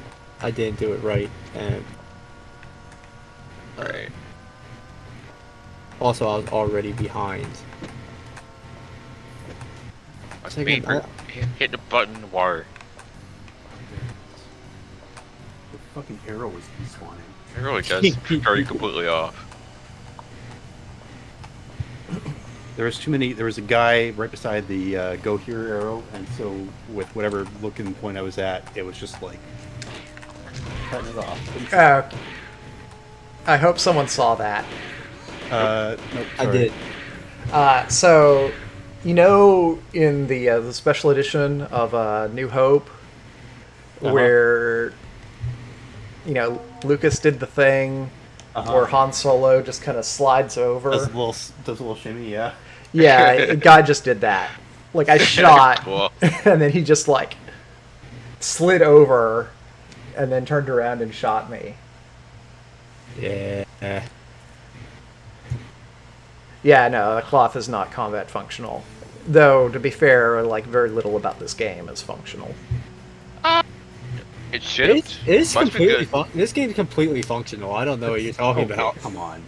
I didn't do it right and Right. Also I was already behind. Must Second, I- hit, hit the button in the water. The fucking arrow was despawning. It really does throw you completely off. There was too many. There was a guy right beside the uh, go here arrow, and so with whatever looking point I was at, it was just like cutting it off. Uh, I hope someone saw that. Uh, [LAUGHS] nope, I did. Uh, so, you know, in the uh, the special edition of uh, New Hope, Uh-huh. where you know Lucas did the thing Uh-huh. where Han Solo just kind of slides over. Does a little, does a little shimmy, yeah. Yeah, [LAUGHS] guy just did that. Like I [LAUGHS] shot, Cool. and then he just like slid over, and then turned around and shot me. Yeah. Yeah, no, the cloth is not combat functional. Though, to be fair, like very little about this game is functional. It should. It's, it's Must completely fun- this game's completely functional. I don't know what you're talking Okay, about. Come on.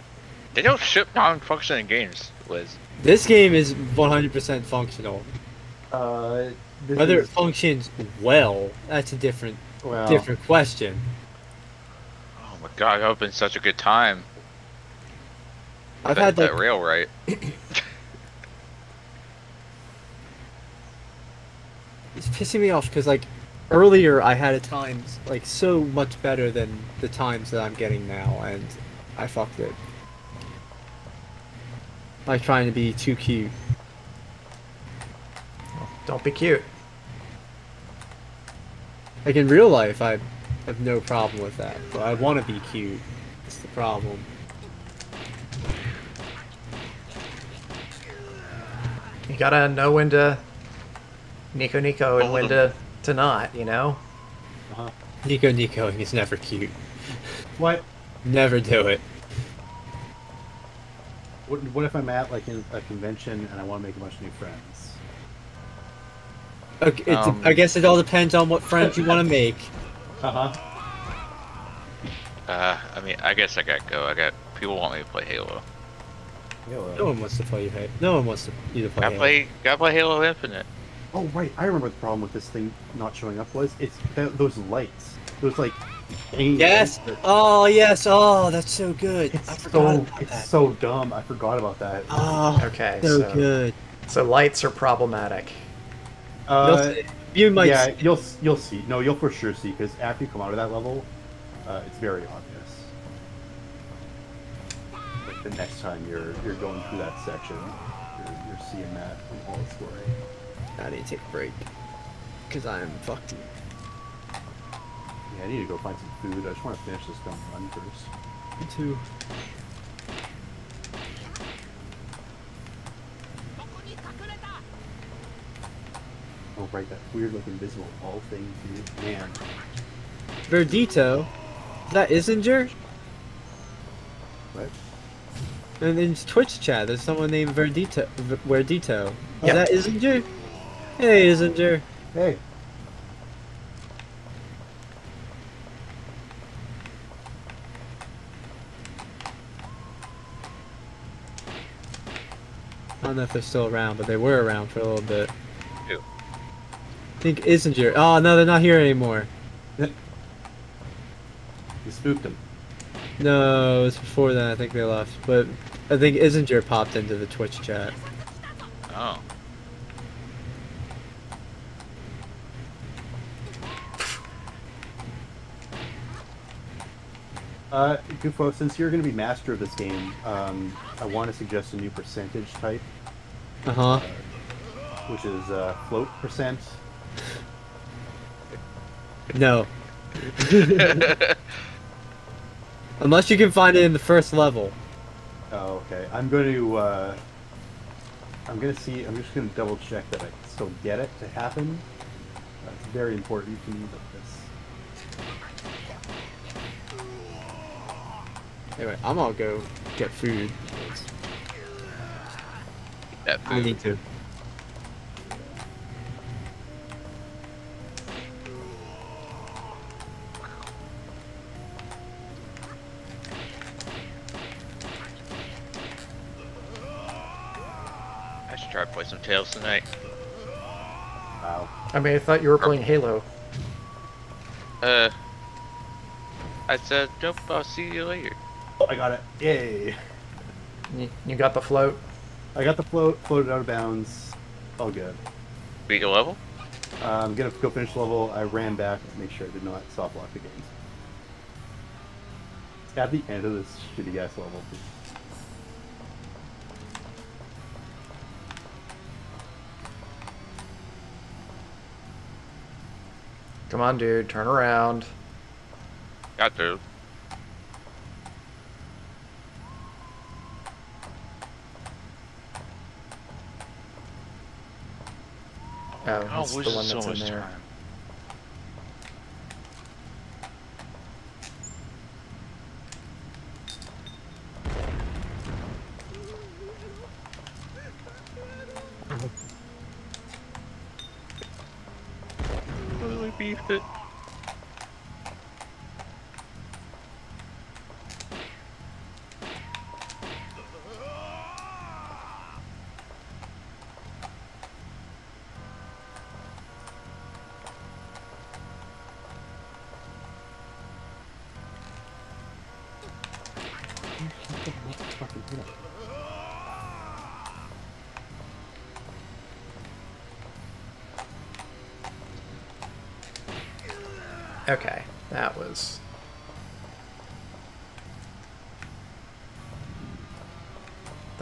They don't ship non-functioning games, Liz. This game is 100% functional. Uh, this Whether it functions well, that's a different well, different question. Oh my god, that would have been such a good time. I've that, had like that rail right. [COUGHS] it's pissing me off because like earlier I had a times like so much better than the times that I'm getting now, and I fucked it. Like trying to be too cute. Don't be cute. Like in real life, I have no problem with that, but I want to be cute. That's the problem. You gotta know when to Nico Nico and when to, to not, you know? uh-huh. Nico Nico is never cute. What? Never do it. What, what if I'm at like in a convention and I want to make a bunch of new friends? Okay, it, Um, I guess it all depends on what friends you want to make. [LAUGHS] Uh huh. Uh, I mean, I guess I gotta go. I got people want me to play Halo. No one wants to play you. Halo. No one wants to you to play. I Halo. play, gotta play Halo Infinite. Oh right, I remember the problem with this thing not showing up was it's th- those lights. Those like. hanging Yes. that- Oh yes. Oh, that's so good. It's I forgot so about it's that. so dumb. I forgot about that. Oh, Okay, so, so, good. so lights are problematic. You'll Uh, you might. yeah, see- you'll you'll see. No, you'll for sure see because after you come out of that level, uh, it's very obvious. Like the next time you're you're going through that section, you're, you're seeing that in all its glory. I need to take a break because I'm fucked. Yeah, I need to go find some food. I just want to finish this dumb run first. Me too. Oh right, that weird like invisible all thing, dude. Man, Verdito. Is that Isinger? what? And in Twitch chat, there's someone named Verdito. V- Verdito. Is Yep. that Isinger? Hey, Isinger. Hey, I don't know if they're still around, but they were around for a little bit. Who? I think Isinger. Oh no, they're not here anymore. you spooked them. No, it was before then. I think they left, but I think Isinger popped into the Twitch chat. Oh. Uh, Gufo, since you're going to be master of this game, um, I want to suggest a new percentage type, Uh huh. which is uh, float percent. [LAUGHS] No, [LAUGHS] unless you can find it in the first level. Okay. I'm going to. Uh, I'm going to see. I'm just going to double check that I can still get it to happen. That's very important to me. That this. Anyway, I'm gonna go get food. that I food. need to. Should try to play some Tails tonight. Wow. I mean, I thought you were playing Halo. Uh, I said, nope, I'll see you later. Oh, I got it. Yay! You, you got the float? I got the float. Floated out of bounds. All good. Beat your level? Uh, I'm gonna go finish the level. I ran back to make sure I did not soft lock the game. At the end of this shitty ass level. Come on, dude, turn around. Got to. Oh, that's we're the one so that's in there. time.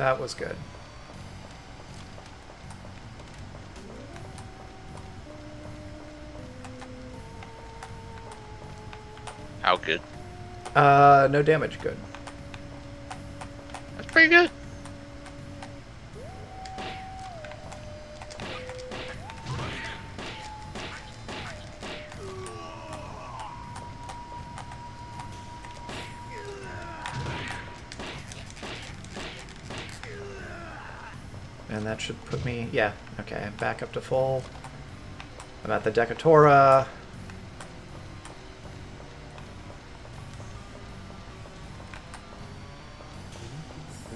That was good. How good? Uh, no damage, good. That's pretty good. Okay, back up to full. I'm at the Decatora.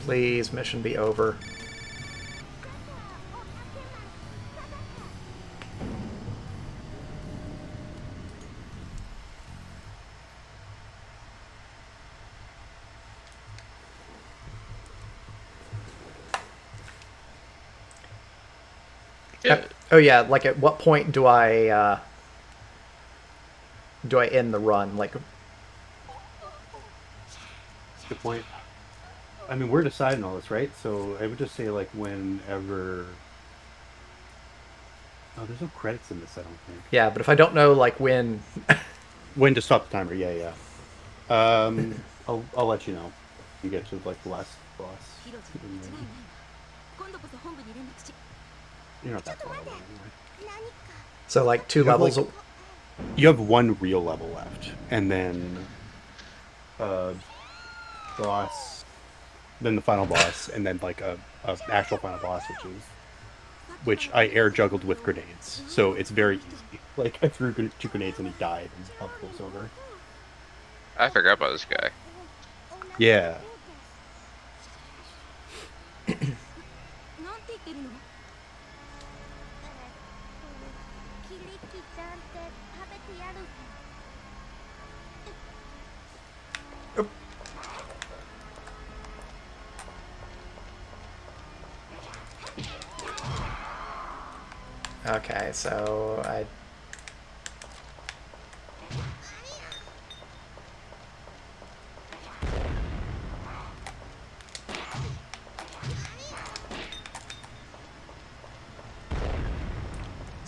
Please, mission be over. Oh yeah, like at what point do I uh, do I end the run? Like, Good point. I mean, we're deciding all this, right? So I would just say like whenever. Oh, there's no credits in this. I don't think. yeah, but if I don't know like when, [LAUGHS] When to stop the timer? Yeah, yeah. Um, [LAUGHS] I'll I'll let you know. You get to like the last boss. You're not that far away. Anyway. So like two you levels. Like, you have one real level left, and then uh, boss, then the final boss, and then like a, a actual final boss, which is which I air juggled with grenades, so it's very easy. [LAUGHS] Like I threw two grenades and he died, and his pump over. I forgot about this guy. Yeah, キリキちゃんって食べてやる Okay, so I.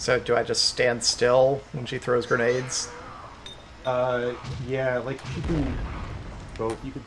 So do I just stand still when she throws grenades? Uh, yeah, like you can both. You could.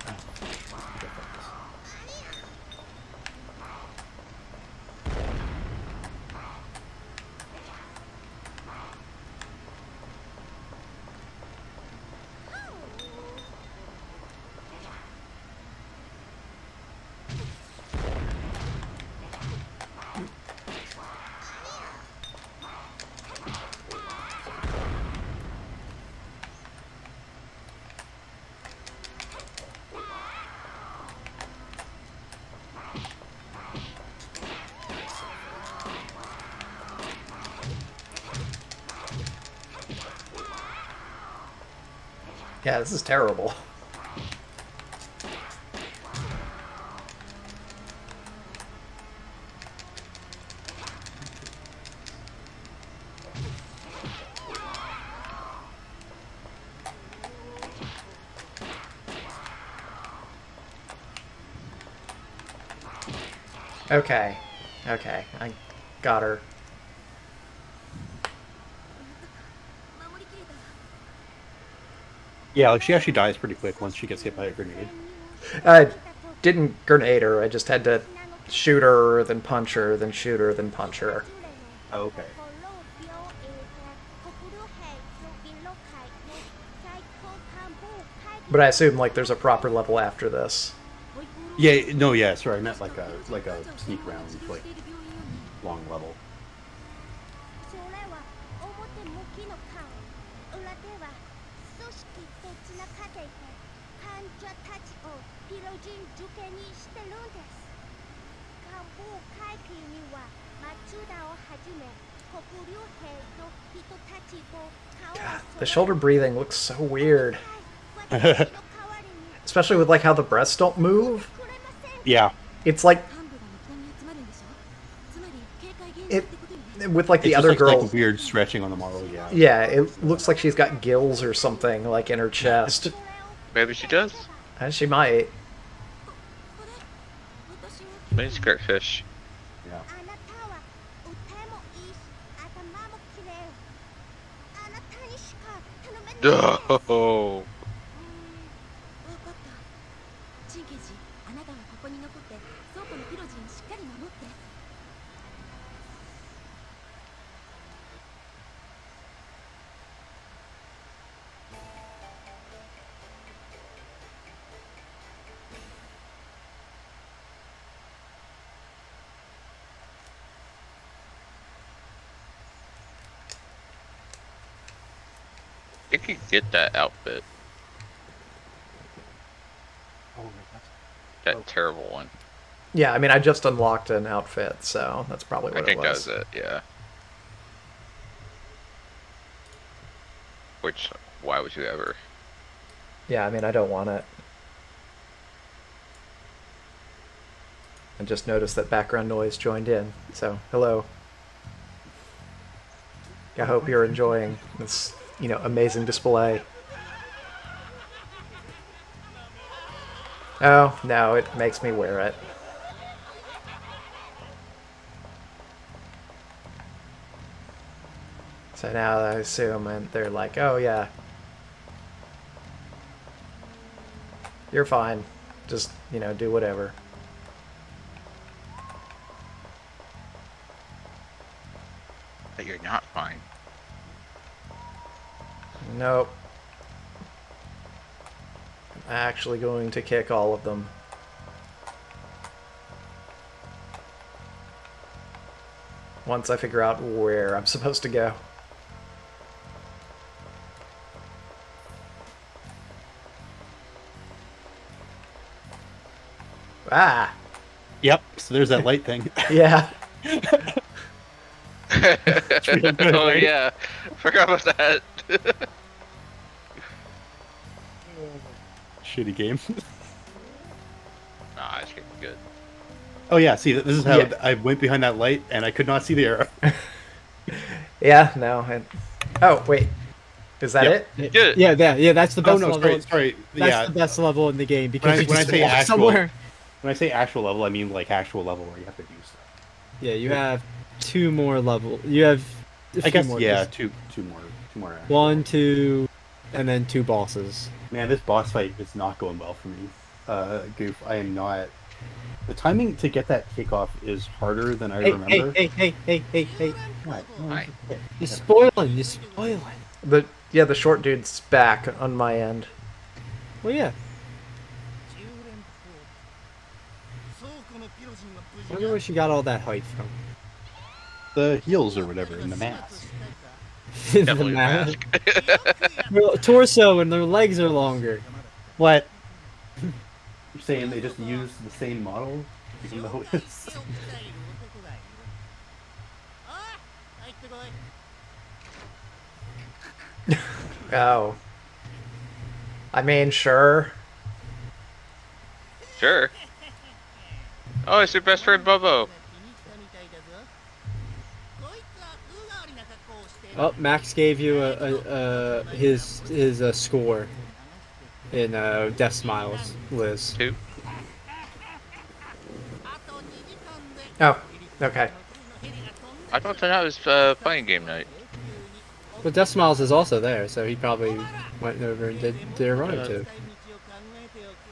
This is terrible. Okay. Okay. I got her. Yeah, like she actually dies pretty quick once she gets hit by a grenade. I didn't grenade her. I just had to shoot her, then punch her, then shoot her, then punch her. Oh, okay. But I assume like there's a proper level after this. Yeah. No. Yeah. Sorry. I meant like a like a sneak round, like long level. shoulder breathing looks so weird. [LAUGHS] Especially with like how the breasts don't move. Yeah. It's like it with like the it's other like, girl like weird stretching on the model, yeah. Yeah, it looks like she's got gills or something like in her chest. Maybe she does. And she might. Maybe she's fish. Could get that outfit. Oh, that terrible one. Yeah, I mean, I just unlocked an outfit, so that's probably I what it think that was. was it, yeah. Which, why would you ever? Yeah, I mean, I don't want it. I just noticed that background noise joined in, so hello. I hope you're enjoying this, you know, amazing display. Oh, no, it makes me wear it. So now I assume and they're like, oh yeah. You're fine. Just, you know, do whatever. Actually going to kick all of them. Once I figure out where I'm supposed to go. Ah, Yep. So there's that light thing. [LAUGHS] yeah. real [LAUGHS] good, oh yeah, forgot about that. [LAUGHS] Shitty game. [LAUGHS] nah, it's getting good. Oh yeah. See, this is how Yeah. I went behind that light and I could not see the arrow. [LAUGHS] Yeah, no. And... Oh, wait. Is that Yep. it? Good. Yeah, yeah, yeah. That's the oh best no, level. sorry, sorry. That's yeah. the best level in the game because When I- you when I say walk actual- somewhere. When I say actual level, I mean like actual level where you have to do stuff. Yeah, you have two more level. You have. a I few guess more. yeah, two two more two more. One, two, and then two bosses. Man, this boss fight is not going well for me. Uh, Goof, I am not. The timing to get that kickoff is harder than I hey, remember. Hey, hey, hey, hey, hey, hey. What? Right. You're spoiling. You're spoiling. The yeah, the short dude's back on my end. Well, yeah. I wonder where she got all that height from. The heels or whatever in the mask. [LAUGHS] the mask. [LAUGHS] torso and their legs are longer. What? You're saying they just use the same model? [LAUGHS] oh. I mean, sure. Sure. Oh, it's your best friend, Bobo. Oh, Max gave you a, a, a his his uh, score in uh, Deathsmiles, Liz. Two. Oh, okay. I thought tonight was uh, playing game night. Well, Deathsmiles is also there, so he probably went over and did their run uh, too.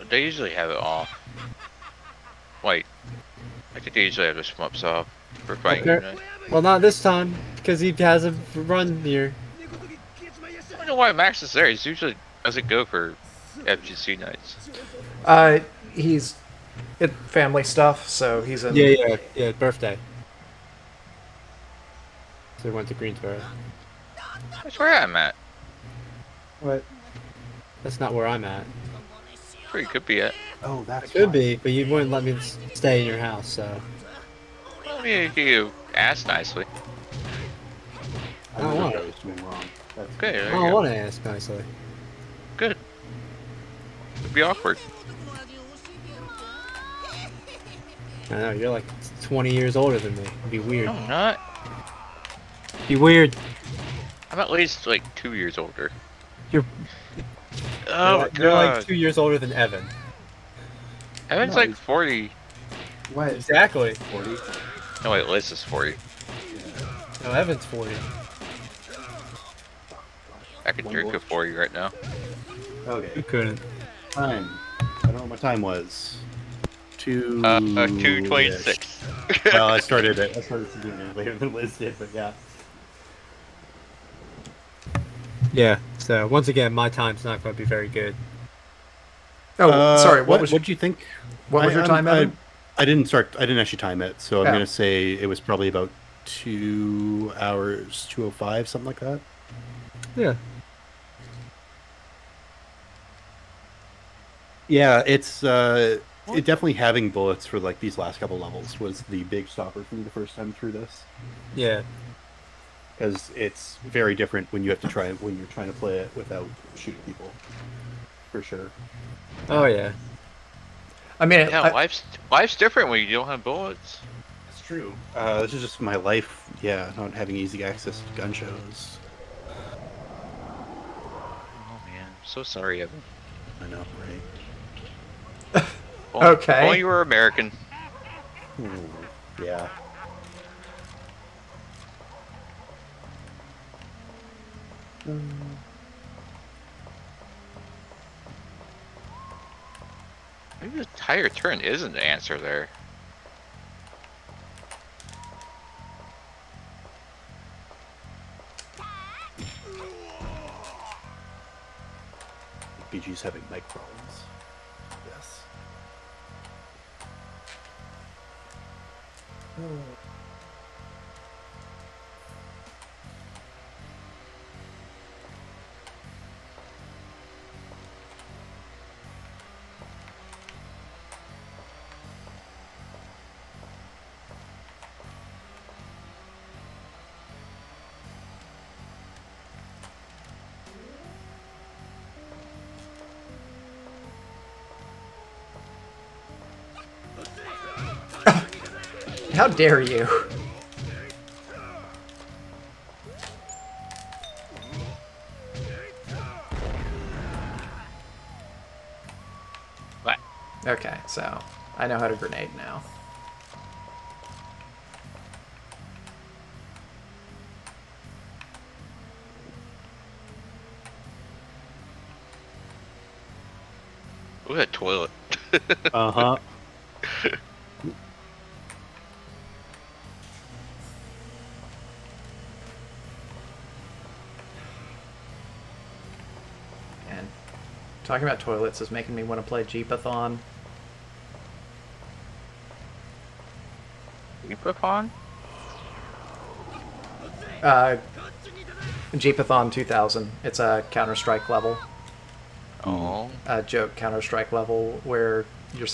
They usually have it off. Wait, I think they usually have the shmups off for fighting okay. game night. Well, not this time because he has a run here. I don't know why Max is there. He's usually doesn't go for FGC nights. Uh, he's it family stuff, so he's in. Yeah, yeah, yeah. Birthday. So he went to Greensboro. That's where I'm at. what? That's not where I'm at. Where you could be at. Oh, that Could why. be, but you wouldn't let me stay in your house, so. Only you asked nicely. I don't want to ask me wrong. Okay. I don't want to ask nicely. Good. It'd be awkward. I know, you're like 20 years older than me. It'd be weird. I'm not. It'd be weird. I'm at least like two years older. You're. Oh, you're, like, God. you're like two years older than Evan. Evan's no, like 40. What? Exactly. 40. No, wait, Liz is 40. No, Evan's 40. I could drink more. a 40 right now. Okay. You couldn't. Time. I don't know what my time was. Two. Uh, uh 226. [LAUGHS] well, I started it. I started to do it later than Liz did, but yeah. Yeah, so once again, my time's not going to be very good. Oh, Uh, sorry. What, was your, What do you think? what was I- your time, I, Evan? I didn't start. I didn't actually time it, so I'm Oh. gonna say it was probably about two hours, two oh five, something like that. Yeah. Yeah, it's uh, it definitely having bullets for like these last couple levels was the big stopper for me the first time through this Yeah. because it's very different when you have to try when you're trying to play it without shooting people, for sure. Oh, yeah. I mean, yeah, I, life's life's different when you don't have bullets. That's true. Uh, this is just my life. Yeah, not having easy access to gun shows. Oh man, I'm so sorry, Evan. I know, right? If only- if Okay. Only you were American. Hmm, yeah. Maybe the tire turn isn't the answer there. BG's having mic problems. Yes. How dare you? What? Okay, so I know how to grenade now. Look at that toilet. [LAUGHS] Uh talking about toilets is making me want to play Jeepathon. Jeepathon? Uh, Jeepathon 2000. It's a Counter Strike level, Oh. a joke Counter Strike level where you're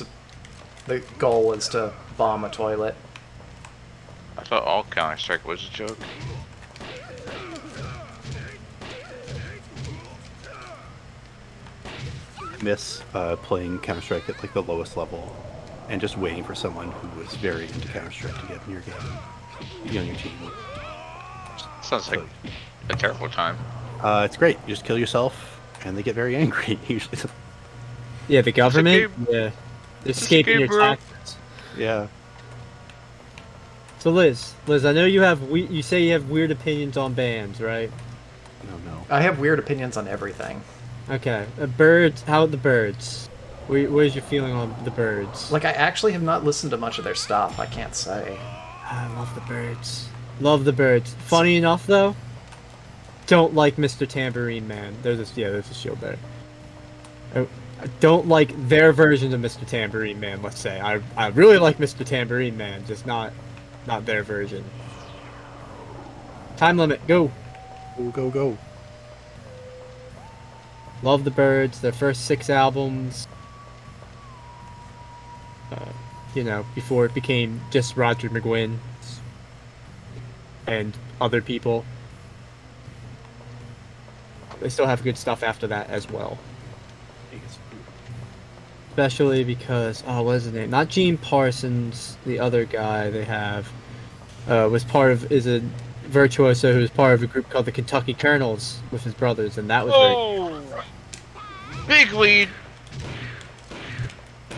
the goal is to bomb a toilet. I thought all Counter Strike was a joke. Miss uh, playing Counter Strike at like the lowest level, and just waiting for someone who was very into Counter Strike to get in your game, be on your team. Sounds like a terrible time. Uh, it's great. You just kill yourself, and they get very angry. [LAUGHS] Usually, Yeah, the government? Yeah. They're escaping game, your bro. taxes. yeah. So Liz, Liz, I know you have we- you say you have weird opinions on bands, right? No, no. I have weird opinions on everything. Okay. Uh, Byrds. How about the Byrds? Where, where's your feeling on the Byrds? Like I actually have not listened to much of their stuff. I can't say. I love the Byrds. Love the Byrds. Funny enough, though, don't like Mr. Tambourine Man. There's a yeah, there's a shield there. I, I don't like their version of Mr. Tambourine Man. Let's say I I really like Mr. Tambourine Man, just not not their version. Time limit. Go. Go, go, go. Love the Byrds, their first six albums. Uh, you know, before it became just Roger McGuinn and other people. They still have good stuff after that as well. Especially because oh, what is his name? Not Gene Parsons, the other guy they have uh, was part of is a virtuoso who was part of a group called the Kentucky Colonels with his brothers, and that was very. Oh! Big lead.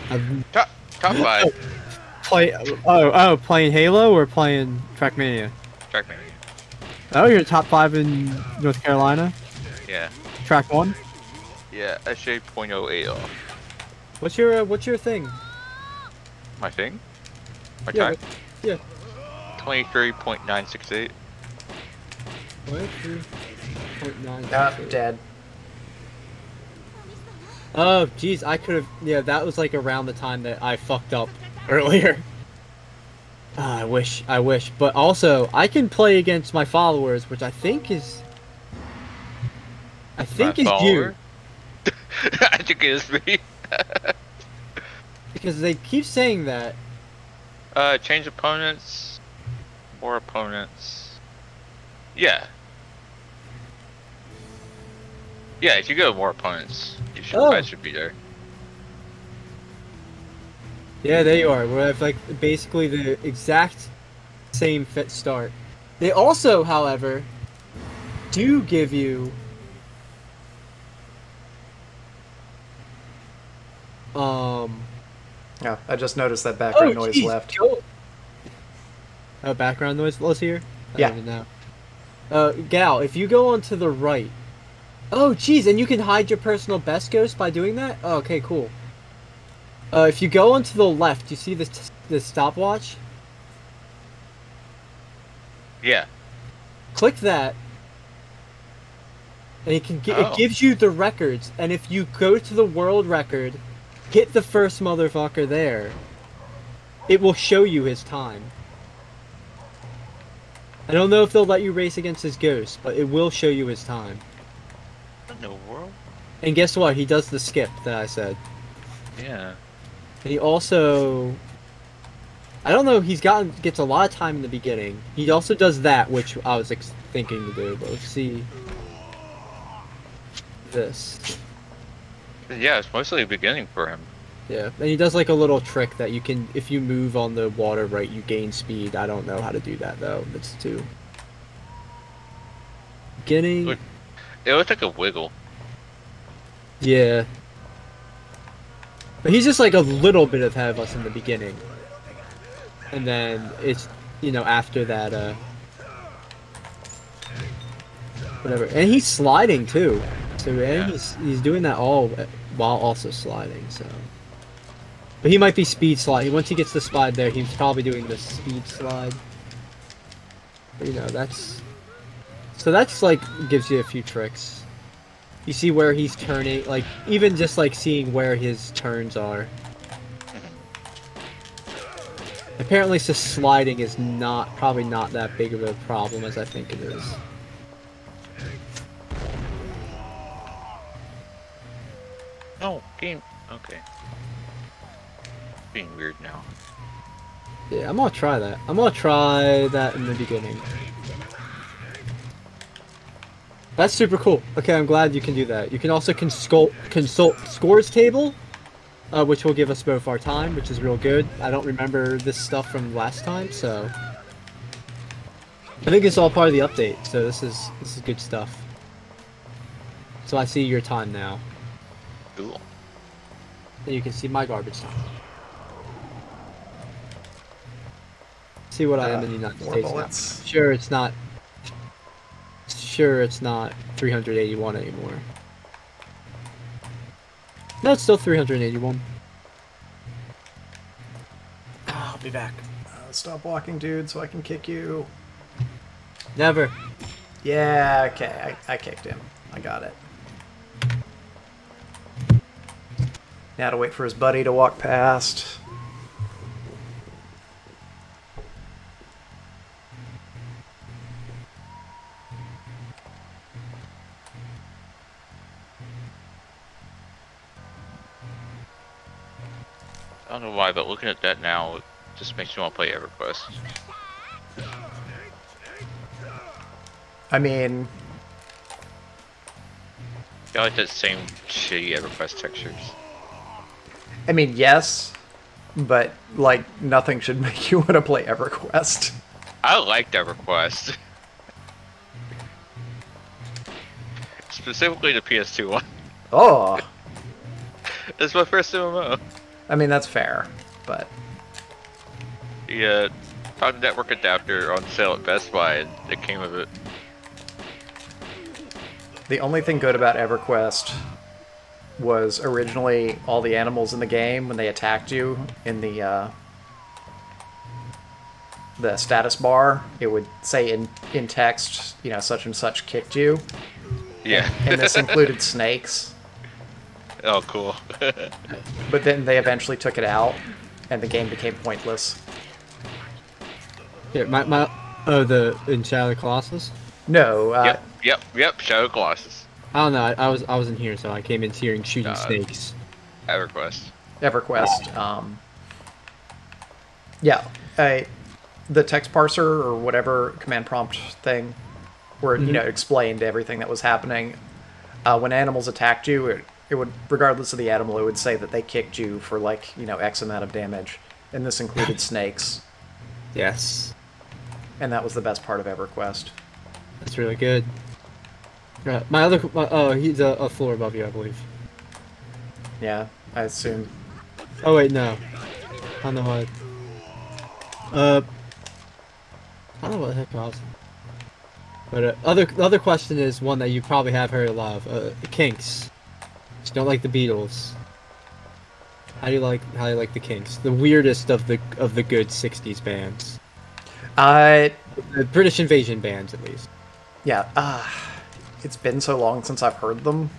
Um, Top, top [LAUGHS] five. play oh oh playing Halo or playing Trackmania? Trackmania. Oh, you're top five in North Carolina. Yeah. Track one. Yeah, SJ.08 off. What's your uh, what's your thing? My thing? My Yeah, time? yeah. 23.968. Ah, dead. Oh, jeez, I could have. Yeah, that was like around the time that I fucked up earlier. [LAUGHS] Ah, I wish, I wish, but also I can play against my followers, which I think is, I think My is you, follower? [LAUGHS] I think it is me. because they keep saying that. Uh, change opponents. More opponents. Yeah. Yeah, if you go more opponents, you should, Oh. I should be there. Yeah, there you are. We have like basically the exact same fit start. They also, however, do give you um Yeah, I just noticed that background oh, noise geez, left. go- Oh, background noise was here? I Yeah. don't even know. Uh, Gal, if you go onto the right. Oh, geez, and you can hide your personal best ghost by doing that? Oh, okay, cool. Uh, if you go onto the left, you see this this stopwatch? Yeah. Click that. And it can Oh. it gives you the records, and if you go to the world record, hit the first motherfucker there, it will show you his time. I don't know if they'll let you race against his ghost, but it will show you his time. What in the world? And guess what? He does the skip that I said. Yeah. And he also I don't know, he's gotten gets a lot of time in the beginning. He also does that, which I was ex- thinking to do, but let's see this. Yeah, it's mostly the beginning for him. Yeah, and he does like a little trick that you can, if you move on the water right, you gain speed. I don't know how to do that though. That's too. Beginning. It looks like a wiggle. Yeah. But he's just like a little bit ahead of us in the beginning. And then it's, you know, after that, uh. Whatever. And he's sliding too. So, and Yeah. he's, he's doing that all while also sliding, so. But he might be speed slide. Once he gets the slide there, he's probably doing the speed slide. But, you know, that's. So that's like gives you a few tricks. You see where he's turning, like even just like seeing where his turns are. Apparently, just sliding is not probably not that big of a problem as I think it is. No, game. Okay. Being weird now. Yeah, I'm gonna try that. I'm gonna try that in the beginning. That's super cool. Okay, I'm glad you can do that. You can also consult consult scores table, uh, which will give us both our time, which is real good. I don't remember this stuff from last time, so I think it's all part of the update. So this is this is good stuff. So I see your time now, Cool. and you can see my garbage time. See what I am in the United more States now. Sure, it's not. Sure, it's not 381 anymore. No, it's still 381. I'll be back. Uh, stop walking, dude, so I can kick you. Never. Yeah, okay, I, I kicked him. I got it. Now to wait for his buddy to walk past. I don't know why, but looking at that now it just makes me want to play EverQuest. I mean, I like that same shitty EverQuest textures. I mean, yes, but like nothing should [LAUGHS] make you want to play EverQuest. I liked EverQuest. Specifically the PS2 one. Oh, [LAUGHS] It's my first MMO. I mean that's fair, but Yeah, found a network adapter on sale at Best Buy and it came with it. the only thing good about EverQuest was originally all the animals in the game when they attacked you in the uh, the status bar, it would say in in text, you know, such and such kicked you, Yeah. and this included snakes. [LAUGHS] oh, cool. [LAUGHS] But then they eventually took it out, and the game became pointless. Here, my my oh the in Shadow of the Colossus. No, uh, yep, yep, yep. Shadow Colossus. I don't know. I, I was I wasn't here, so I came in hearing shooting Uh, snakes. EverQuest. EverQuest. Um, yeah, I, the text parser or whatever command prompt thing, where you know explained everything that was happening. Uh, when animals attacked you, it, it would, regardless of the animal, it would say that they kicked you for like you know X amount of damage, and this included snakes, Yes, and that was the best part of EverQuest. that's really good. Uh, my other my, oh he's a, a floor above you, I believe. Yeah, I assume. Oh wait, no. I don't know what. Uh, I don't know what the heck I was. But uh, other the other question is one that you probably have heard a lot of. Uh, Kinks. Just don't like the Beatles. How do you like how do you like the Kinks? The weirdest of the of the good '60s bands. I The British Invasion bands, at least. yeah. Uh, it's been so long since I've heard them.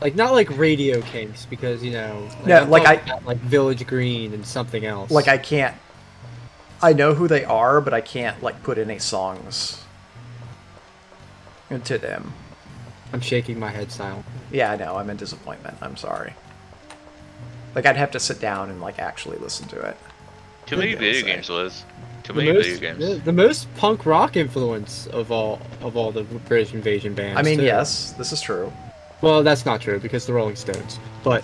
Like not like Radio Kinks because you know. Yeah, I'm like I- about, like Village Green and something else. like I can't I know who they are, but I can't like put any songs into them. I'm shaking my head silent. Yeah, I know, I'm in disappointment. I'm sorry. Like I'd have to sit down and like actually listen to it. Too many video so- games, Liz. Too the many most, video games. The, the most punk rock influence of all of all the British Invasion bands. I mean, too. yes, this is true. Well, that's not true because the Rolling Stones, but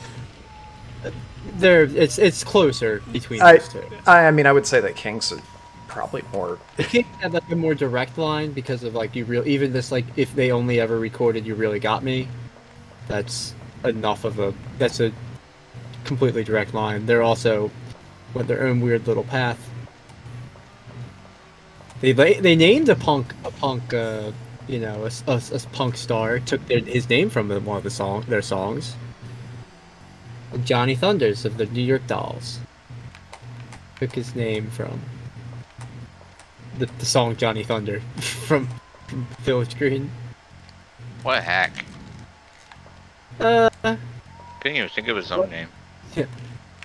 there it's it's closer between I, those two. I I mean I would say that Kinks are probably more The Kinks have like a more direct line because of like you real even this like if they only ever recorded "You Really Got Me," that's enough of a that's a completely direct line. They're also went their own weird little path. They they named a punk a punk uh, you know a, a a punk star took their, his name from one of the song their songs. Johnny Thunders of the New York Dolls took his name from the, the song Johnny Thunder [LAUGHS] from, from Village Green. What a hack. Uh, Couldn't even think of his own name. Yeah. [LAUGHS]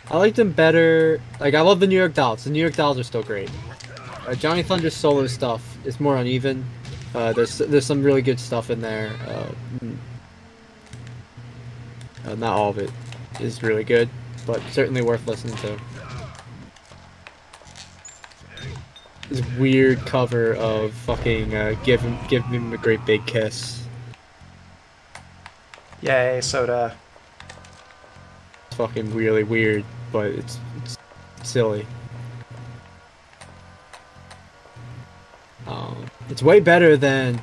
I liked them better. Like I love the New York Dolls. The New York Dolls are still great. Uh, Johnny Thunder's solo stuff is more uneven. Uh, there's there's some really good stuff in there. Uh, mm, uh, not all of it is really good, but certainly worth listening to. This weird cover of fucking uh, give him give him a great big kiss. Yay, soda. It's fucking really weird, but it's, it's silly. Um, it's way better than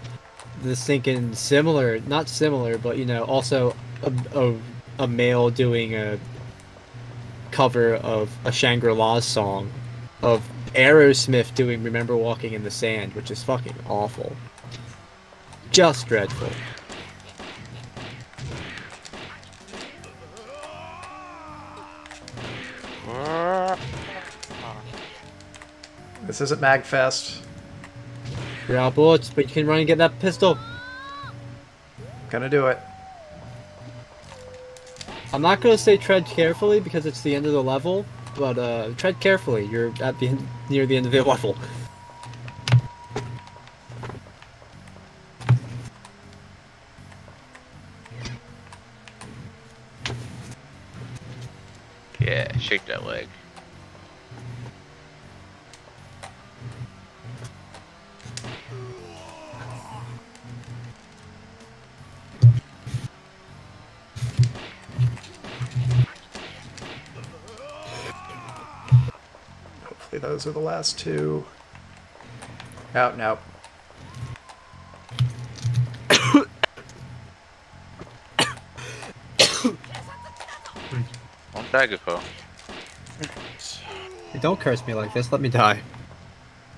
the thinking similar, not similar, but you know, also a, a, a male doing a cover of a Shangri-La song of Aerosmith doing Remember Walking in the Sand, which is fucking awful. Just dreadful. This isn't Magfest. You're out bullets, but you can run and get that pistol. Gonna do it. I'm not gonna say tread carefully because it's the end of the level, but uh, tread carefully. You're at the end, near the end of the level. Yeah, shake that leg. Hopefully those are the last two. Oh, no. One Daggerfo. Hey, Don't curse me like this. Let me die.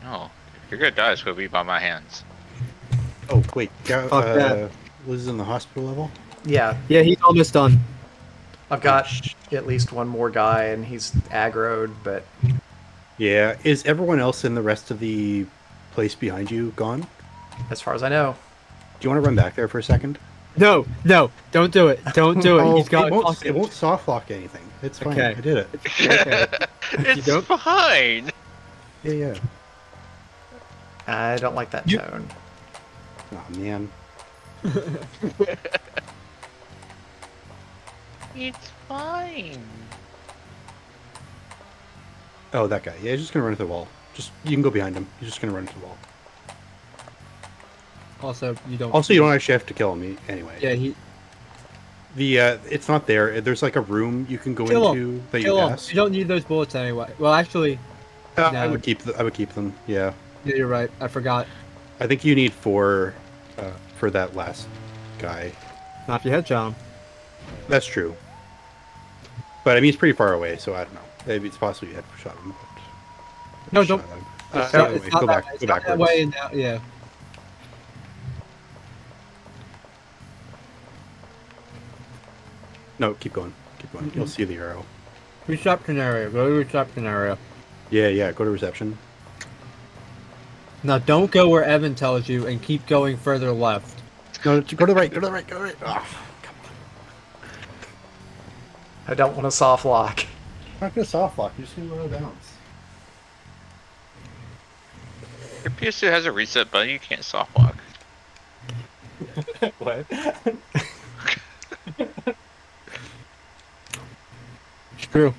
No, if you're gonna die, it's gonna be by my hands. Oh wait, Ga- Fuck uh, that. Liz is in the hospital level. Yeah, Yeah, he's almost done. I've got at least one more guy, and he's aggroed, but Yeah, is everyone else in the rest of the place behind you gone? as far as I know, Do you want to run back there for a second? No, no, don't do it. Don't do it. [LAUGHS] Oh, he's got it won't, it won't soft lock anything. It's fine. Okay. I did it. [LAUGHS] Okay. it's don't- fine. Yeah, yeah. I don't like that You- tone. Oh man. [LAUGHS] It's fine. Oh, that guy. Yeah, he's just gonna run into the wall. Just you can go behind him. He's just gonna run into the wall. Also, you don't. Also, you don't actually have to kill him anyway. Yeah, he The uh, it's not there. There's like a room you can go kill into him. that you Kill him. pass. You don't need those bullets anyway. Well, actually, Uh, I would keep. The, I would keep them. Yeah. yeah, you're right. I forgot. I think you need four uh, for that last guy. Not if you headshot him. That's true. But I mean, he's pretty far away, so I don't know. Maybe it's possible you had shot him. But No, don't. him. It's Uh, not- anyway, it's not go that- back. it's Go not that backwards. way now. Yeah. No, keep going. Keep going. You'll see the arrow. Reception area. Go to reception area. Yeah, yeah. Go to reception. Now, don't go where Evan tells you, and keep going further left. No, go to the right. Go to the right. Go to the right. Ah, I don't want a soft lock. I'm not gonna soft lock. You're just gonna go out of bounds. Your PS2 has a reset button. You can't soft lock. [LAUGHS] what? [LAUGHS] It's true.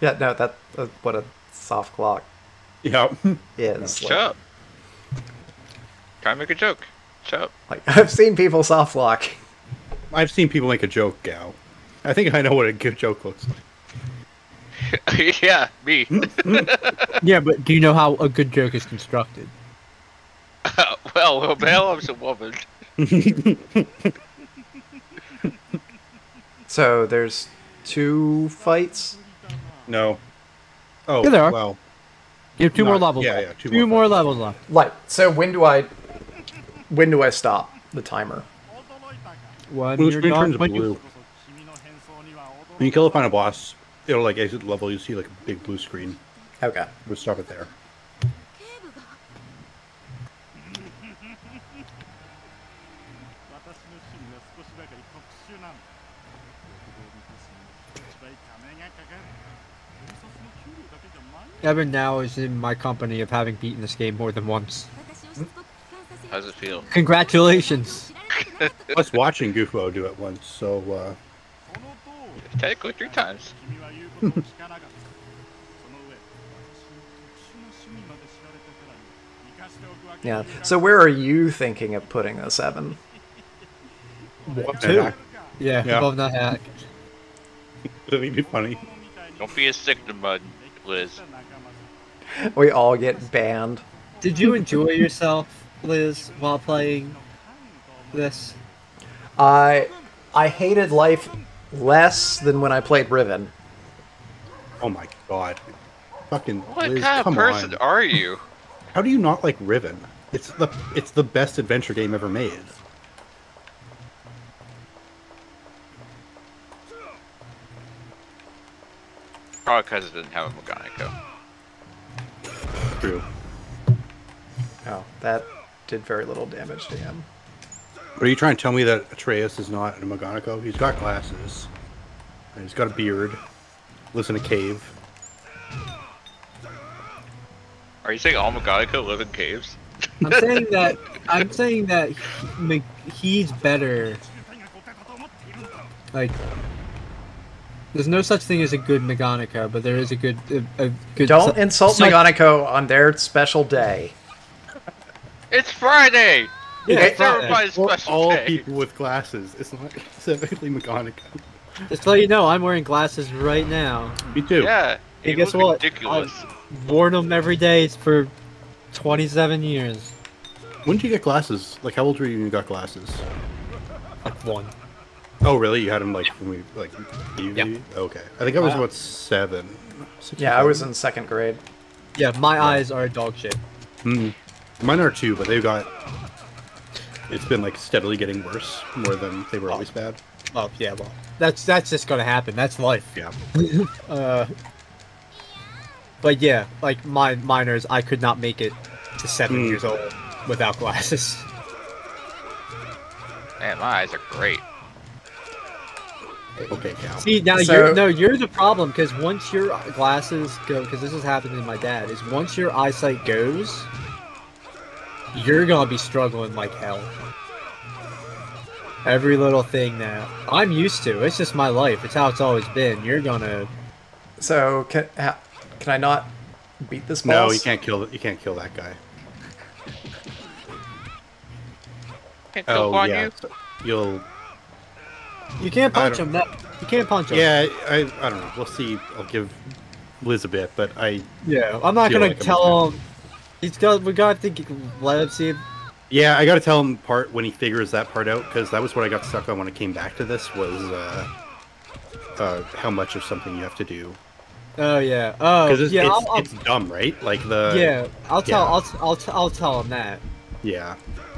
Yeah, no, that, that's what a soft lock [LAUGHS] Yeah. is. Shut Like, up. Try to make a joke. Shut up. like, I've seen people soft lock. I've seen people make a joke, Gal. I think I know what a good joke looks like. [LAUGHS] yeah, me. [LAUGHS] Yeah, but do you know how a good joke is constructed? [LAUGHS] well, well, Bell, I'm a woman. So there's two fights. No. Oh, Yeah, there are. well. You have two more levels. yeah, left. yeah, two two more more levels left. Like, so when do I, when do I stop the timer? When When the you're screen done, turns when you- blue, when you kill a final boss, it'll like exit the level. You see like a big blue screen. Okay, we'll stop it there. Evan now is in my company of having beaten this game more than once. How does it feel? Congratulations! [LAUGHS] I was watching Goofo do it once, so uh, technically three times. [LAUGHS] yeah. So where are you thinking of putting a seven? What Two. Yeah, yeah, above that hack. That'd be funny. Don't be a sick to mud, Liz. We all get banned. Did you enjoy yourself, Liz, while playing this? I I hated life less than when I played Riven. Oh my god. Fucking What Liz, kind of person on. are you? [LAUGHS] How do you not like Riven? It's the it's the best adventure game ever made. Probably because it didn't have a Meganekko. True. Oh, that did very little damage to him. But are you trying to tell me that Atrus is not a Meganekko? He's got glasses. And he's got a beard. Lives in a cave. Are you saying all Meganekko live in caves? I'm saying that I'm saying that he, he's better. Like There's no such thing as a good Meganekko, but there is a good a, a good. Don't insult su- Meganekko on their special day. It's Friday. Yeah, it's Friday. everybody's For special all day. people with glasses. It's not [LAUGHS] specifically McGonagall. Just to let you know, I'm wearing glasses right now. Me too. Yeah. Hey, you guess what? Ridiculous. I've worn them every day for 27 years. When did you get glasses? Like, how old were you when you got glasses? Like one. Oh, really? You had them like when we like you? Yeah. Okay. I think I was Wow. about seven. Six or Yeah, I was in second grade. Yeah, my eyes are dog shit. Hmm. Mine are two, but they've got. It's been like steadily getting worse, more than they were always bad. Oh yeah, well, that's that's just gonna happen. That's life. Yeah. [LAUGHS] Uh, but yeah, like my minors, I could not make it to seven Mm. years old without glasses. Man, my eyes are great. Okay, Cal. See now So- you're no, you're the problem because once your glasses go, because this has happened to my dad, is once your eyesight goes, you're gonna be struggling like hell. Every little thing that I'm used to, it's just my life. It's how it's always been. You're gonna So can ha, can I not beat this boss? No, you can't kill. You can't kill that guy. Can't go Oh yeah. you? you'll. You can't punch him. That you can't punch him. Yeah, I. I don't know. We'll see. I'll give Liz a bit, but I. yeah. I'm not gonna like I'm tell him. He's got. We got to g- let him see. Yeah, I got to tell him part when he figures that part out because that was what I got stuck on when I came back to this was uh, uh, how much of something you have to do Oh yeah. Oh it's, yeah. it's, I'll, I'll, it's dumb, right? Like the yeah. I'll tell. yeah. I'll, t- I'll, t- I'll tell him that. yeah.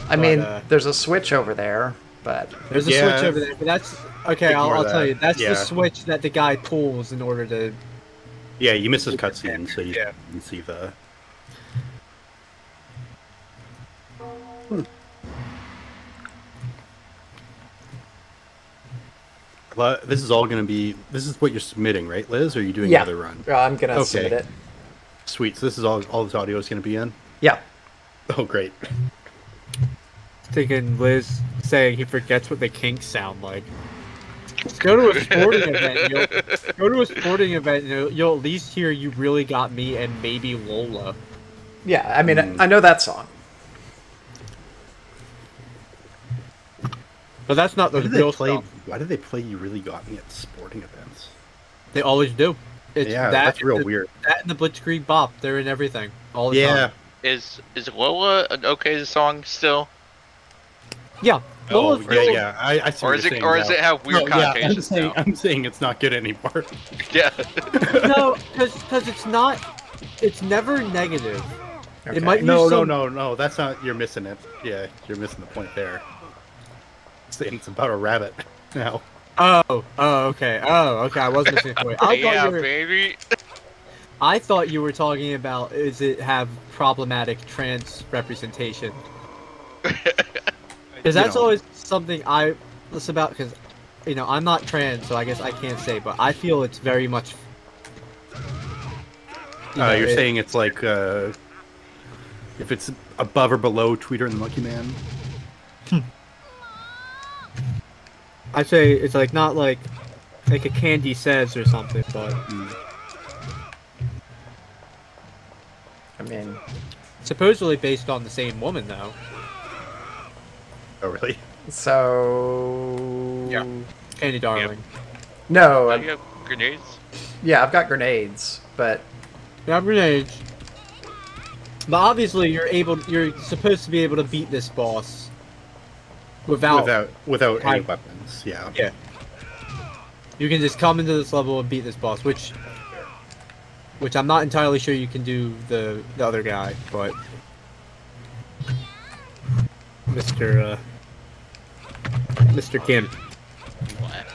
I mean, uh, there's a switch over there, but There's a Yeah. switch over there, but that's okay. I'll, I'll tell you. That's Yeah. the switch that the guy pulls in order to. Yeah, you miss his cutscene, so you Yeah. can see the. Well, This is all going to be. This is what you're submitting, right, Liz? Or are you doing yeah, another run? Uh, I'm gonna Okay. submit it. Sweet. So this is all. All this audio is going to be in. Yeah. Oh, great. Thinking Liz saying he forgets what the kinks sound like. Go to a sporting [LAUGHS] event. You'll, go to a sporting event. You'll, you'll at least hear "You Really Got Me" and maybe Lola. Yeah, I mean, Hmm. I, I know that song. But that's not the Why do they real play? stuff. Why do they play? You really got me at sporting events. They always do. It's yeah, that, that's real the- weird. That and the Blitzkrieg Bop. They're in everything. All the Yeah. time. Is is Lola an okay song still, Yeah. Oh, Lola's yeah, really- yeah. I, I see or what is you're it saying or does now. it have weird No, yeah, I'm connotations saying, now? I'm saying it's not good anymore. [LAUGHS] Yeah. no, because it's not. It's never negative. Okay. It might be No, use no, no, no. That's not. You're missing it. Yeah, you're missing the point there. It's, it's about a rabbit [LAUGHS] now. Oh, oh, okay. Oh, okay. I was missing a point. I [LAUGHS] thought, yeah, you were, baby. I thought you were talking about is it have problematic trans representation? [LAUGHS] Because that's know. always something I listen about. Because you know I'm not trans, so I guess I can't say. But I feel it's very much. you Uh, know, you're it- saying it's like uh, if it's above or below Tweeter and the Monkey Man. I say it's like not like like a Candy says or something, but I mean, supposedly based on the same woman though. Oh, really? so Yeah. Candy Darling. no, Oh, I'm- you have grenades? yeah, I've got grenades, but You have grenades. But obviously you're able you're supposed to be able to beat this boss without, Without without any I- weapons. Yeah. Yeah. You can just come into this level and beat this boss, which which I'm not entirely sure you can do the the other guy, but Mr. Uh, Mr. Kim. What?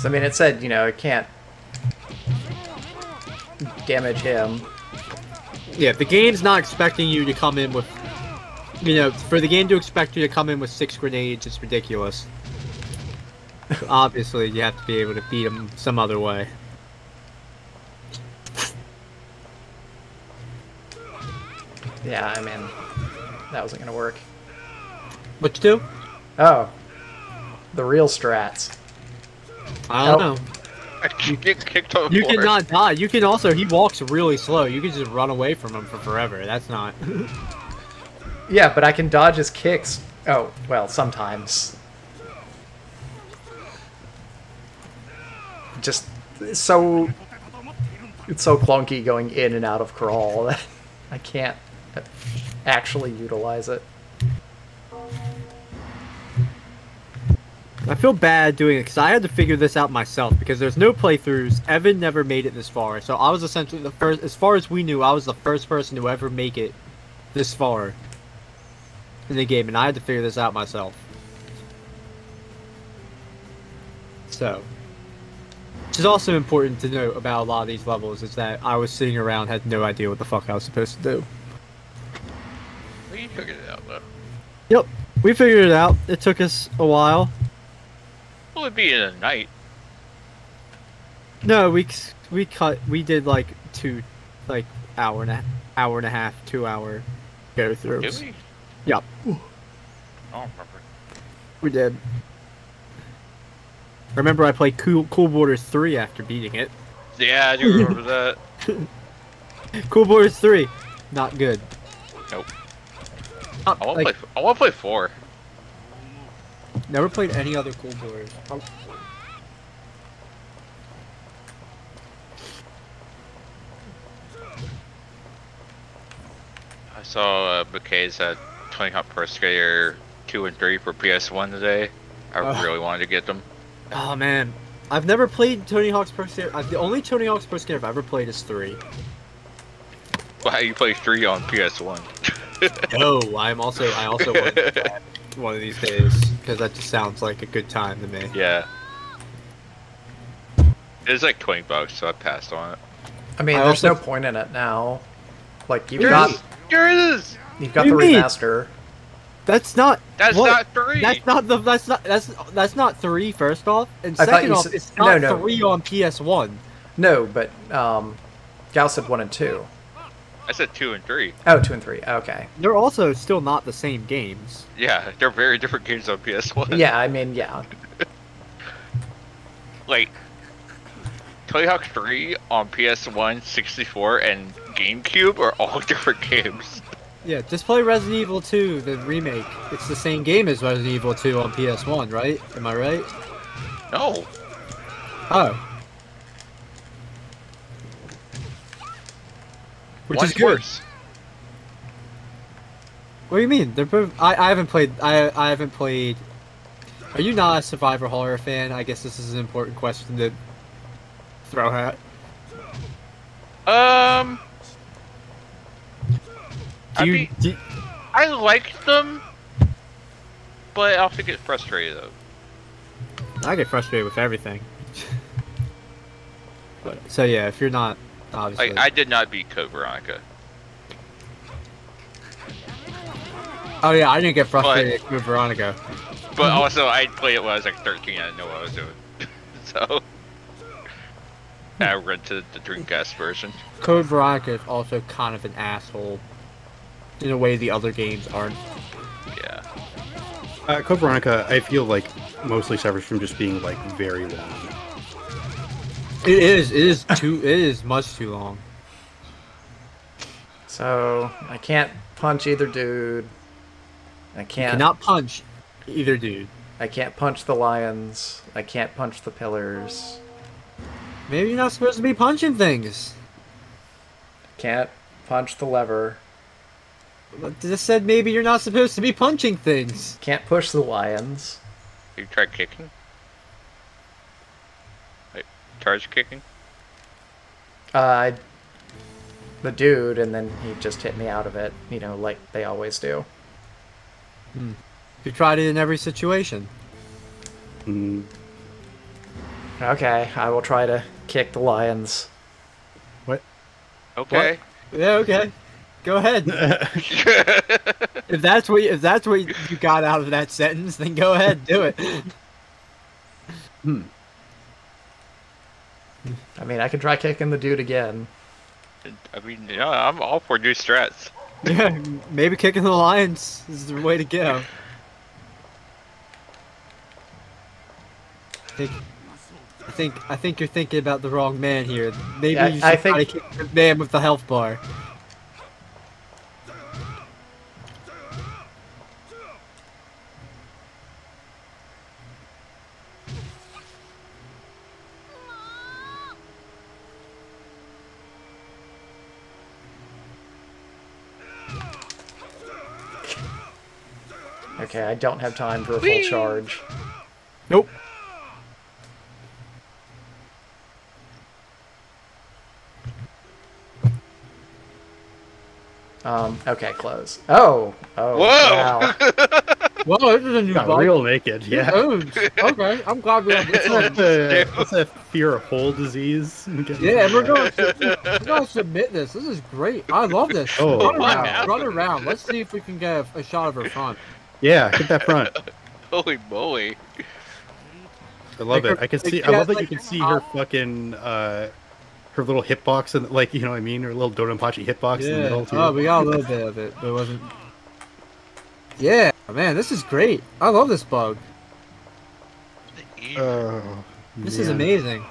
so, I mean, it said you know it can't damage him. Yeah, the game's not expecting you to come in with you know, for the game to expect you to come in with six grenades, it's ridiculous. [LAUGHS] Obviously, you have to be able to beat him some other way. Yeah, I mean, that wasn't gonna work. What you do? Oh, the real strats. I don't Nope. know. I can [LAUGHS] get kicked on You cannot die. You can also. He walks really slow. You can just run away from him for forever. That's not. [LAUGHS] Yeah, but I can dodge his kicks. Oh, well, sometimes. Just so it's so clunky going in and out of crawl that [LAUGHS] I can't actually utilize it. I feel bad doing it because I had to figure this out myself because there's no playthroughs. Evan never made it this far, so I was essentially the first. As far as we knew, I was the first person to ever make it this far in the game, and I had to figure this out myself. So, which is also important to note about a lot of these levels is that I was sitting around had no idea what the fuck I was supposed to do. You figured it out though. Yep, we figured it out. It took us a while. Well, it'd be in a night. No, we we cut. We did like two, like hour and a hour and a half, two hour go Did throughs. we? Yep, I don't remember. we did. Remember, I played Cool Cool Borders three after beating it. Yeah, I do remember that. [LAUGHS] [LAUGHS] Cool Borders three, not good. Nope. Not, I want like, play. I want to play four. Never played any other Cool Borders. Oh, I saw uh, McKay's at Tony Hawk Pro Skater two and three for PS1 today. I Ugh. really wanted to get them. Oh man, I've never played Tony Hawk's Pro Skater. I've, the only Tony Hawk's Pro Skater I've ever played is three. Why you play three on PS1? [LAUGHS] No, I'm also I also [LAUGHS] want that one of these days because that just sounds like a good time to me. yeah. It was like twenty bucks, so I passed on it. I mean, I there's also- no point in it now. Like you've There got is. There is. You've got What the do you mean? remaster. That's not. That's what? not three. That's not the. That's not. That's that's not three. First off, and I second off, said- it's no, not no. three on PS One. No, but um, Gal said one and two. I said two and three. Oh, two and three. Okay. They're also still not the same games. Yeah, they're very different games on PS1. Yeah, I mean, yeah. [LAUGHS] Like, Tony Hawk 3 on PS1, 64, and GameCube are all [LAUGHS] different games. Yeah, just play Resident Evil 2, the remake. It's the same game as Resident Evil 2 on PS One, right? Am I right? No. Oh. Which One's is worse. What do you mean? They're both. I, I haven't played. I I haven't played. Are you not a Survivor horror fan? I guess this is an important question to throw at. Um, I you? mean- do- I like them, but I also get frustrated though. I get frustrated with everything. but so yeah, if you're not obviously. Like, I did not beat Code Veronica. oh yeah, I didn't get frustrated with Veronica. But also, I played it when I was like 13. I didn't know what I was doing. [LAUGHS] so, I rented the Dreamcast version. Code Veronica is also kind of an asshole. In a way the other games aren't. Yeah. Uh, Code Veronica, I feel like mostly suffers from just being like very long. It is. It is too. It is much too long. So I can't punch either dude. I can't. cannot punch either dude. I can't punch the lions. I can't punch the pillars. Maybe you're not supposed to be punching things. Can't punch the lever. But Just said maybe you're not supposed to be punching things. Can't push the lions. You tried kicking? Like, charge kicking? Uh, the dude, and then he just hit me out of it. You know, like they always do. You tried it in every situation. Mm, Okay, I will try to kick the lions. What? Okay. Yeah, okay. Go ahead. [LAUGHS] [LAUGHS] if that's what if that's what you got out of that sentence, then go ahead, do it. hmm. I mean, I can try kicking the dude again. I mean, yeah, I'm all for new strats. Yeah, maybe kicking the lions is the way to go. Take- I think I think you're thinking about the wrong man here. Maybe Yeah, you should I try think- to kick the man with the health bar. Okay, I don't have time for a full charge. Nope. Um, okay, close. Oh, oh, Whoa! wow. [LAUGHS] Well, this is a new Got bug. real naked, yeah. Oh, [LAUGHS] okay, I'm glad we have this one. That's a, fear of hole disease. [LAUGHS] Yeah, we're going to we're going to submit this. This is great. I love this. Oh, run around, run around. Let's see if we can get a, a shot of her front. Yeah, hit that front. [LAUGHS] Holy moly. I love Like it. I can see. I love that like you can see her fucking uh, her little hitbox and like you know what I mean, her little Donpachi hitbox in the Yeah. middle too. Oh, we got a little bit of it, but it wasn't. Yeah, man, this is great. I love this bug. Oh, This is amazing.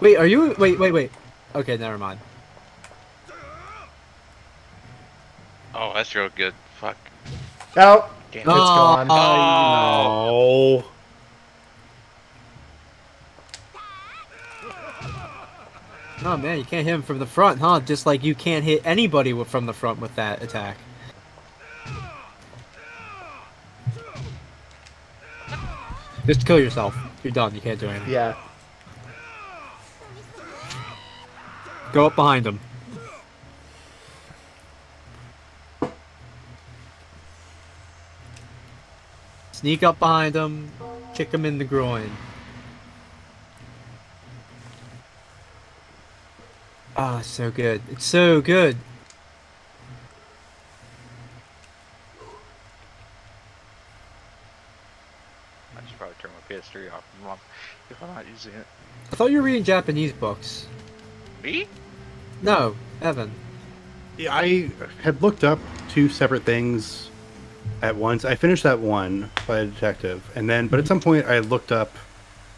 Wait, are you? Wait, wait, wait. Okay, never mind. Oh, that's real good. Fuck. Oh, Damn. it's oh. gone. Oh. Oh. Oh man, you can't hit him from the front, huh? Just like you can't hit anybody from the front with that attack. Just kill yourself. You're done. You can't do anything. Yeah. Go up behind him. Sneak up behind him, kick him in the groin. Ah, so good. It's so good. I should probably turn my PS3 off if I'm- if I'm not using it. I thought you were reading Japanese books. Me? No, Evan. Yeah, I had looked up two separate things at once. I finished that one by a detective, and then, but at some point, I looked up.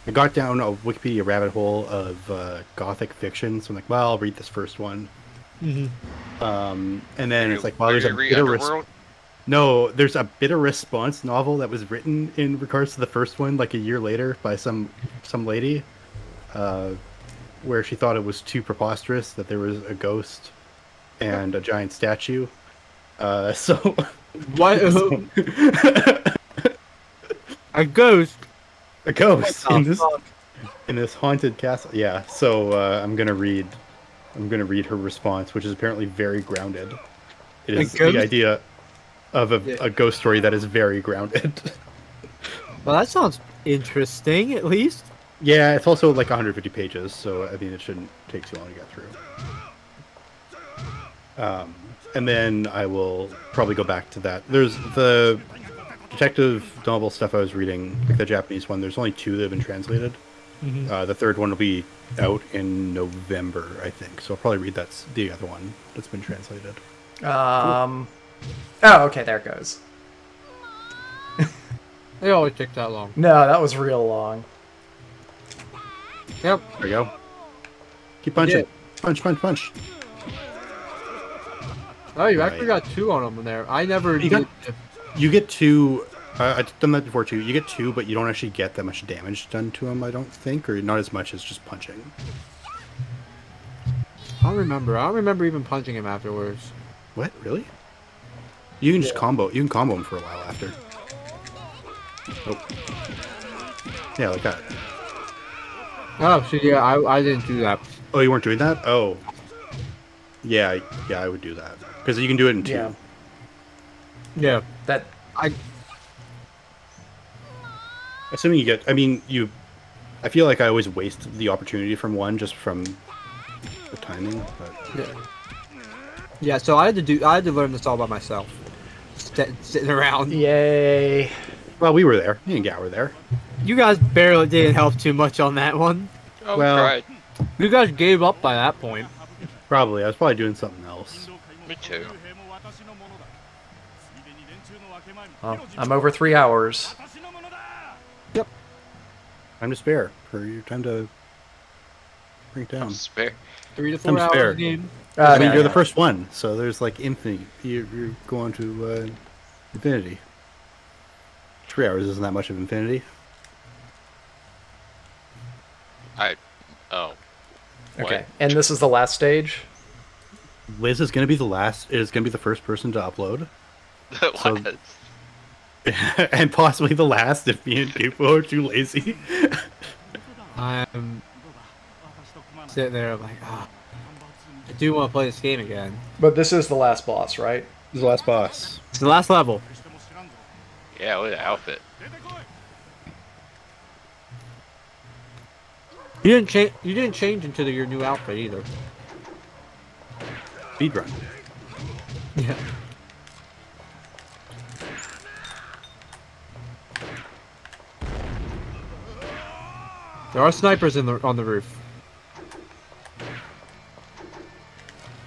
I got down a Wikipedia rabbit hole of uh, gothic fiction. So I'm like, well, I'll read this first one. Mm-hmm. Um, and then Are it's like, well, there's a read bitter res- no, there's a bitter response novel that was written in regards to the first one, like a year later, by some some lady, uh, where she thought it was too preposterous that there was a ghost and a giant statue. Uh, [LAUGHS] so What? [LAUGHS] [LAUGHS] a ghost? a ghost What in this fuck? in this haunted castle. Yeah. So uh, I'm gonna read. I'm gonna read her response, which is apparently very grounded. It A is ghost? the idea of a, Yeah. a ghost story that is very grounded. [LAUGHS] Well, that sounds interesting, at least. yeah, it's also like 150 pages, so I mean it shouldn't take too long to get through. Um, and then I will probably go back to that. There's the detective novel stuff I was reading, like the Japanese one. There's only two that have been translated. Mhm. Uh, the third one will be out in November, I think. So I'll probably read that's the other one that's been translated. Um. Oh, okay, there it goes. [LAUGHS] They always take that long. No, that was real long. Yep. There you go. Keep punching. Punch, punch, punch. Oh, you Right. actually got two on them there. I never You did. got- You get two. Uh, I've done that before too. You get two, but you don't actually get that much damage done to them. I don't think, or not as much as just punching. I don't remember. I don't remember even punching him afterwards. What? Really? You can just combo. You can combo him for a while after. Oh. Yeah, like that. Oh, so yeah, I, I didn't do that. Oh, you weren't doing that? Oh. Yeah, yeah, I would do that because you can do it in two. Yeah. Yeah. That I Assuming you get. I mean, you. I feel like I always waste the opportunity from one just from the timing, but yeah. Yeah, so I had to do I had to learn this all by myself. St- sitting around. yay. well, we were there. Me and Gat were there. You guys barely didn't help too much on that one. Oh, Well- right. You guys gave up by that point. Probably. I was probably doing something else. Me too. Well, I'm over three hours. Yep. Time to spare for your time to bring it down. Spare. Three to I'm four hours spare. a. Uh, I mean, no, you're no. the first one, so there's like infinity. You're, you're going to uh, infinity. Three hours isn't that much of infinity. I. Oh. Okay, and this is the last stage. Liz is going to be the last. Is going to be the first person to upload, [LAUGHS] So- [LAUGHS] and possibly the last if me and Dupo are too lazy. [LAUGHS] I'm sitting there like, ah, I do want to play this game again. But this is the last boss, right? This is the last boss. It's the last level. Yeah, look at the outfit. You didn't change. You didn't change into the, your new outfit either. Speedrun. Yeah. There are snipers in the on the roof.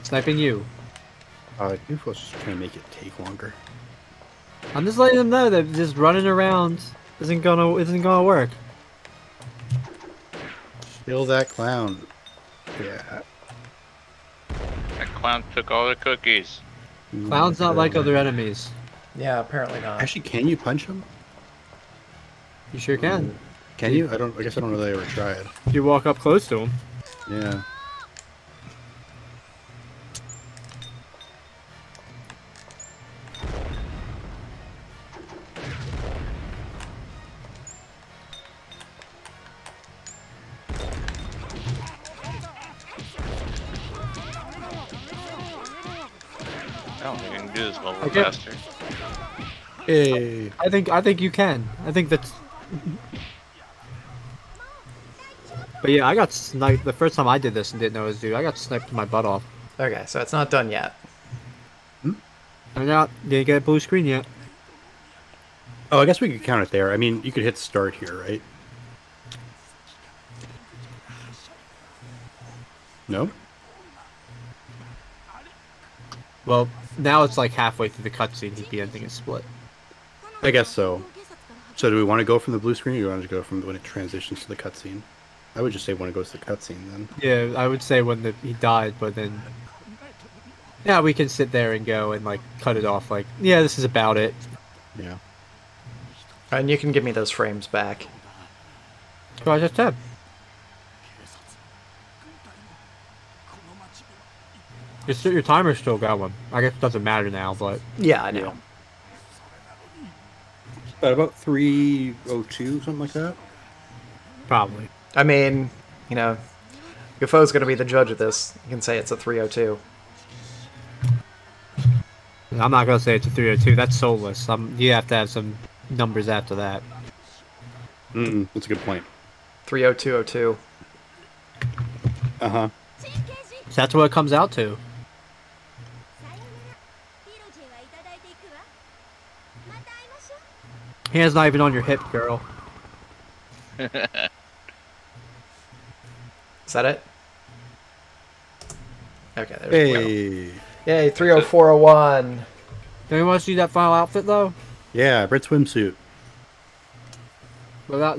Sniping you. Uh, Dupo's just trying to make it take longer. I'm just letting them know that just running around isn't gonna isn't gonna work. Kill that clown. Yeah. That clown took all the cookies. Mm, Clown's not like other enemies. Yeah, apparently not. Actually, can you punch him? You sure can. Can you? I don't. I guess I don't know that I ever tried. If you walk up close to him. Yeah. Do this level Okay. faster. Hey. I think I think you can. I think that's. But yeah, I got sniped the first time I did this and didn't know it was dude. I got sniped my butt off. Okay, so it's not done yet. Hmm? I'm not didn't get a blue screen yet. Oh, I guess we could count it there. I mean, you could hit start here, right? No. Well, now it's like halfway through the cutscene. The ending is split. I guess so. So do we want to go from the blue screen, or do we want to go from when it transitions to the cutscene? I would just say when it goes to the cutscene then. Yeah, I would say when the, he died, but then. Yeah, we can sit there and go and like cut it off. Like, yeah, this is about it. Yeah. And you can give me those frames back. So I just said. Your, st- your timer's still going. I guess it doesn't matter now, but Yeah, I know. At about three oh two, something like that. probably. I mean, you know, Gafo's going to be the judge of this. You can say it's a 302. I'm not gonna say it's a 302. That's soulless. Um, you have to have some numbers after that. Mm, that's a good point. 30202. Uh huh. So that's what it comes out to. Hands not even on your hip, girl. [LAUGHS] Is that it? Okay, there we go. Hey. Yay, 30401. Do you want to see that final outfit though? Yeah, red swimsuit. Without